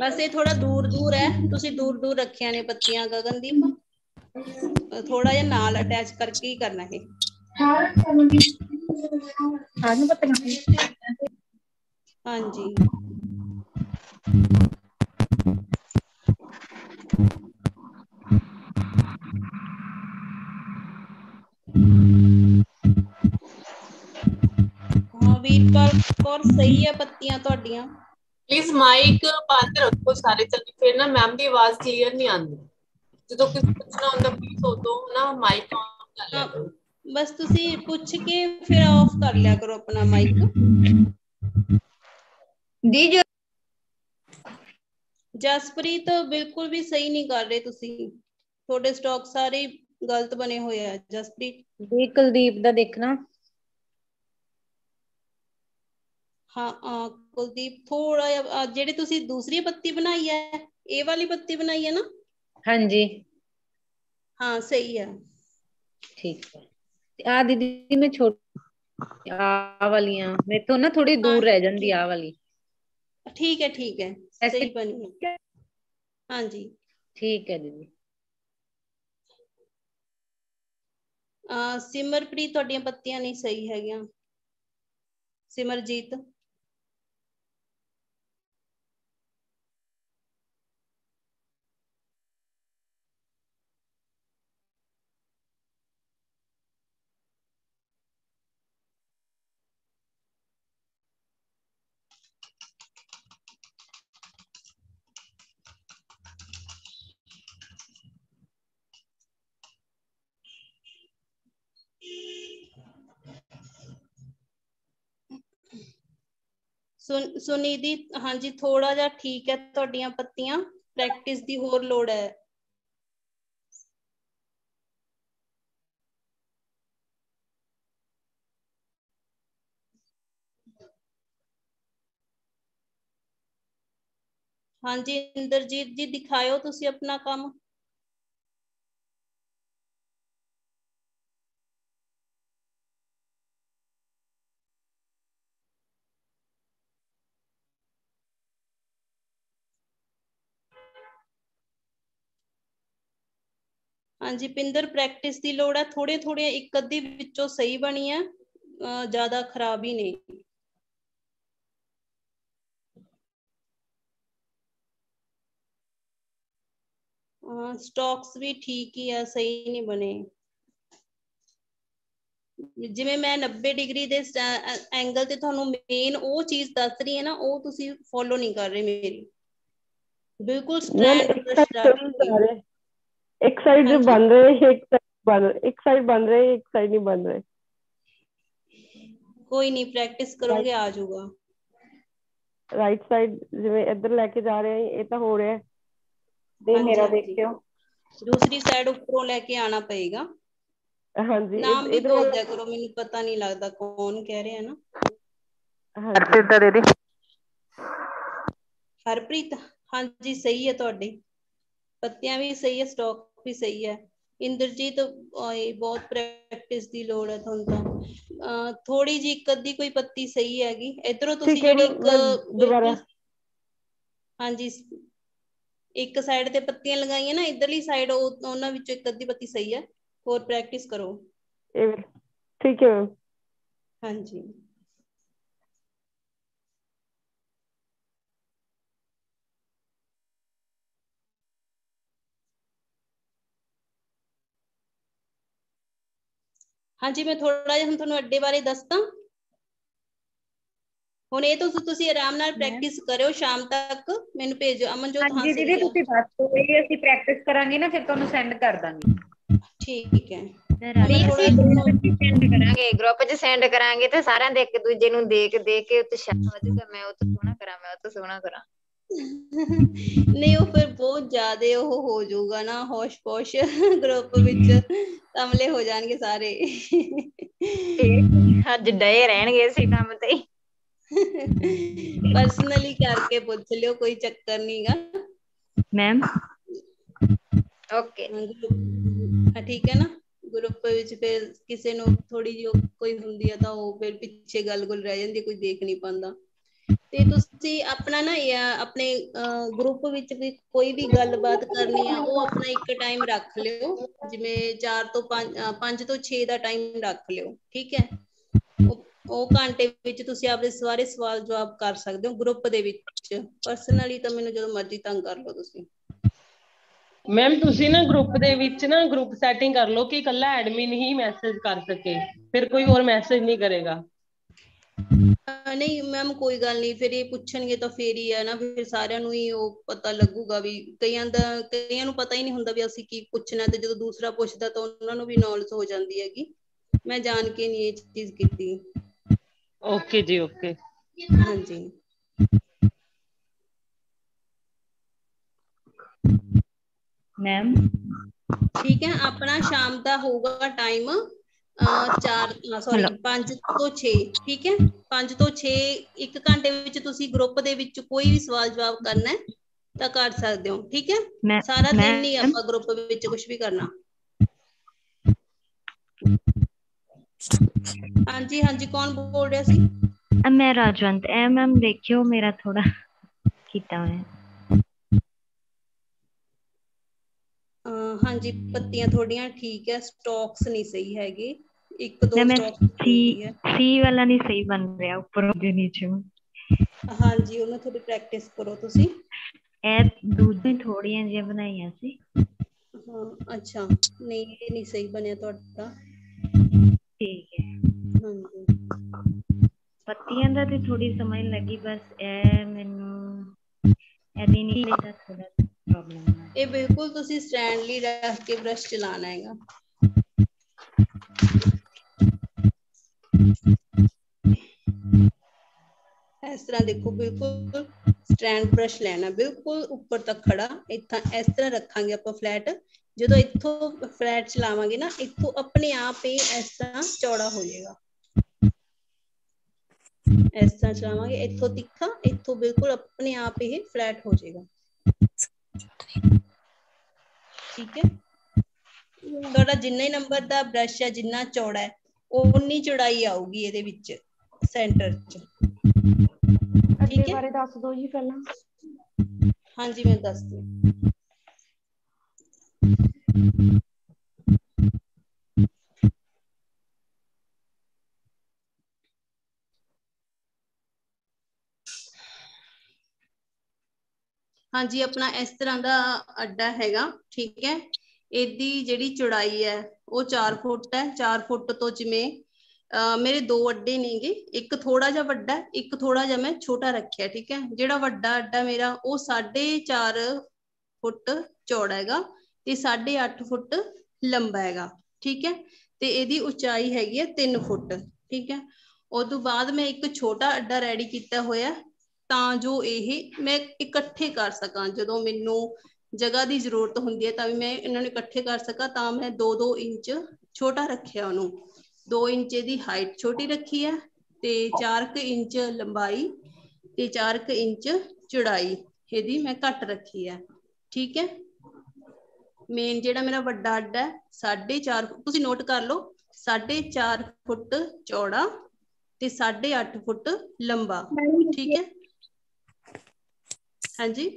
ਬਸ ਇਹ ਥੋੜਾ ਦੂਰ ਦੂਰ ਹੈ ਤੁਸੀਂ ਦੂਰ ਦੂਰ ਰੱਖਿਆ ਨੇ ਪੱਤੀਆਂ ਗਗਨਦੀਪ ਥੋੜਾ ਜਿਹਾ ਨਾਲ ਅਟੈਚ ਕਰਕੇ ਹੀ ਕਰਨਾ ਹੈ ਹਾਂਜੀ ਵੀਰਪਾਲ ਕੌਰ ਸਹੀ ਹੈ ਪੱਤੀਆਂ ਤੁਹਾਡੀਆਂ? ਪਲੀਜ਼ ਮਾਈਕ ਬੰਦ ਰੱਖੋ ਸਾਰੇ ਚੱਲ ਫਿਰ ਨਾ ਮੈਮ ਦੀ ਆਵਾਜ਼ ਕਲੀਅਰ ਨਹੀਂ ਆਉਂਦੀ। ਜਦੋਂ ਕੁਝ ਪੁੱਛਣਾ ਹੁੰਦਾ ਪਲੀਜ਼ ਉਦੋਂ ਨਾ ਮਾਈਕ ਆਨ ਕਰ ਲਿਆ ਕਰੋ। ਬਸ ਤੁਸੀਂ ਪੁੱਛ ਕੇ ਫਿਰ ਆਫ ਕਰ ਲਿਆ ਕਰੋ ਆਪਣਾ ਮਾਈਕ ਦੀ ਜੋ ਜਸਪ੍ਰੀਤ ਬਿਲਕੁਲ ਵੀ ਸਹੀ ਨਹੀਂ ਕਰ ਰਹੇ ਤੁਸੀਂ। ਤੁਹਾਡੇ ਸਟਾਕ ਸਾਰੇ ਗਲਤ ਬਣੇ ਹੋਏ ਆ ਜਸਪ੍ਰੀਤ। ਦੀ ਕੁਲਦੀਪ ਦਾ ਦੇਖਣਾ। ਹਾਂ ਅਹ ਕੁਲਦੀਪ ਥੋੜਾ ਜਿਹਾ ਅਹ ਜਿਹੜੀ ਤੁਸੀਂ ਦੂਸਰੀ ਪੱਤੀ ਬਣਾਈ ਹੈ ਇਹ ਵਾਲੀ ਪੱਤੀ ਬਣਾਈ ਹੈ ਨਾ ਹਾਂਜੀ ਹਾਂ ਸਹੀ ਹੈ ਠੀਕ ਹੈ ਤੇ ਆ ਦੀਦੀ ਮੈਂ ਛੋਟੀ ਆ ਵਾਲੀਆਂ ਮੇਰੇ ਤੋਂ ਨਾ ਥੋੜੀ ਦੂਰ ਰਹਿ ਜਾਂਦੀ ਆ ਵਾਲੀ ਠੀਕ ਹੈ ਠੀਕ ਹੈ ਸਹੀ ਬਣੀ ਹੈ ਹਾਂਜੀ ਠੀਕ ਹੈ ਦੀਦੀ ਅਹ ਸਿਮਰਪ੍ਰੀਤ ਤੁਹਾਡੀਆਂ ਪੱਤੀਆਂ ਨਹੀਂ ਸਹੀ ਹੈਗੀਆਂ ਸਿਮਰਜੀਤ ਸੁਨ ਸੁਨਿਧੀ ਹਾਂਜੀ ਥੋੜਾ ਜਿਹਾ ਠੀਕ ਹੈ ਤੁਹਾਡੀਆਂ ਪੱਤੀਆਂ ਪ੍ਰੈਕਟਿਸ ਦੀ ਹੋਰ ਲੋੜ ਹੈ ਹਾਂਜੀ ਇੰਦਰਜੀਤ ਜੀ ਦਿਖਾਇਓ ਤੁਸੀਂ ਆਪਣਾ ਕੰਮ ਹਾਂਜੀ ਪਿੰਦਰ ਪ੍ਰੈਕਟਿਸ ਦੀ ਲੋੜ ਹੈ ਥੋੜੇ ਥੋੜੇ ਇੱਕ ਅੱਧੀ ਵਿੱਚੋਂ ਸਹੀ ਬਣੀ ਹੈ ਅਹ ਜ਼ਿਆਦਾ ਖਰਾਬ ਹੀ ਨਹੀਂ ਸਟਾਕਸ ਵੀ ਠੀਕ ਹੀ ਆ ਸਹੀ ਨਹੀਂ ਬਣੇ ਜਿਵੇਂ ਮੈਂ 90 ਡਿਗਰੀ ਦੇ ਐਂਗਲ ਤੇ ਤੁਹਾਨੂੰ ਮੇਨ ਉਹ ਚੀਜ਼ ਦੱਸ ਰਹੀ ਹੈ ਨਾ ਉਹ ਤੁਸੀਂ ਫੋਲੋ ਨਹੀਂ ਕਰ ਰਹੇ ਮੇਰੀ ਬਿਲਕੁਲ ਸਟ੍ਰੈਂਡ ਇੱਕ ਸਾਈਡ ਬਣ ਰਹੇ ਇੱਕ ਸਾਈਡ ਬਣ ਇੱਕ ਸਾਈਡ ਬਣ ਰਹੇ ਇੱਕ ਸਾਈਡ ਨਹੀਂ ਬਣ ਰਹੇ ਕੋਈ ਨਹੀਂ ਪ੍ਰੈਕਟਿਸ ਕਰੋਗੇ ਆ ਜਾਊਗਾ ਰਾਈਟ ਸਾਈਡ ਜਿਵੇਂ ਇੱਧਰ ਲੈ ਕੇ ਜਾ ਰਹੇ ਇਹ ਤਾਂ ਹੋ ਰਿਹਾ ਦੇ ਮੇਰਾ ਦੇਖਿਓ ਦੂਸਰੀ ਸਾਈਡ ਉੱਪਰੋਂ ਲੈ ਕੇ ਆਣਾ ਪਏਗਾ ਹਾਂਜੀ ਨਾਮ ਵੀ ਬੋਲ ਦਿਆ ਕਰੋ ਮੈਨੂੰ ਪਤਾ ਨਹੀਂ ਲੱਗਦਾ ਕੌਣ ਕਹਿ ਰਿਹਾ ਨਾ ਹਰਪ੍ਰੀਤ ਦਾ ਦੇ ਦੇ ਹਰਪ੍ਰੀਤ ਹਾਂਜੀ ਸਹੀ ਹੈ ਤੁਹਾਡੀ ਪੱਤੀਆਂ ਵੀ ਸਹੀ ਹੈ ਸਟਾਕ ਵੀ ਸਹੀ ਹੈ ਇੰਦਰਜੀਤ ਬਹੁਤ ਪ੍ਰੈਕਟਿਸ ਦੀ ਲੋੜ ਹੈ ਤੁਹਾਨੂੰ ਤਾਂ ਥੋੜੀ ਜੀ ਇੱਕ ਅੱਧੀ ਕੋਈ ਪੱਤੀ ਸਹੀ ਹੈਗੀ ਇਧਰੋਂ ਤੁਸੀਂ ਜਿਹੜੀ ਇੱਕ ਦੁਬਾਰਾ ਹਾਂਜੀ ਇੱਕ ਸਾਈਡ ਤੇ ਪੱਤੀਆਂ ਲਗਾਈਆਂ ਨਾ ਇਧਰਲੀ ਸਾਈਡ ਉਹਨਾਂ ਵਿੱਚੋਂ ਇੱਕ ਅੱਧੀ ਪੱਤੀ ਸਹੀ ਹੈ ਹੋਰ ਪ੍ਰੈਕਟਿਸ ਕਰੋ ਠੀਕ ਹੈ ਮੈਮ ਹਾਂਜੀ ਹਾਂਜੀ ਮੈਂ ਥੋੜਾ ਜਿਹਾ ਹੁਣ ਤੁਹਾਨੂੰ ਅੱਡੇ ਬਾਰੇ ਦੱਸਦਾ। ਹੁਣ ਇਹ ਤੁਸੀਂ ਤੁਸੀਂ ਆਰਾਮ ਨਾਲ ਪ੍ਰੈਕਟਿਸ ਕਰਿਓ ਸ਼ਾਮ ਤੱਕ ਮੈਨੂੰ ਭੇਜੋ ਅਮਨਜੋਤ ਹਾਂ ਹਾਂਜੀ ਦੀਦੀ ਤੁਸੀਂ ਦੱਸ ਦਿਓ ਇਹ ਅਸੀਂ ਪ੍ਰੈਕਟਿਸ ਕਰਾਂਗੇ ਨਾ ਫਿਰ ਤੁਹਾਨੂੰ ਸੈਂਡ ਕਰ ਦਾਂਗੇ। ਠੀਕ ਹੈ। ਸੈਂਡ ਕਰਾਂਗੇ ਗਰੁੱਪ 'ਚ ਸੈਂਡ ਕਰਾਂਗੇ ਤੇ ਸਾਰਿਆਂ ਦੇ ਇੱਕ ਦੂਜੇ ਨੂੰ ਦੇਖ ਦੇਖ ਕੇ ਉਤਸ਼ਾਹ ਵਧੂਗਾ ਮੈਂ ਉਹ ਤੋਂ ਸੋਹਣਾ ਕਰਾਂ ਮੈਂ ਉਹ ਤੋਂ ਸੋਹਣਾ ਕਰਾਂ। ਨਹੀਂ ਉਹ ਫਿਰ ਬਹੁਤ ਜ਼ਿਆਦਾ ਉਹ ਹੋ ਜਾਊਗਾ ਨਾ ਹੋਸ਼ ਪੋਸ਼ ਗਰੁੱਪ ਵਿੱਚ ਤਮਲੇ ਹੋ ਜਾਣਗੇ ਸਾਰੇ। ਅੱਜ ਡਏ ਰਹਿਣਗੇ ਇਸੇ ਕੰਮ ਤੇ। ਪਰਸਨਲੀ ਕਰਕੇ ਪੁੱਛ ਲਿਓ ਕੋਈ ਚੱਕਰ ਨਹੀਂਗਾ ਮੈਮ ਓਕੇ ਹਾਂ ਠੀਕ ਹੈ ਨਾ? ਗਰੁੱਪ ਵਿੱਚ ਫਿਰ ਕਿਸੇ ਨੂੰ ਥੋੜੀ ਜਿਹੀ ਕੋਈ ਹੁੰਦੀ ਆ ਤਾਂ ਉਹ ਫਿਰ ਪਿੱਛੇ ਗੱਲ ਗੁੱਲ ਰਹਿ ਜਾਂਦੀ ਕੋਈ ਦੇਖ ਨਹੀਂ ਪਾਉਂਦਾ। ਤੇ ਤੁਸੀਂ ਆਪਣਾ ਨਾ ਇਹ ਆਪਣੇ ਗਰੁੱਪ ਵਿੱਚ ਵੀ ਕੋਈ ਵੀ ਗੱਲਬਾਤ ਕਰਨੀ ਆ, ਉਹ ਆਪਣਾ ਇੱਕ ਟਾਈਮ ਰੱਖ ਲਿਓ। ਜਿਵੇਂ 4 ਤੋਂ 5 5 ਤੋਂ 6 ਦਾ ਟਾਈਮ ਰੱਖ ਲਿਓ, ਠੀਕ ਹੈ? ਉਹ ਘੰਟੇ ਵਿੱਚ ਤੁਸੀਂ ਆਪਣੇ ਸਾਰੇ ਸਵਾਲ ਜਵਾਬ ਕਰ ਸਕਦੇ ਹੋ ਗਰੁੱਪ ਦੇ ਵਿੱਚ। ਪਰਸਨਲੀ ਤਾਂ ਮੈਨੂੰ ਜਦੋਂ ਮਰਜ਼ੀ ਤੰਗ ਕਰ ਲਓ ਤੁਸੀਂ। ਮੈਮ ਤੁਸੀਂ ਨਾ ਗਰੁੱਪ ਦੇ ਵਿੱਚ ਨਾ ਗਰੁੱਪ ਸੈਟਿੰਗ ਕਰ ਲਓ ਕਿ ਇਕੱਲਾ ਐਡਮਿਨ ਹੀ ਮੈਸੇਜ ਕਰ ਸਕੇ। ਫਿਰ ਕੋਈ ਹੋਰ ਮੈਸੇਜ ਨਹੀਂ ਕਰੇਗਾ। ਨਹੀਂ ਮੈਮ ਕੋਈ ਗੱਲ ਨਹੀਂ ਫਿਰ ਇਹ ਪੁੱਛਣਗੇ ਤਾਂ ਫੇਰ ਹੀ ਹੈ ਨਾ ਫਿਰ ਸਾਰਿਆਂ ਨੂੰ ਹੀ ਉਹ ਪਤਾ ਲੱਗੂਗਾ ਵੀ ਕਈਆਂ ਦਾ ਕਈਆਂ ਨੂੰ ਪਤਾ ਹੀ ਨਹੀਂ ਹੁੰਦਾ ਵੀ ਅਸੀਂ ਕੀ ਪੁੱਛਣਾ ਤੇ ਜਦੋਂ ਦੂਸਰਾ ਪੁੱਛਦਾ ਤਾਂ ਉਹਨਾਂ ਨੂੰ ਵੀ ਨੌਲੇਜ ਹੋ ਜਾਂਦੀ ਹੈਗੀ। ਮੈਂ ਜਾਣ ਕੇ ਨਹੀਂ ਇਹ ਚੀਜ਼ ਕੀਤੀ। ਓਕੇ ਜੀ ਓਕੇ ਹਾਂਜੀ। ਮੈਮ ਠੀਕ ਹੈ ਆਪਣਾ ਸ਼ਾਮ ਦਾ ਹੋਊਗਾ ਟਾਈਮ 4 ਸੌਰੀ 5 ਤੋਂ 6 ਠੀਕ ਹੈ 5 ਤੋਂ 6 ਇੱਕ ਘੰਟੇ ਵਿੱਚ ਤੁਸੀਂ ਗਰੁੱਪ ਦੇ ਵਿੱਚ ਕੋਈ ਵੀ ਸਵਾਲ ਜਵਾਬ ਕਰਨਾ ਹੈ ਤਾਂ ਕਰ ਸਕਦੇ ਹੋ ਠੀਕ ਹੈ ਸਾਰਾ ਦਿਨ ਨਹੀਂ ਆਪਾਂ ਗਰੁੱਪ ਵਿੱਚ ਕੁਝ ਵੀ ਕਰਨਾ ਹਾਂਜੀ ਹਾਂਜੀ ਕੌਣ ਬੋਲ ਰਿਹਾ ਸੀ ਮੈਂ ਰਾਜਵੰਤ ਐ ਮੈਮ ਦੇਖਿਓ ਮੇਰਾ ਥੋੜਾ ਕੀਤਾ ਹੋਇਆ ਹਾਂਜੀ ਪੱਤੀਆਂ ਥੋੜੀਆਂ ਠੀਕ ਹੈ ਸਟਾਕਸ ਨਹੀਂ ਸਹੀ ਹੈਗੇ। ਇੱਕ ਦੋ ਮੈਂ ਸਟਾਕ ਸੀ ਸੀ ਵਾਲਾ ਨਹੀਂ ਸਹੀ ਬਣ ਰਿਹਾ ਉੱਪਰੋਂ ਦੇ ਨੀਚੇ। ਹਾਂਜੀ ਉਹਨੂੰ ਥੋੜੀ ਪ੍ਰੈਕਟਿਸ ਕਰੋ ਤੁਸੀਂ। ਇਹ ਦੂਜੀ ਥੋੜੀਆਂ ਜਿਹੀਆਂ ਬਣਾਈਆਂ ਸੀ। ਹਾਂ ਅੱਛਾ। ਨਹੀਂ ਇਹ ਨਹੀਂ ਸਹੀ ਬਣਿਆ ਤੁਹਾਡਾ। ਠੀਕ ਹੈ। ਹਾਂਜੀ। ਪੱਤੀਆਂ ਦਾ ਤੇ ਥੋੜੀ ਸਮਝ ਲੱਗੀ ਬਸ ਇਹ ਮੈਨੂੰ ਇਹਦੀ ਨਹੀਂ ਦਾ ਥੋੜਾ ਪ੍ਰੋਬਲਮ ਹੈ ਇਹ ਬਿਲਕੁਲ ਤੁਸੀਂ ਸਟੈਂਡਲੀ ਰੱਖ ਕੇ ਬ੍ਰਸ਼ ਚਲਾਣਾ ਹੈਗਾ ਇਸ ਤਰ੍ਹਾਂ ਦੇਖੋ ਬਿਲਕੁਲ ਸਟੈਂਡ ਬ੍ਰਸ਼ ਲੈਣਾ ਬਿਲਕੁਲ ਉੱਪਰ ਤੱਕ ਖੜਾ ਇੱਥਾਂ ਇਸ ਤਰ੍ਹਾਂ ਰੱਖਾਂਗੇ ਆਪਾਂ ਫਲੈਟ ਜਦੋਂ ਇੱਥੋਂ ਫਲੈਟ ਚਲਾਵਾਂਗੇ ਨਾ ਇੱਥੋਂ ਆਪਣੇ ਆਪ ਹੀ ਇਸ ਤਰ੍ਹਾਂ ਚੌੜਾ ਹੋ ਜਾਏਗਾ ਇਸ ਤਰ੍ਹਾਂ ਚਲਾਵਾਂਗੇ ਇੱਥੋਂ ਤਿੱਖਾ ਇੱਥੋਂ ਬਿਲਕੁਲ ਆਪਣੇ ਆਪ ਇਹ ਫਲੈਟ ਹੋ ਜਾਏਗਾ ਠੀਕ ਹੈ। ਤੁਹਾਡਾ ਜਿੰਨੇ ਨੰਬਰ ਦਾ ਬ੍ਰਸ਼ ਹੈ ਜਿੰਨਾ ਚੌੜਾ ਹੈ ਉਨੀ ਚੌੜਾਈ ਆਊਗੀ ਇਹਦੇ ਵਿੱਚ ਸੈਂਟਰ 'ਚ। ਠੀਕ ਹੈ। ਬਾਰੇ ਦੱਸ ਦਿਓ ਜੀ ਪਹਿਲਾਂ। ਹਾਂਜੀ ਮੈਂ ਦੱਸਦੀ ਹਾਂਜੀ ਆਪਣਾ ਇਸ ਤਰ੍ਹਾਂ ਦਾ ਅੱਡਾ ਹੈਗਾ ਠੀਕ ਹੈ ਇਹਦੀ ਜਿਹੜੀ ਚੌੜਾਈ ਹੈ ਉਹ 4 ਫੁੱਟ ਹੈ 4 ਫੁੱਟ ਤੋਂ ਜਿਵੇਂ ਮੇਰੇ ਦੋ ਅੱਡੇ ਨੇਗੇ ਇੱਕ ਥੋੜਾ ਜਿਹਾ ਵੱਡਾ ਇੱਕ ਥੋੜਾ ਜਿਹਾ ਮੈਂ ਛੋਟਾ ਰੱਖਿਆ ਠੀਕ ਹੈ ਜਿਹੜਾ ਵੱਡਾ ਅੱਡਾ ਮੇਰਾ ਉਹ 4.5 ਫੁੱਟ ਚੌੜਾ ਹੈਗਾ ਤੇ 8.5 ਫੁੱਟ ਲੰਬਾ ਹੈਗਾ ਠੀਕ ਹੈ ਤੇ ਇਹਦੀ ਉਚਾਈ ਹੈਗੀ ਹੈ 3 ਫੁੱਟ ਠੀਕ ਹੈ ਉਸ ਤੋਂ ਬਾਅਦ ਮੈਂ ਇੱਕ ਛੋਟਾ ਅੱਡਾ ਰੈਡੀ ਕੀਤਾ ਹੋਇਆ ਤਾਂ ਜੋ ਇਹ ਮੈਂ ਇਕੱਠੇ ਕਰ ਸਕਾਂ। ਜਦੋਂ ਮੈਨੂੰ ਜਗ੍ਹਾ ਦੀ ਜ਼ਰੂਰਤ ਹੁੰਦੀ ਹੈ ਤਾਂ ਵੀ ਮੈਂ ਇਹਨਾਂ ਨੂੰ ਇਕੱਠੇ ਕਰ ਸਕਾਂ ਤਾਂ ਮੈਂ 2-2 ਇੰਚ ਛੋਟਾ ਰੱਖਿਆ ਉਹਨੂੰ। 2 ਇੰਚ ਦੀ ਹਾਈਟ ਛੋਟੀ ਰੱਖੀ ਹੈ ਤੇ 4 ਇੰਚ ਲੰਬਾਈ ਤੇ 4 ਇੰਚ ਚੌੜਾਈ ਇਹਦੀ ਮੈਂ ਘੱਟ ਰੱਖੀ ਹੈ। ਠੀਕ ਹੈ? ਮੇਨ ਜਿਹੜਾ ਮੇਰਾ ਵੱਡਾ ਅੱਡਾ ਹੈ 4.5 ਤੁਸੀਂ ਨੋਟ ਕਰ ਲਓ 4.5 ਫੁੱਟ ਚੌੜਾ ਤੇ 8.5 ਫੁੱਟ ਲੰਬਾ। ਠੀਕ ਹੈ? ਹਾਂਜੀ?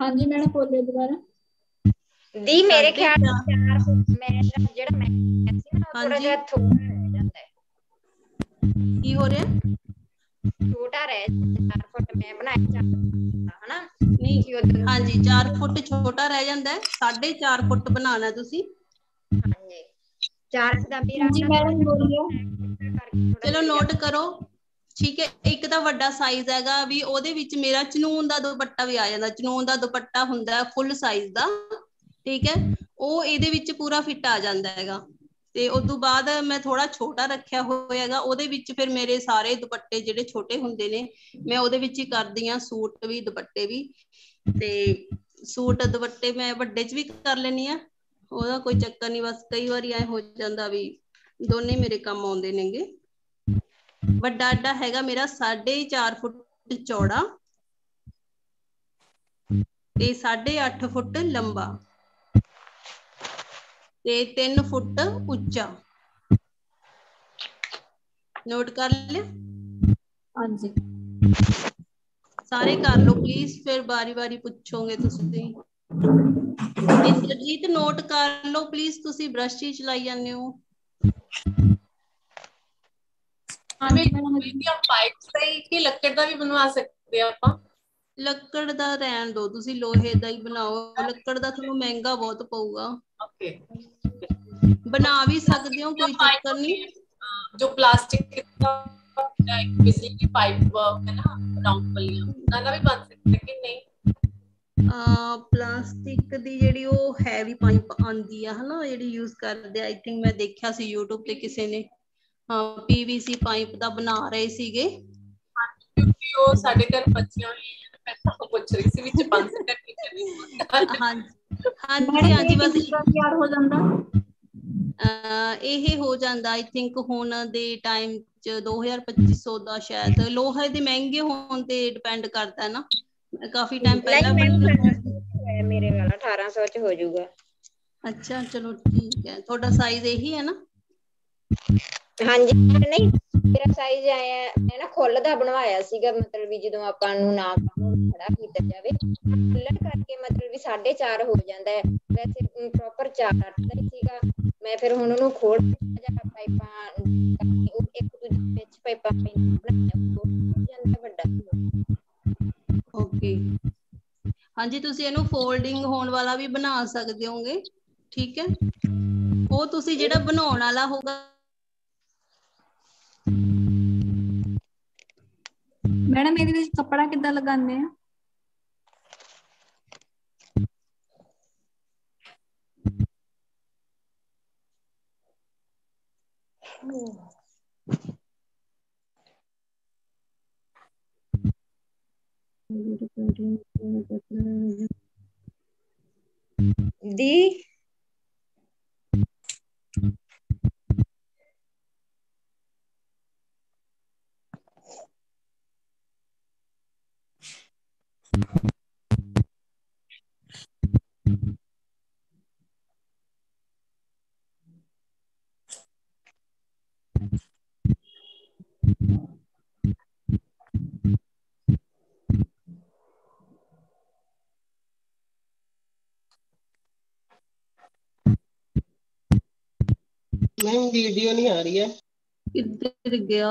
ਹਾਂਜੀ ਮੈਡਮ ਬੋਲਿਓ ਦੁਬਾਰਾ। ਦੀ ਮੇਰੇ ਖਿਆਲ ਨਾਲ 4 ਫੁੱਟ ਮੈਂ ਜਿਹੜਾ ਮੈਂ ਸੀ ਨਾ ਥੋੜਾ ਜਿਹਾ ਥੋੜਾ ਰਹਿ ਜਾਂਦਾ ਹੈ। ਕੀ ਹੋ ਰਿਹਾ? ਛੋਟਾ ਰਹਿ 4 ਫੁੱਟ ਮੈਂ ਬਣਾਇਆ ਹਨਾ? ਨਹੀਂ ਹਾਂਜੀ 4 ਫੁੱਟ ਛੋਟਾ ਰਹਿ ਜਾਂਦਾ ਹੈ। 4.5 ਫੁੱਟ ਬਣਾਉਣਾ ਤੁਸੀਂ। ਹਾਂਜੀ। 4 ਦਾ ਮੇਰਾ ਹਾਂਜੀ ਮੈਡਮ ਬੋਲਿਓ ਚਲੋ ਨੋਟ ਕਰੋ। ਠੀਕ ਹੈ, ਇੱਕ ਤਾਂ ਵੱਡਾ ਸਾਈਜ਼ ਹੈਗਾ ਵੀ ਉਹਦੇ ਵਿੱਚ ਮੇਰਾ ਚਨੂਨ ਦਾ ਦੁਪੱਟਾ ਵੀ ਆ ਜਾਂਦਾ, ਚਨੂਨ ਦਾ ਦੁਪੱਟਾ ਹੁੰਦਾ ਫੁੱਲ ਸਾਈਜ਼ ਦਾ, ਠੀਕ ਹੈ, ਉਹ ਇਹਦੇ ਵਿੱਚ ਪੂਰਾ ਫਿੱਟ ਆ ਜਾਂਦਾ ਹੈਗਾ, ਤੇ ਉਸ ਤੋਂ ਬਾਅਦ ਮੈਂ ਥੋੜਾ ਛੋਟਾ ਰੱਖਿਆ ਹੋਇਆ ਉਹਦੇ ਵਿੱਚ ਫਿਰ ਮੇਰੇ ਸਾਰੇ ਦੁਪੱਟੇ ਜਿਹੜੇ ਛੋਟੇ ਹੁੰਦੇ ਨੇ, ਮੈਂ ਉਹਦੇ ਵਿੱਚ ਹੀ ਕਰਦੀ ਆ ਸੂਟ ਵੀ, ਦੁਪੱਟੇ ਵੀ, ਤੇ ਸੂਟ ਦੁਪੱਟੇ ਮੈਂ ਵੱਡੇ 'ਚ ਵੀ ਕਰ ਲੈਣੀ ਆ ਉਹਦਾ ਕੋਈ ਚੱਕਰ ਨਹੀਂ, ਬਸ ਕਈ ਵਾਰੀ ਐ ਹੋ ਜਾਂਦਾ ਵੀ ਦੋਨੇ ਮੇਰੇ ਕੰਮ ਆਉਂਦੇ ਨੇਗੇ। ਵੱਡਾ ਅੱਡਾ ਹੈਗਾ ਮੇਰਾ 4.5 ਫੁੱਟ ਚੌੜਾ ਤੇ 8.5 ਫੁੱਟ ਲੰਬਾ ਤੇ 3 ਫੁੱਟ ਉੱਚਾ ਨੋਟ ਕਰ ਲਿਆ ਹਾਂਜੀ ਸਾਰੇ ਕਰ ਲਓ ਪਲੀਜ਼ ਫਿਰ ਬਾਰੀ-ਬਾਰੀ ਪੁੱਛੋਗੇ ਤੁਸੀਂ ਇੰਦਰਜੀਤ ਨੋਟ ਕਰ ਲਓ ਪਲੀਜ਼ ਤੁਸੀਂ ਬ੍ਰਸ਼ ਹੀ ਚਲਾਈ ਜਾਂਦੇ ਹੋ ਹਮੇ ਦੀਆਂ ਪਾਈਪਸ ਦਾ ਹੀ ਕਿ ਲੱਕੜ ਦਾ ਵੀ ਬਣਵਾ ਸਕਦੇ ਆ ਆਪਾਂ। ਲੱਕੜ ਦਾ ਰਹਿਣ ਦਿਓ ਤੁਸੀਂ ਲੋਹੇ ਦਾ ਹੀ ਬਣਾਓ। ਲੱਕੜ ਦਾ ਤੁਹਾਨੂੰ ਮਹਿੰਗਾ ਬਹੁਤ ਪਊਗਾ। ਓਕੇ। ਬਣਾ ਵੀ ਸਕਦੇ ਹੋ ਕੋਈ ਚੱਕਰ ਨਹੀਂ। ਜੋ ਪਲਾਸਟਿਕ ਦਾ ਬਿਜਲੀ ਦੀ ਪਾਈਪ ਹੈ ਨਾ ਰਾਉਂਡ ਵਾਲੀਆਂ ਉਹਨਾਂ ਦਾ ਵੀ ਬਣ ਸਕਦਾ ਕਿ ਨਹੀਂ? ਆ ਪਲਾਸਟਿਕ ਦੀ ਜਿਹੜੀ ਉਹ ਹੈਵੀ ਪਾਈਪ ਆਂਦੀ ਆ ਹਨਾ ਜਿਹੜੀ ਯੂਜ਼ ਕਰਦੇ ਆਈ ਥਿੰਕ ਮੈਂ ਦੇਖਿਆ ਸੀ YouTube ਤੇ ਕਿਸੇ ਨੇ। ਪੀਵੀਸੀ ਪਾਈਪ ਦਾ ਬਣਾ ਰਹੇ ਸੀਗੇ। ਕਿਉਂਕਿ ਉਹ ਸਾਡੇ ਘਰ ਬੱਚੀਆਂ ਹੋਈਆਂ ਮੈਂ ਤਾਂ ਪੁੱਛ ਰਹੀ ਸੀ ਵਿੱਚ ਬਣ ਸਕਦਾ ਕਿ ਨਹੀਂ ਹਾਂਜੀ ਹਾਂਜੀ ਹਾਂਜੀ ਬਸ ਤਿਆਰ ਹੋ ਜਾਂਦਾ? ਇਹ ਹੋ ਜਾਂਦਾ ਆਈ ਥਿੰਕ ਹੁਣ ਦੇ ਟਾਈਮ ਚ 2250 ਦਾ ਸ਼ਾਇਦ ਲੋਹੇ ਦੇ ਮਹਿੰਗੇ ਹੋਣ ਤੇ ਡਿਪੈਂਡ ਕਰਦਾ ਹੈ ਨਾ। ਕਾਫੀ ਟਾਈਮ ਪਹਿਲਾਂ ਮੇਰੇ ਵਾਲਾ 1800 ਚ ਹੋ ਜਾਊਗਾ। ਅੱਛਾ ਚਲੋ ਠੀਕ ਹੈ ਤੁਹਾਡਾ ਸਾਈਜ਼ ਇਹੀ ਹੈ ਨਾ? ਹਾਂਜੀ ਨਹੀਂ ਮੇਰਾ ਸਾਈਜ਼ ਆਇਆ ਮੈਂ ਨਾ ਖੁੱਲ ਦਾ ਬਣਵਾਇਆ ਸੀਗਾ ਮਤਲਬ ਵੀ ਜਦੋਂ ਆਪਾਂ ਨੂੰ ਨਾ ਖੜਾ ਕੀਤਾ ਜਾਵੇ ਖੁੱਲਣ ਕਰਕੇ ਮਤਲਬ ਵੀ 4.5 ਹੋ ਜਾਂਦਾ ਹੈ ਵੈਸੇ ਪ੍ਰੋਪਰ 4 8 ਦਾ ਹੀ ਸੀਗਾ। ਮੈਂ ਫਿਰ ਹੁਣ ਉਹਨੂੰ ਖੋਲ ਜਾਂ ਪਾਈਪਾਂ ਉਹ ਇੱਕ ਦੂਜੇ ਵਿੱਚ ਪਾਈਪਾਂ ਬਣਾਈਆਂ ਜਾਂਦਾ ਵੱਡਾ ਓਕੇ। ਹਾਂਜੀ ਤੁਸੀਂ ਇਹਨੂੰ ਫੋਲਡਿੰਗ ਹੋਣ ਵਾਲਾ ਵੀ ਬਣਾ ਸਕਦੇ ਹੋਗੇ ਠੀਕ ਹੈ ਉਹ ਤੁਸੀਂ ਜਿਹੜਾ ਬਣਾਉਣ ਵਾਲਾ ਹੋਗਾ ਮੈਡਮ ਇਹਦੇ ਵਿੱਚ ਕੱਪੜਾ ਕਿੱਦਾਂ ਲਗਾਉਂਦੇ ਆ ਦੀ मैम वीडियो नहीं आ रही है। किधर गया?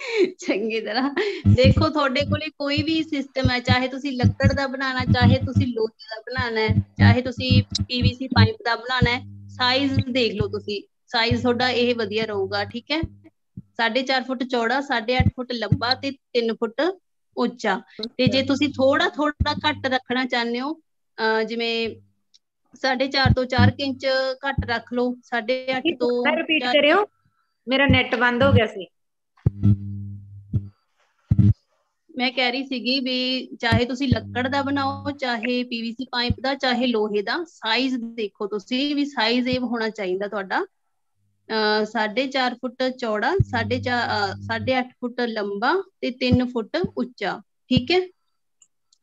ਚੰਗੀ ਤਰ੍ਹਾਂ। ਦੇਖੋ ਤੁਹਾਡੇ ਕੋਲੇ ਕੋਈ ਵੀ ਸਿਸਟਮ ਹੈ ਚਾਹੇ ਤੁਸੀਂ ਲੱਕੜ ਦਾ ਬਣਾਉਣਾ ਚਾਹੇ ਤੁਸੀਂ ਲੋਹੇ ਦਾ ਬਣਾਉਣਾ ਹੈ ਚਾਹੇ ਤੁਸੀਂ ਪੀਵੀਸੀ ਪਾਈਪ ਦਾ ਬਣਾਉਣਾ ਹੈ ਸਾਈਜ਼ ਦੇਖ ਲਓ ਤੁਸੀਂ। ਸਾਈਜ਼ ਤੁਹਾਡਾ ਇਹ ਵਧੀਆ ਰਹੂਗਾ ਠੀਕ ਹੈ? 4.5 ਫੁੱਟ ਚੌੜਾ 8.5 ਫੁੱਟ ਲੰਬਾ ਤੇ 3 ਫੁੱਟ ਉੱਚਾ। ਤੇ ਜੇ ਤੁਸੀਂ ਥੋੜਾ ਥੋੜਾ ਘੱਟ ਰੱਖਣਾ ਚਾਹੁੰਦੇ ਹੋ ਅਹ ਜਿਵੇਂ 4.5 ਤੋਂ 4 ਇੰਚ ਘੱਟ ਰੱਖ ਲਓ 8.5 ਤੋਂ ਰਿਪੀਟ ਕਰਿਓ। ਮੇਰਾ ਨੈਟ ਬੰਦ ਹੋ ਗਿਆ ਸੀ। ਮੈਂ ਕਹਿ ਰਹੀ ਸੀਗੀ ਵੀ ਚਾਹੇ ਤੁਸੀਂ ਲੱਕੜ ਦਾ ਬਣਾਓ ਚਾਹੇ ਪੀਵੀਸੀ ਪਾਈਪ ਦਾ ਚਾਹੇ ਲੋਹੇ ਦਾ ਸਾਈਜ਼ ਦੇਖੋ ਤੁਸੀਂ ਵੀ ਸਾਈਜ਼ ਇਹ ਹੋਣਾ ਚਾਹੀਦਾ ਤੁਹਾਡਾ। ਅਹ 4.5 ਫੁੱਟ ਚੌੜਾ 4.5 8 ਫੁੱਟ ਲੰਬਾ ਤੇ 3 ਫੁੱਟ ਉੱਚਾ ਠੀਕ ਹੈ?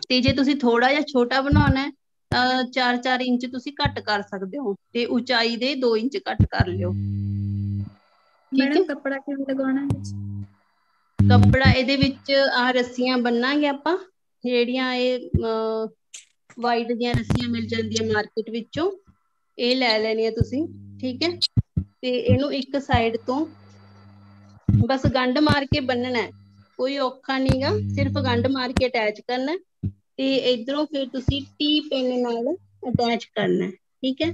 ਤੇ ਜੇ ਤੁਸੀਂ ਥੋੜਾ ਜਿਹਾ ਛੋਟਾ ਬਣਾਉਣਾ ਹੈ ਤਾਂ 4-4 ਇੰਚ ਤੁਸੀਂ ਘੱਟ ਕਰ ਸਕਦੇ ਹੋ ਤੇ ਉਚਾਈ ਦੇ 2 ਇੰਚ ਘੱਟ ਕਰ ਲਿਓ। ਮੈਡਮ ਕੱਪੜਾ ਕਿਵੇਂ ਲਗਾਉਣਾ ਹੈ ਕੱਪੜਾ ਇਹਦੇ ਵਿੱਚ ਆ ਰੱਸੀਆਂ ਬੰਨਾਂਗੇ ਆਪਾਂ, ਜਿਹੜੀਆਂ ਇਹ ਵਾਈਟ ਦੀਆਂ ਰੱਸੀਆਂ ਮਿਲ ਜਾਂਦੀਆਂ ਮਾਰਕੀਟ ਵਿੱਚੋਂ, ਇਹ ਲੈ ਲੈਣੀਆਂ ਤੁਸੀਂ, ਠੀਕ ਹੈ? ਤੇ ਇਹਨੂੰ ਇੱਕ ਸਾਈਡ ਤੋਂ ਬਸ ਗੰਢ ਮਾਰ ਕੇ ਬੰਨਣਾ ਹੈ, ਕੋਈ ਔਖਾ ਨਹੀਂਗਾ, ਸਿਰਫ ਗੰਢ ਮਾਰ ਕੇ ਅਟੈਚ ਕਰਨਾ ਤੇ ਇਧਰੋਂ ਫਿਰ ਤੁਸੀਂ ਟੀ ਪਿੰਨ ਨਾਲ ਅਟੈਚ ਕਰਨਾ ਠੀਕ ਹੈ?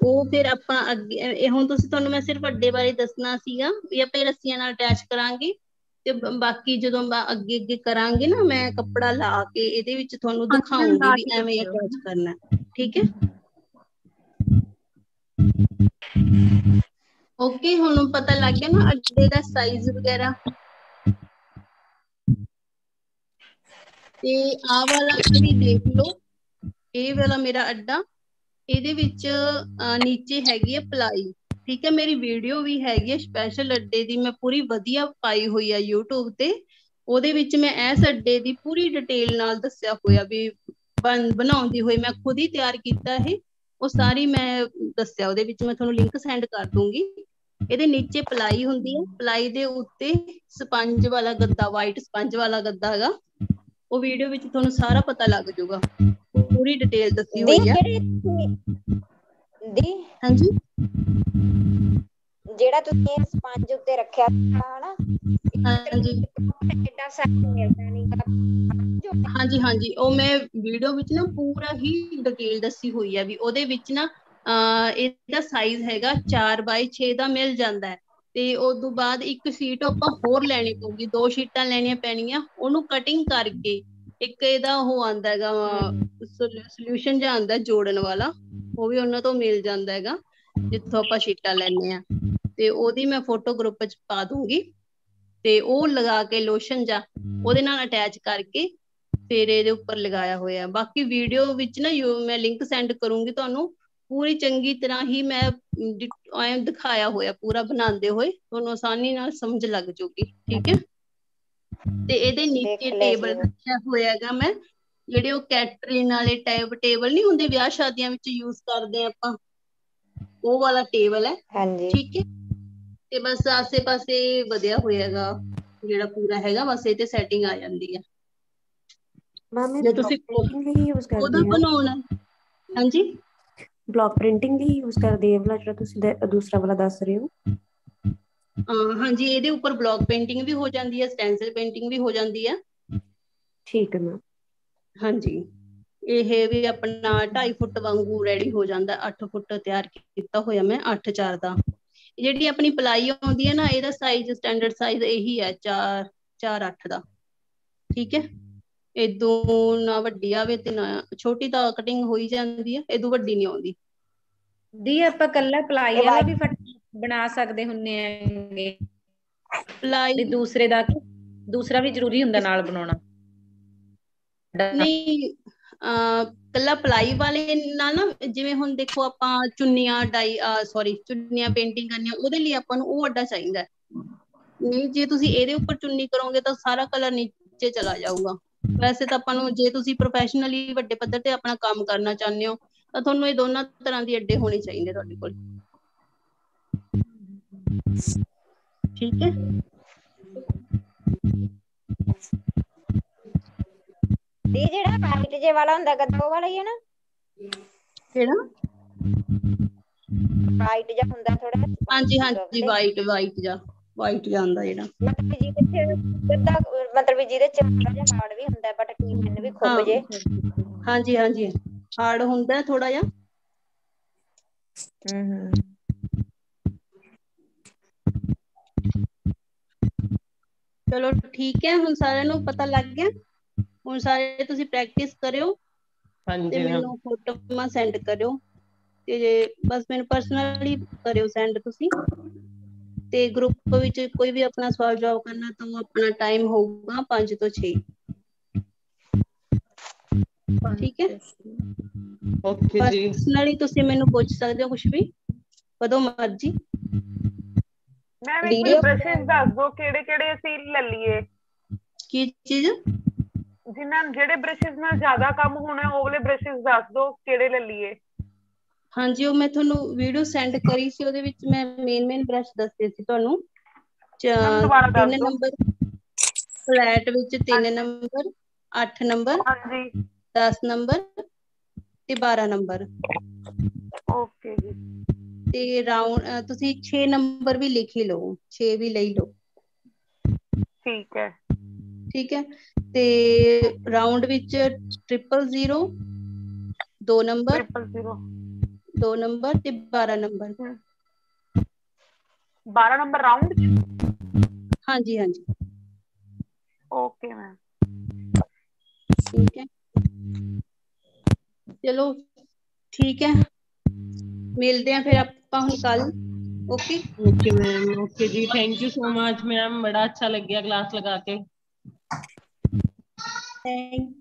ਉਹ ਫਿਰ ਆਪਾਂ ਅੱਗੇ ਇਹ ਹੁਣ ਤੁਸੀਂ ਤੁਹਾਨੂੰ ਮੈਂ ਸਿਰਫ ਅੱਡੇ ਬਾਰੇ ਦੱਸਣਾ ਸੀਗਾ ਵੀ ਆਪਾਂ ਇਹ ਰੱਸੀਆਂ ਨਾਲ ਅਟੈਚ ਕਰਾਂਗੇ ਤੇ ਬਾਕੀ ਜਦੋਂ ਅੱਗੇ ਅੱਗੇ ਕਰਾਂਗੇ ਨਾ ਮੈਂ ਕੱਪੜਾ ਲਾ ਕੇ ਇਹਦੇ ਵਿੱਚ ਤੁਹਾਨੂੰ ਦਿਖਾਉਂਗੀ ਵੀ ਐਵੇਂ। ਅਟੈਚ ਕਰਨਾ। ਠੀਕ ਹੈ ਓਕੇ ਹੁਣ ਪਤਾ ਲੱਗ ਗਿਆ ਨਾ ਅੱਡੇ ਦਾ ਸਾਈਜ਼ ਵਗੈਰਾ ਤੇ ਆਹ ਵਾਲਾ ਵੀ ਦੇਖ ਲਓ ਇਹ ਵਾਲਾ ਮੇਰਾ ਅੱਡਾ ਇਹਦੇ ਵਿੱਚ ਨੀਚੇ ਹੈਗੀ ਹੈ ਪਲਾਈ। ਠੀਕ ਹੈ, ਮੇਰੀ ਵੀਡੀਓ ਵੀ ਹੈਗੀ ਹੈ ਸਪੈਸ਼ਲ ਅੱਡੇ ਦੀ, ਮੈਂ ਪੂਰੀ ਵਧੀਆ ਪਾਈ ਹੋਈ ਆ YouTube ਤੇ। ਉਹਦੇ ਵਿੱਚ ਮੈਂ ਇਸ ਅੱਡੇ ਦੀ ਪੂਰੀ ਡਿਟੇਲ ਨਾਲ ਦੱਸਿਆ ਹੋਇਆ ਵੀ ਬਣ, ਬਣਾਉਂਦੀ ਹੋਈ ਮੈਂ ਖੁਦ ਹੀ ਤਿਆਰ ਕੀਤਾ ਇਹ। ਉਹ ਸਾਰੀ ਮੈਂ ਦੱਸਿਆ, ਉਹਦੇ ਵਿੱਚ ਮੈਂ ਤੁਹਾਨੂੰ ਲਿੰਕ ਸੈਂਡ ਕਰ ਦੂੰਗੀ। ਇਹਦੇ ਨੀਚੇ ਪਲਾਈ ਹੁੰਦੀ ਹੈ ਪਲਾਈ ਦੇ ਉੱਤੇ ਸਪੰਜ ਵਾਲਾ ਗੱਦਾ ਵਾਈਟ ਸਪੰਜ ਵਾਲਾ ਗੱਦਾ ਹੈਗਾ। ਉਹ ਵੀਡੀਓ ਵਿੱਚ ਤੁਹਾਨੂੰ ਸਾਰਾ ਪਤਾ ਲੱਗ ਜਾਊਗਾ। ਪੂਰੀ ਡਿਟੇਲ ਦੱਸੀ ਹੋਈ ਹੈ ਦੀ? ਹਾਂਜੀ? ਜਿਹੜਾ ਤੁਸੀਂ ਸਪੰਜ ਉੱਤੇ ਰੱਖਿਆ ਹਨਾ ਹਾਂਜੀ। ਐਡਾ ਸਾਈਜ਼ ਮਿਲਦਾ ਨਹੀਂਗਾ ਹਾਂਜੀ ਹਾਂਜੀ। ਉਹ ਮੈਂ ਵੀਡੀਓ ਵਿੱਚ ਨਾ ਪੂਰਾ ਹੀ ਡਿਟੇਲ ਦੱਸੀ ਹੋਈ ਹੈ ਵੀ ਉਹਦੇ ਵਿੱਚ ਨਾ ਇਹਦਾ ਸਾਈਜ਼ ਹੈਗਾ 4 ਬਾਈ 6 ਦਾ ਮਿਲ ਜਾਂਦਾ ਹੈ। ਤੇ ਉਸ ਤੋਂ ਬਾਅਦ ਇੱਕ ਸ਼ੀਟ ਆਪਾਂ ਹੋਰ ਲੈਣੀ ਪਊਗੀ, ਦੋ ਸ਼ੀਟਾਂ ਲੈਣੀਆਂ ਪੈਣੀਆਂ, ਉਹਨੂੰ ਕਟਿੰਗ ਕਰਕੇ ਇੱਕ ਇਹਦਾ ਉਹ ਆਂਦਾ ਹੈਗਾ ਸੋਲੂਸ਼ਨ ਜਿਹਾ ਆਂਦਾ ਜੋੜਨ ਵਾਲਾ, ਉਹ ਵੀ ਉਹਨਾਂ ਤੋਂ ਮਿਲ ਜਾਂਦਾ ਹੈਗਾ, ਜਿੱਥੋਂ ਆਪਾਂ ਸ਼ੀਟਾਂ ਲੈਣੇ ਆ ਤੇ ਉਹਦੀ ਮੈਂ ਫੋਟੋ ਗਰੁੱਪ 'ਚ ਪਾ ਦੂੰਗੀ, ਤੇ ਉਹ ਲਗਾ ਕੇ ਲੋਸ਼ਨ ਜਾਂ ਉਹਦੇ ਨਾਲ ਅਟੈਚ ਕਰਕੇ ਫਿਰ ਇਹਦੇ ਉੱਪਰ ਲਗਾਇਆ ਹੋਇਆ। ਬਾਕੀ ਵੀਡੀਓ ਵਿੱਚ ਨਾ ਯੂ- ਮੈਂ ਲਿੰਕ ਸੈਂਡ ਕਰੂੰਗੀ ਤੁਹਾਨੂੰ ਪੂਰੀ ਚੰਗੀ ਤਰ੍ਹਾਂ ਹੀ ਮੈਂ ਐਂ ਦਿਖਾਇਆ ਹੋਇਆ ਪੂਰਾ ਬਣਾਉਂਦੇ ਹੋਏ ਤੁਹਾਨੂੰ ਆਸਾਨੀ ਨਾਲ ਸਮਝ ਲੱਗ ਜੂਗੀ ਠੀਕ ਹੈ? ਤੇ ਇਹਦੇ ਨੀਚੇ ਟੇਬਲ ਰੱਖਿਆ ਹੋਇਆ ਹੈਗਾ ਮੈਂ ਜਿਹੜੇ ਉਹ ਕੈਟਰਿਨ ਵਾਲੇ ਟੈਬ ਟੇਬਲ ਨਹੀਂ ਹੁੰਦੇ ਵਿਆਹ ਸ਼ਾਦੀਆਂ ਵਿੱਚ ਯੂਜ਼ ਕਰਦੇ ਆਪਾਂ ਉਹ ਵਾਲਾ ਟੇਬਲ ਹੈ ਹਾਂਜੀ। ਠੀਕ ਹੈ? ਤੇ ਬਸ ਆਸੇ ਪਾਸੇ ਵਧਿਆ ਹੋਇਆ ਹੈਗਾ ਜਿਹੜਾ ਪੂਰਾ ਹੈਗਾ ਬਸ ਇਹ ਤੇ ਸੈਟਿੰਗ ਆ ਜਾਂਦੀ ਹੈ। ਮੈਮ ਜੇ ਤੁਸੀਂ ਯੂਜ਼ ਉਹਦਾ ਕਰਦੇ ਬਣਾਉਣਾ। ਹਾਂਜੀ? ਬਲੌਕ ਪ੍ਰਿੰਟਿੰਗ ਲਈ ਯੂਜ਼ ਕਰਦੇ ਆ ਵਾਲਾ ਜਿਹੜਾ ਤੁਸੀਂ ਦੂਸਰਾ ਵਾਲਾ ਦੱਸ ਰਹੇ ਹੋ? ਹਾਂਜੀ ਇਹਦੇ ਉੱਪਰ ਬਲੌਕ ਪੇਂਟਿੰਗ ਵੀ ਹੋ ਜਾਂਦੀ ਹੈ ਸਟੈਂਸਿਲ ਪੇਂਟਿੰਗ ਵੀ ਹੋ ਜਾਂਦੀ ਹੈ ਠੀਕ ਹੈ ਮੈਮ ਹਾਂਜੀ। ਇਹ ਵੀ ਆਪਣਾ 2.5 ਫੁੱਟ ਵਾਂਗੂ ਰੈਡੀ ਹੋ ਜਾਂਦਾ 8 ਫੁੱਟ ਤਿਆਰ ਕੀਤਾ ਹੋਇਆ ਮੈਂ 8 4 ਦਾ। ਜਿਹੜੀ ਆਪਣੀ ਪਲਾਈ ਆਉਂਦੀ ਹੈ ਨਾ ਇਹਦਾ ਸਾਈਜ਼ ਸਟੈਂਡਰਡ ਸਾਈਜ਼ ਇਹੀ ਹੈ 4 4 8 ਦਾ। ਠੀਕ ਹੈ? ਇਦੋਂ ਨਾ ਵੱਡੀ ਆਵੇ ਤੇ ਨਾ ਛੋਟੀ ਤਾਂ ਕਟਿੰਗ ਹੋਈ ਜਾਂਦੀ ਹੈ ਇਦੋਂ ਵੱਡੀ ਨਹੀਂ ਆਉਂਦੀ। ਦੀ ਆਪਾਂ ਕੱਲਾ ਪਲਾਈ ਵਾਲਾ ਵੀ ਬਣਾ ਸਕਦੇ ਹੁੰਨੇ ਆਂਗੇ ਪਲਾਈ ਤੇ ਦੂਸਰੇ ਦਾ ਦੂਸਰਾ ਵੀ ਜ਼ਰੂਰੀ ਹੁੰਦਾ ਨਾਲ ਬਣਾਉਣਾ। ਨਹੀਂ ਕੱਲਾ ਪਲਾਈ ਵਾਲੇ ਨਾਲ ਨਾ ਜਿਵੇਂ ਹੁਣ ਦੇਖੋ ਆਪਾਂ ਚੁੰਨੀਆਂ ਡਾਈ ਸੌਰੀ ਚੁੰਨੀਆਂ ਪੇਂਟਿੰਗ ਕਰਨੀਆਂ ਉਹਦੇ ਲਈ ਆਪਾਂ ਨੂੰ ਉਹ ਅੱਡਾ ਚਾਹੀਦਾ। ਨਹੀਂ ਜੇ ਤੁਸੀਂ ਇਹਦੇ ਉੱਪਰ ਚੁੰਨੀ ਕਰੋਗੇ ਤਾਂ ਸਾਰਾ ਕਲਰ ਨੀਚੇ ਚਲਾ ਜਾਊਗਾ। ਵੈਸੇ ਤਾਂ ਆਪਾਂ ਨੂੰ ਜੇ ਤੁਸੀਂ ਪ੍ਰੋਫੈਸ਼ਨਲੀ ਵੱਡੇ ਪੱਧਰ ਤੇ ਆਪਣਾ ਕੰਮ ਕਰਨਾ ਚਾਹੁੰਦੇ ਹੋ ਤਾਂ ਤੁਹਾਨੂੰ ਇਹ ਦੋਨਾਂ ਤਰ੍ਹਾਂ ਦੀ ਅੱਡੇ ਹੋਣੇ ਚਾਹੀਦੇ ਤੁਹਾਡੇ ਕੋਲ। ਠੀਕ ਹੈ। ਦੀ ਜਿਹੜਾ ਵਾਈਟ ਜੇ ਵਾਲਾ ਹੁੰਦਾ ਗੱਦਾ ਉਹ ਵਾਲਾ ਹੀ ਹੈ ਨਾ? ਕਿਹੜਾ? ਵਾਈਟ ਜਿਹਾ ਹੁੰਦਾ ਥੋੜਾ ਹਾਂਜੀ ਹਾਂਜੀ ਵਾਈਟ ਵਾਈਟ ਜਾ ਵਾਈਟ ਜਾਂਦਾ ਜਿਹੜਾ। ਮਤਲਬ ਜਿਹਦੇ ਚ ਗੱਦਾ ਮਤਲਬ ਜਿਹਦੇ ਚ ਥੋੜਾ ਜਿਹਾ ਹਾਰਡ ਵੀ ਹੁੰਦਾ ਬਟ ਕੀ ਮੈਨੂੰ ਵੀ ਖੁੱਬ ਜੇ। ਹਾਂਜੀ ਹਾਂਜੀ। ਹਾਰਡ ਹੁੰਦਾ ਥੋੜਾ ਜਿਹਾ। ਹੂੰ ਹੂੰ। ਚਲੋ ਠੀਕ ਹੈ ਹੁਣ ਸਾਰਿਆਂ ਨੂੰ ਪਤਾ ਲੱਗ ਗਿਆ। ਹੁਣ ਸਾਰੇ ਤੁਸੀਂ ਪ੍ਰੈਕਟਿਸ ਕਰਿਓ ਹਾਂਜੀ ਤੇ ਮੈਨੂੰ ਫੋਟੋਆਂ ਸੈਂਡ ਕਰਿਓ। ਤੇ ਬਸ ਮੈਨੂੰ ਪਰਸਨਲੀ ਕਰਿਓ ਸੈਂਡ ਤੁਸੀਂ। ਤੇ ਗਰੁੱਪ ਵਿੱਚ ਕੋਈ ਵੀ ਆਪਣਾ ਸਵਾਲ ਜਵਾਬ ਕਰਨਾ ਤਾਂ ਉਹ ਆਪਣਾ ਟਾਈਮ ਹੋਊਗਾ 5 ਤੋਂ 6 ਠੀਕ ਹੈ? ਓਕੇ ਜੀ। ਪਰਸਨਲੀ ਤੁਸੀਂ ਮੈਨੂੰ ਪੁੱਛ ਸਕਦੇ ਹੋ ਕੁਝ ਵੀ? ਕਦੋਂ ਮਰਜ਼ੀ। ਬ੍ਰਸ਼ਸ ਦੱਸ ਦਿਓ ਕਿਹੜੇ ਕਿਹੜੇ ਅਸੀਂ ਲੈ ਲਈਏ। ਕੀ ਚੀਜ਼? ਜਿਨ੍ਹਾਂ ਜਿਹੜੇ ਬ੍ਰਸ਼ਸ ਨਾਲ ਜ਼ਿਆਦਾ ਕੰਮ ਹੋਣਾ ਉਹ ਵਾਲੇ ਬ੍ਰਸ਼ਸ ਦੱਸ ਦਿਓ ਕਿਹੜੇ ਲੈ ਲਈਏ। ਹਾਂਜੀ ਉਹ ਮੈਂ ਤੁਹਾਨੂੰ ਵੀਡੀਓ ਸੈਂਡ ਕਰੀ ਸੀ ਉਹਦੇ ਵਿੱਚ ਮੈਂ ਮੇਨ ਮੇਨ ਬ੍ਰਸ਼ ਦੱਸੇ ਸੀ ਤੁਹਾਨੂੰ। ਤਿੰਨ ਨੰਬਰ ਫਲੈਟ ਵਿੱਚ ਤਿੰਨ ਨੰਬਰ 8 ਨੰਬਰ ਹਾਂਜੀ। 10 ਤੇ 12 ਨੰਬਰ ਤੇ ਰਾਉਂਡ ਤੁਸੀਂ 6 ਨੰਬਰ ਵੀ ਲਿਖ ਹੀ ਲਓ ਛੇ ਵੀ ਲਈ ਲੋ ਠੀਕ ਹੈ। ਤੇ ਰਾਉਂਡ ਵਿੱਚ 000 2 ਨੰਬਰ 000 दो नंबर ते बारह नंबर। हम्म। बारह नंबर राउंड? हाँ जी हाँ जी। Okay ma'am. ठीक है। चलो ठीक है। मिलते हैं फिर आप कल। Okay? Okay ma'am. Okay ji thank you so much ma'am. बड़ा अच्छा लग गया क्लास लगा के। थैंक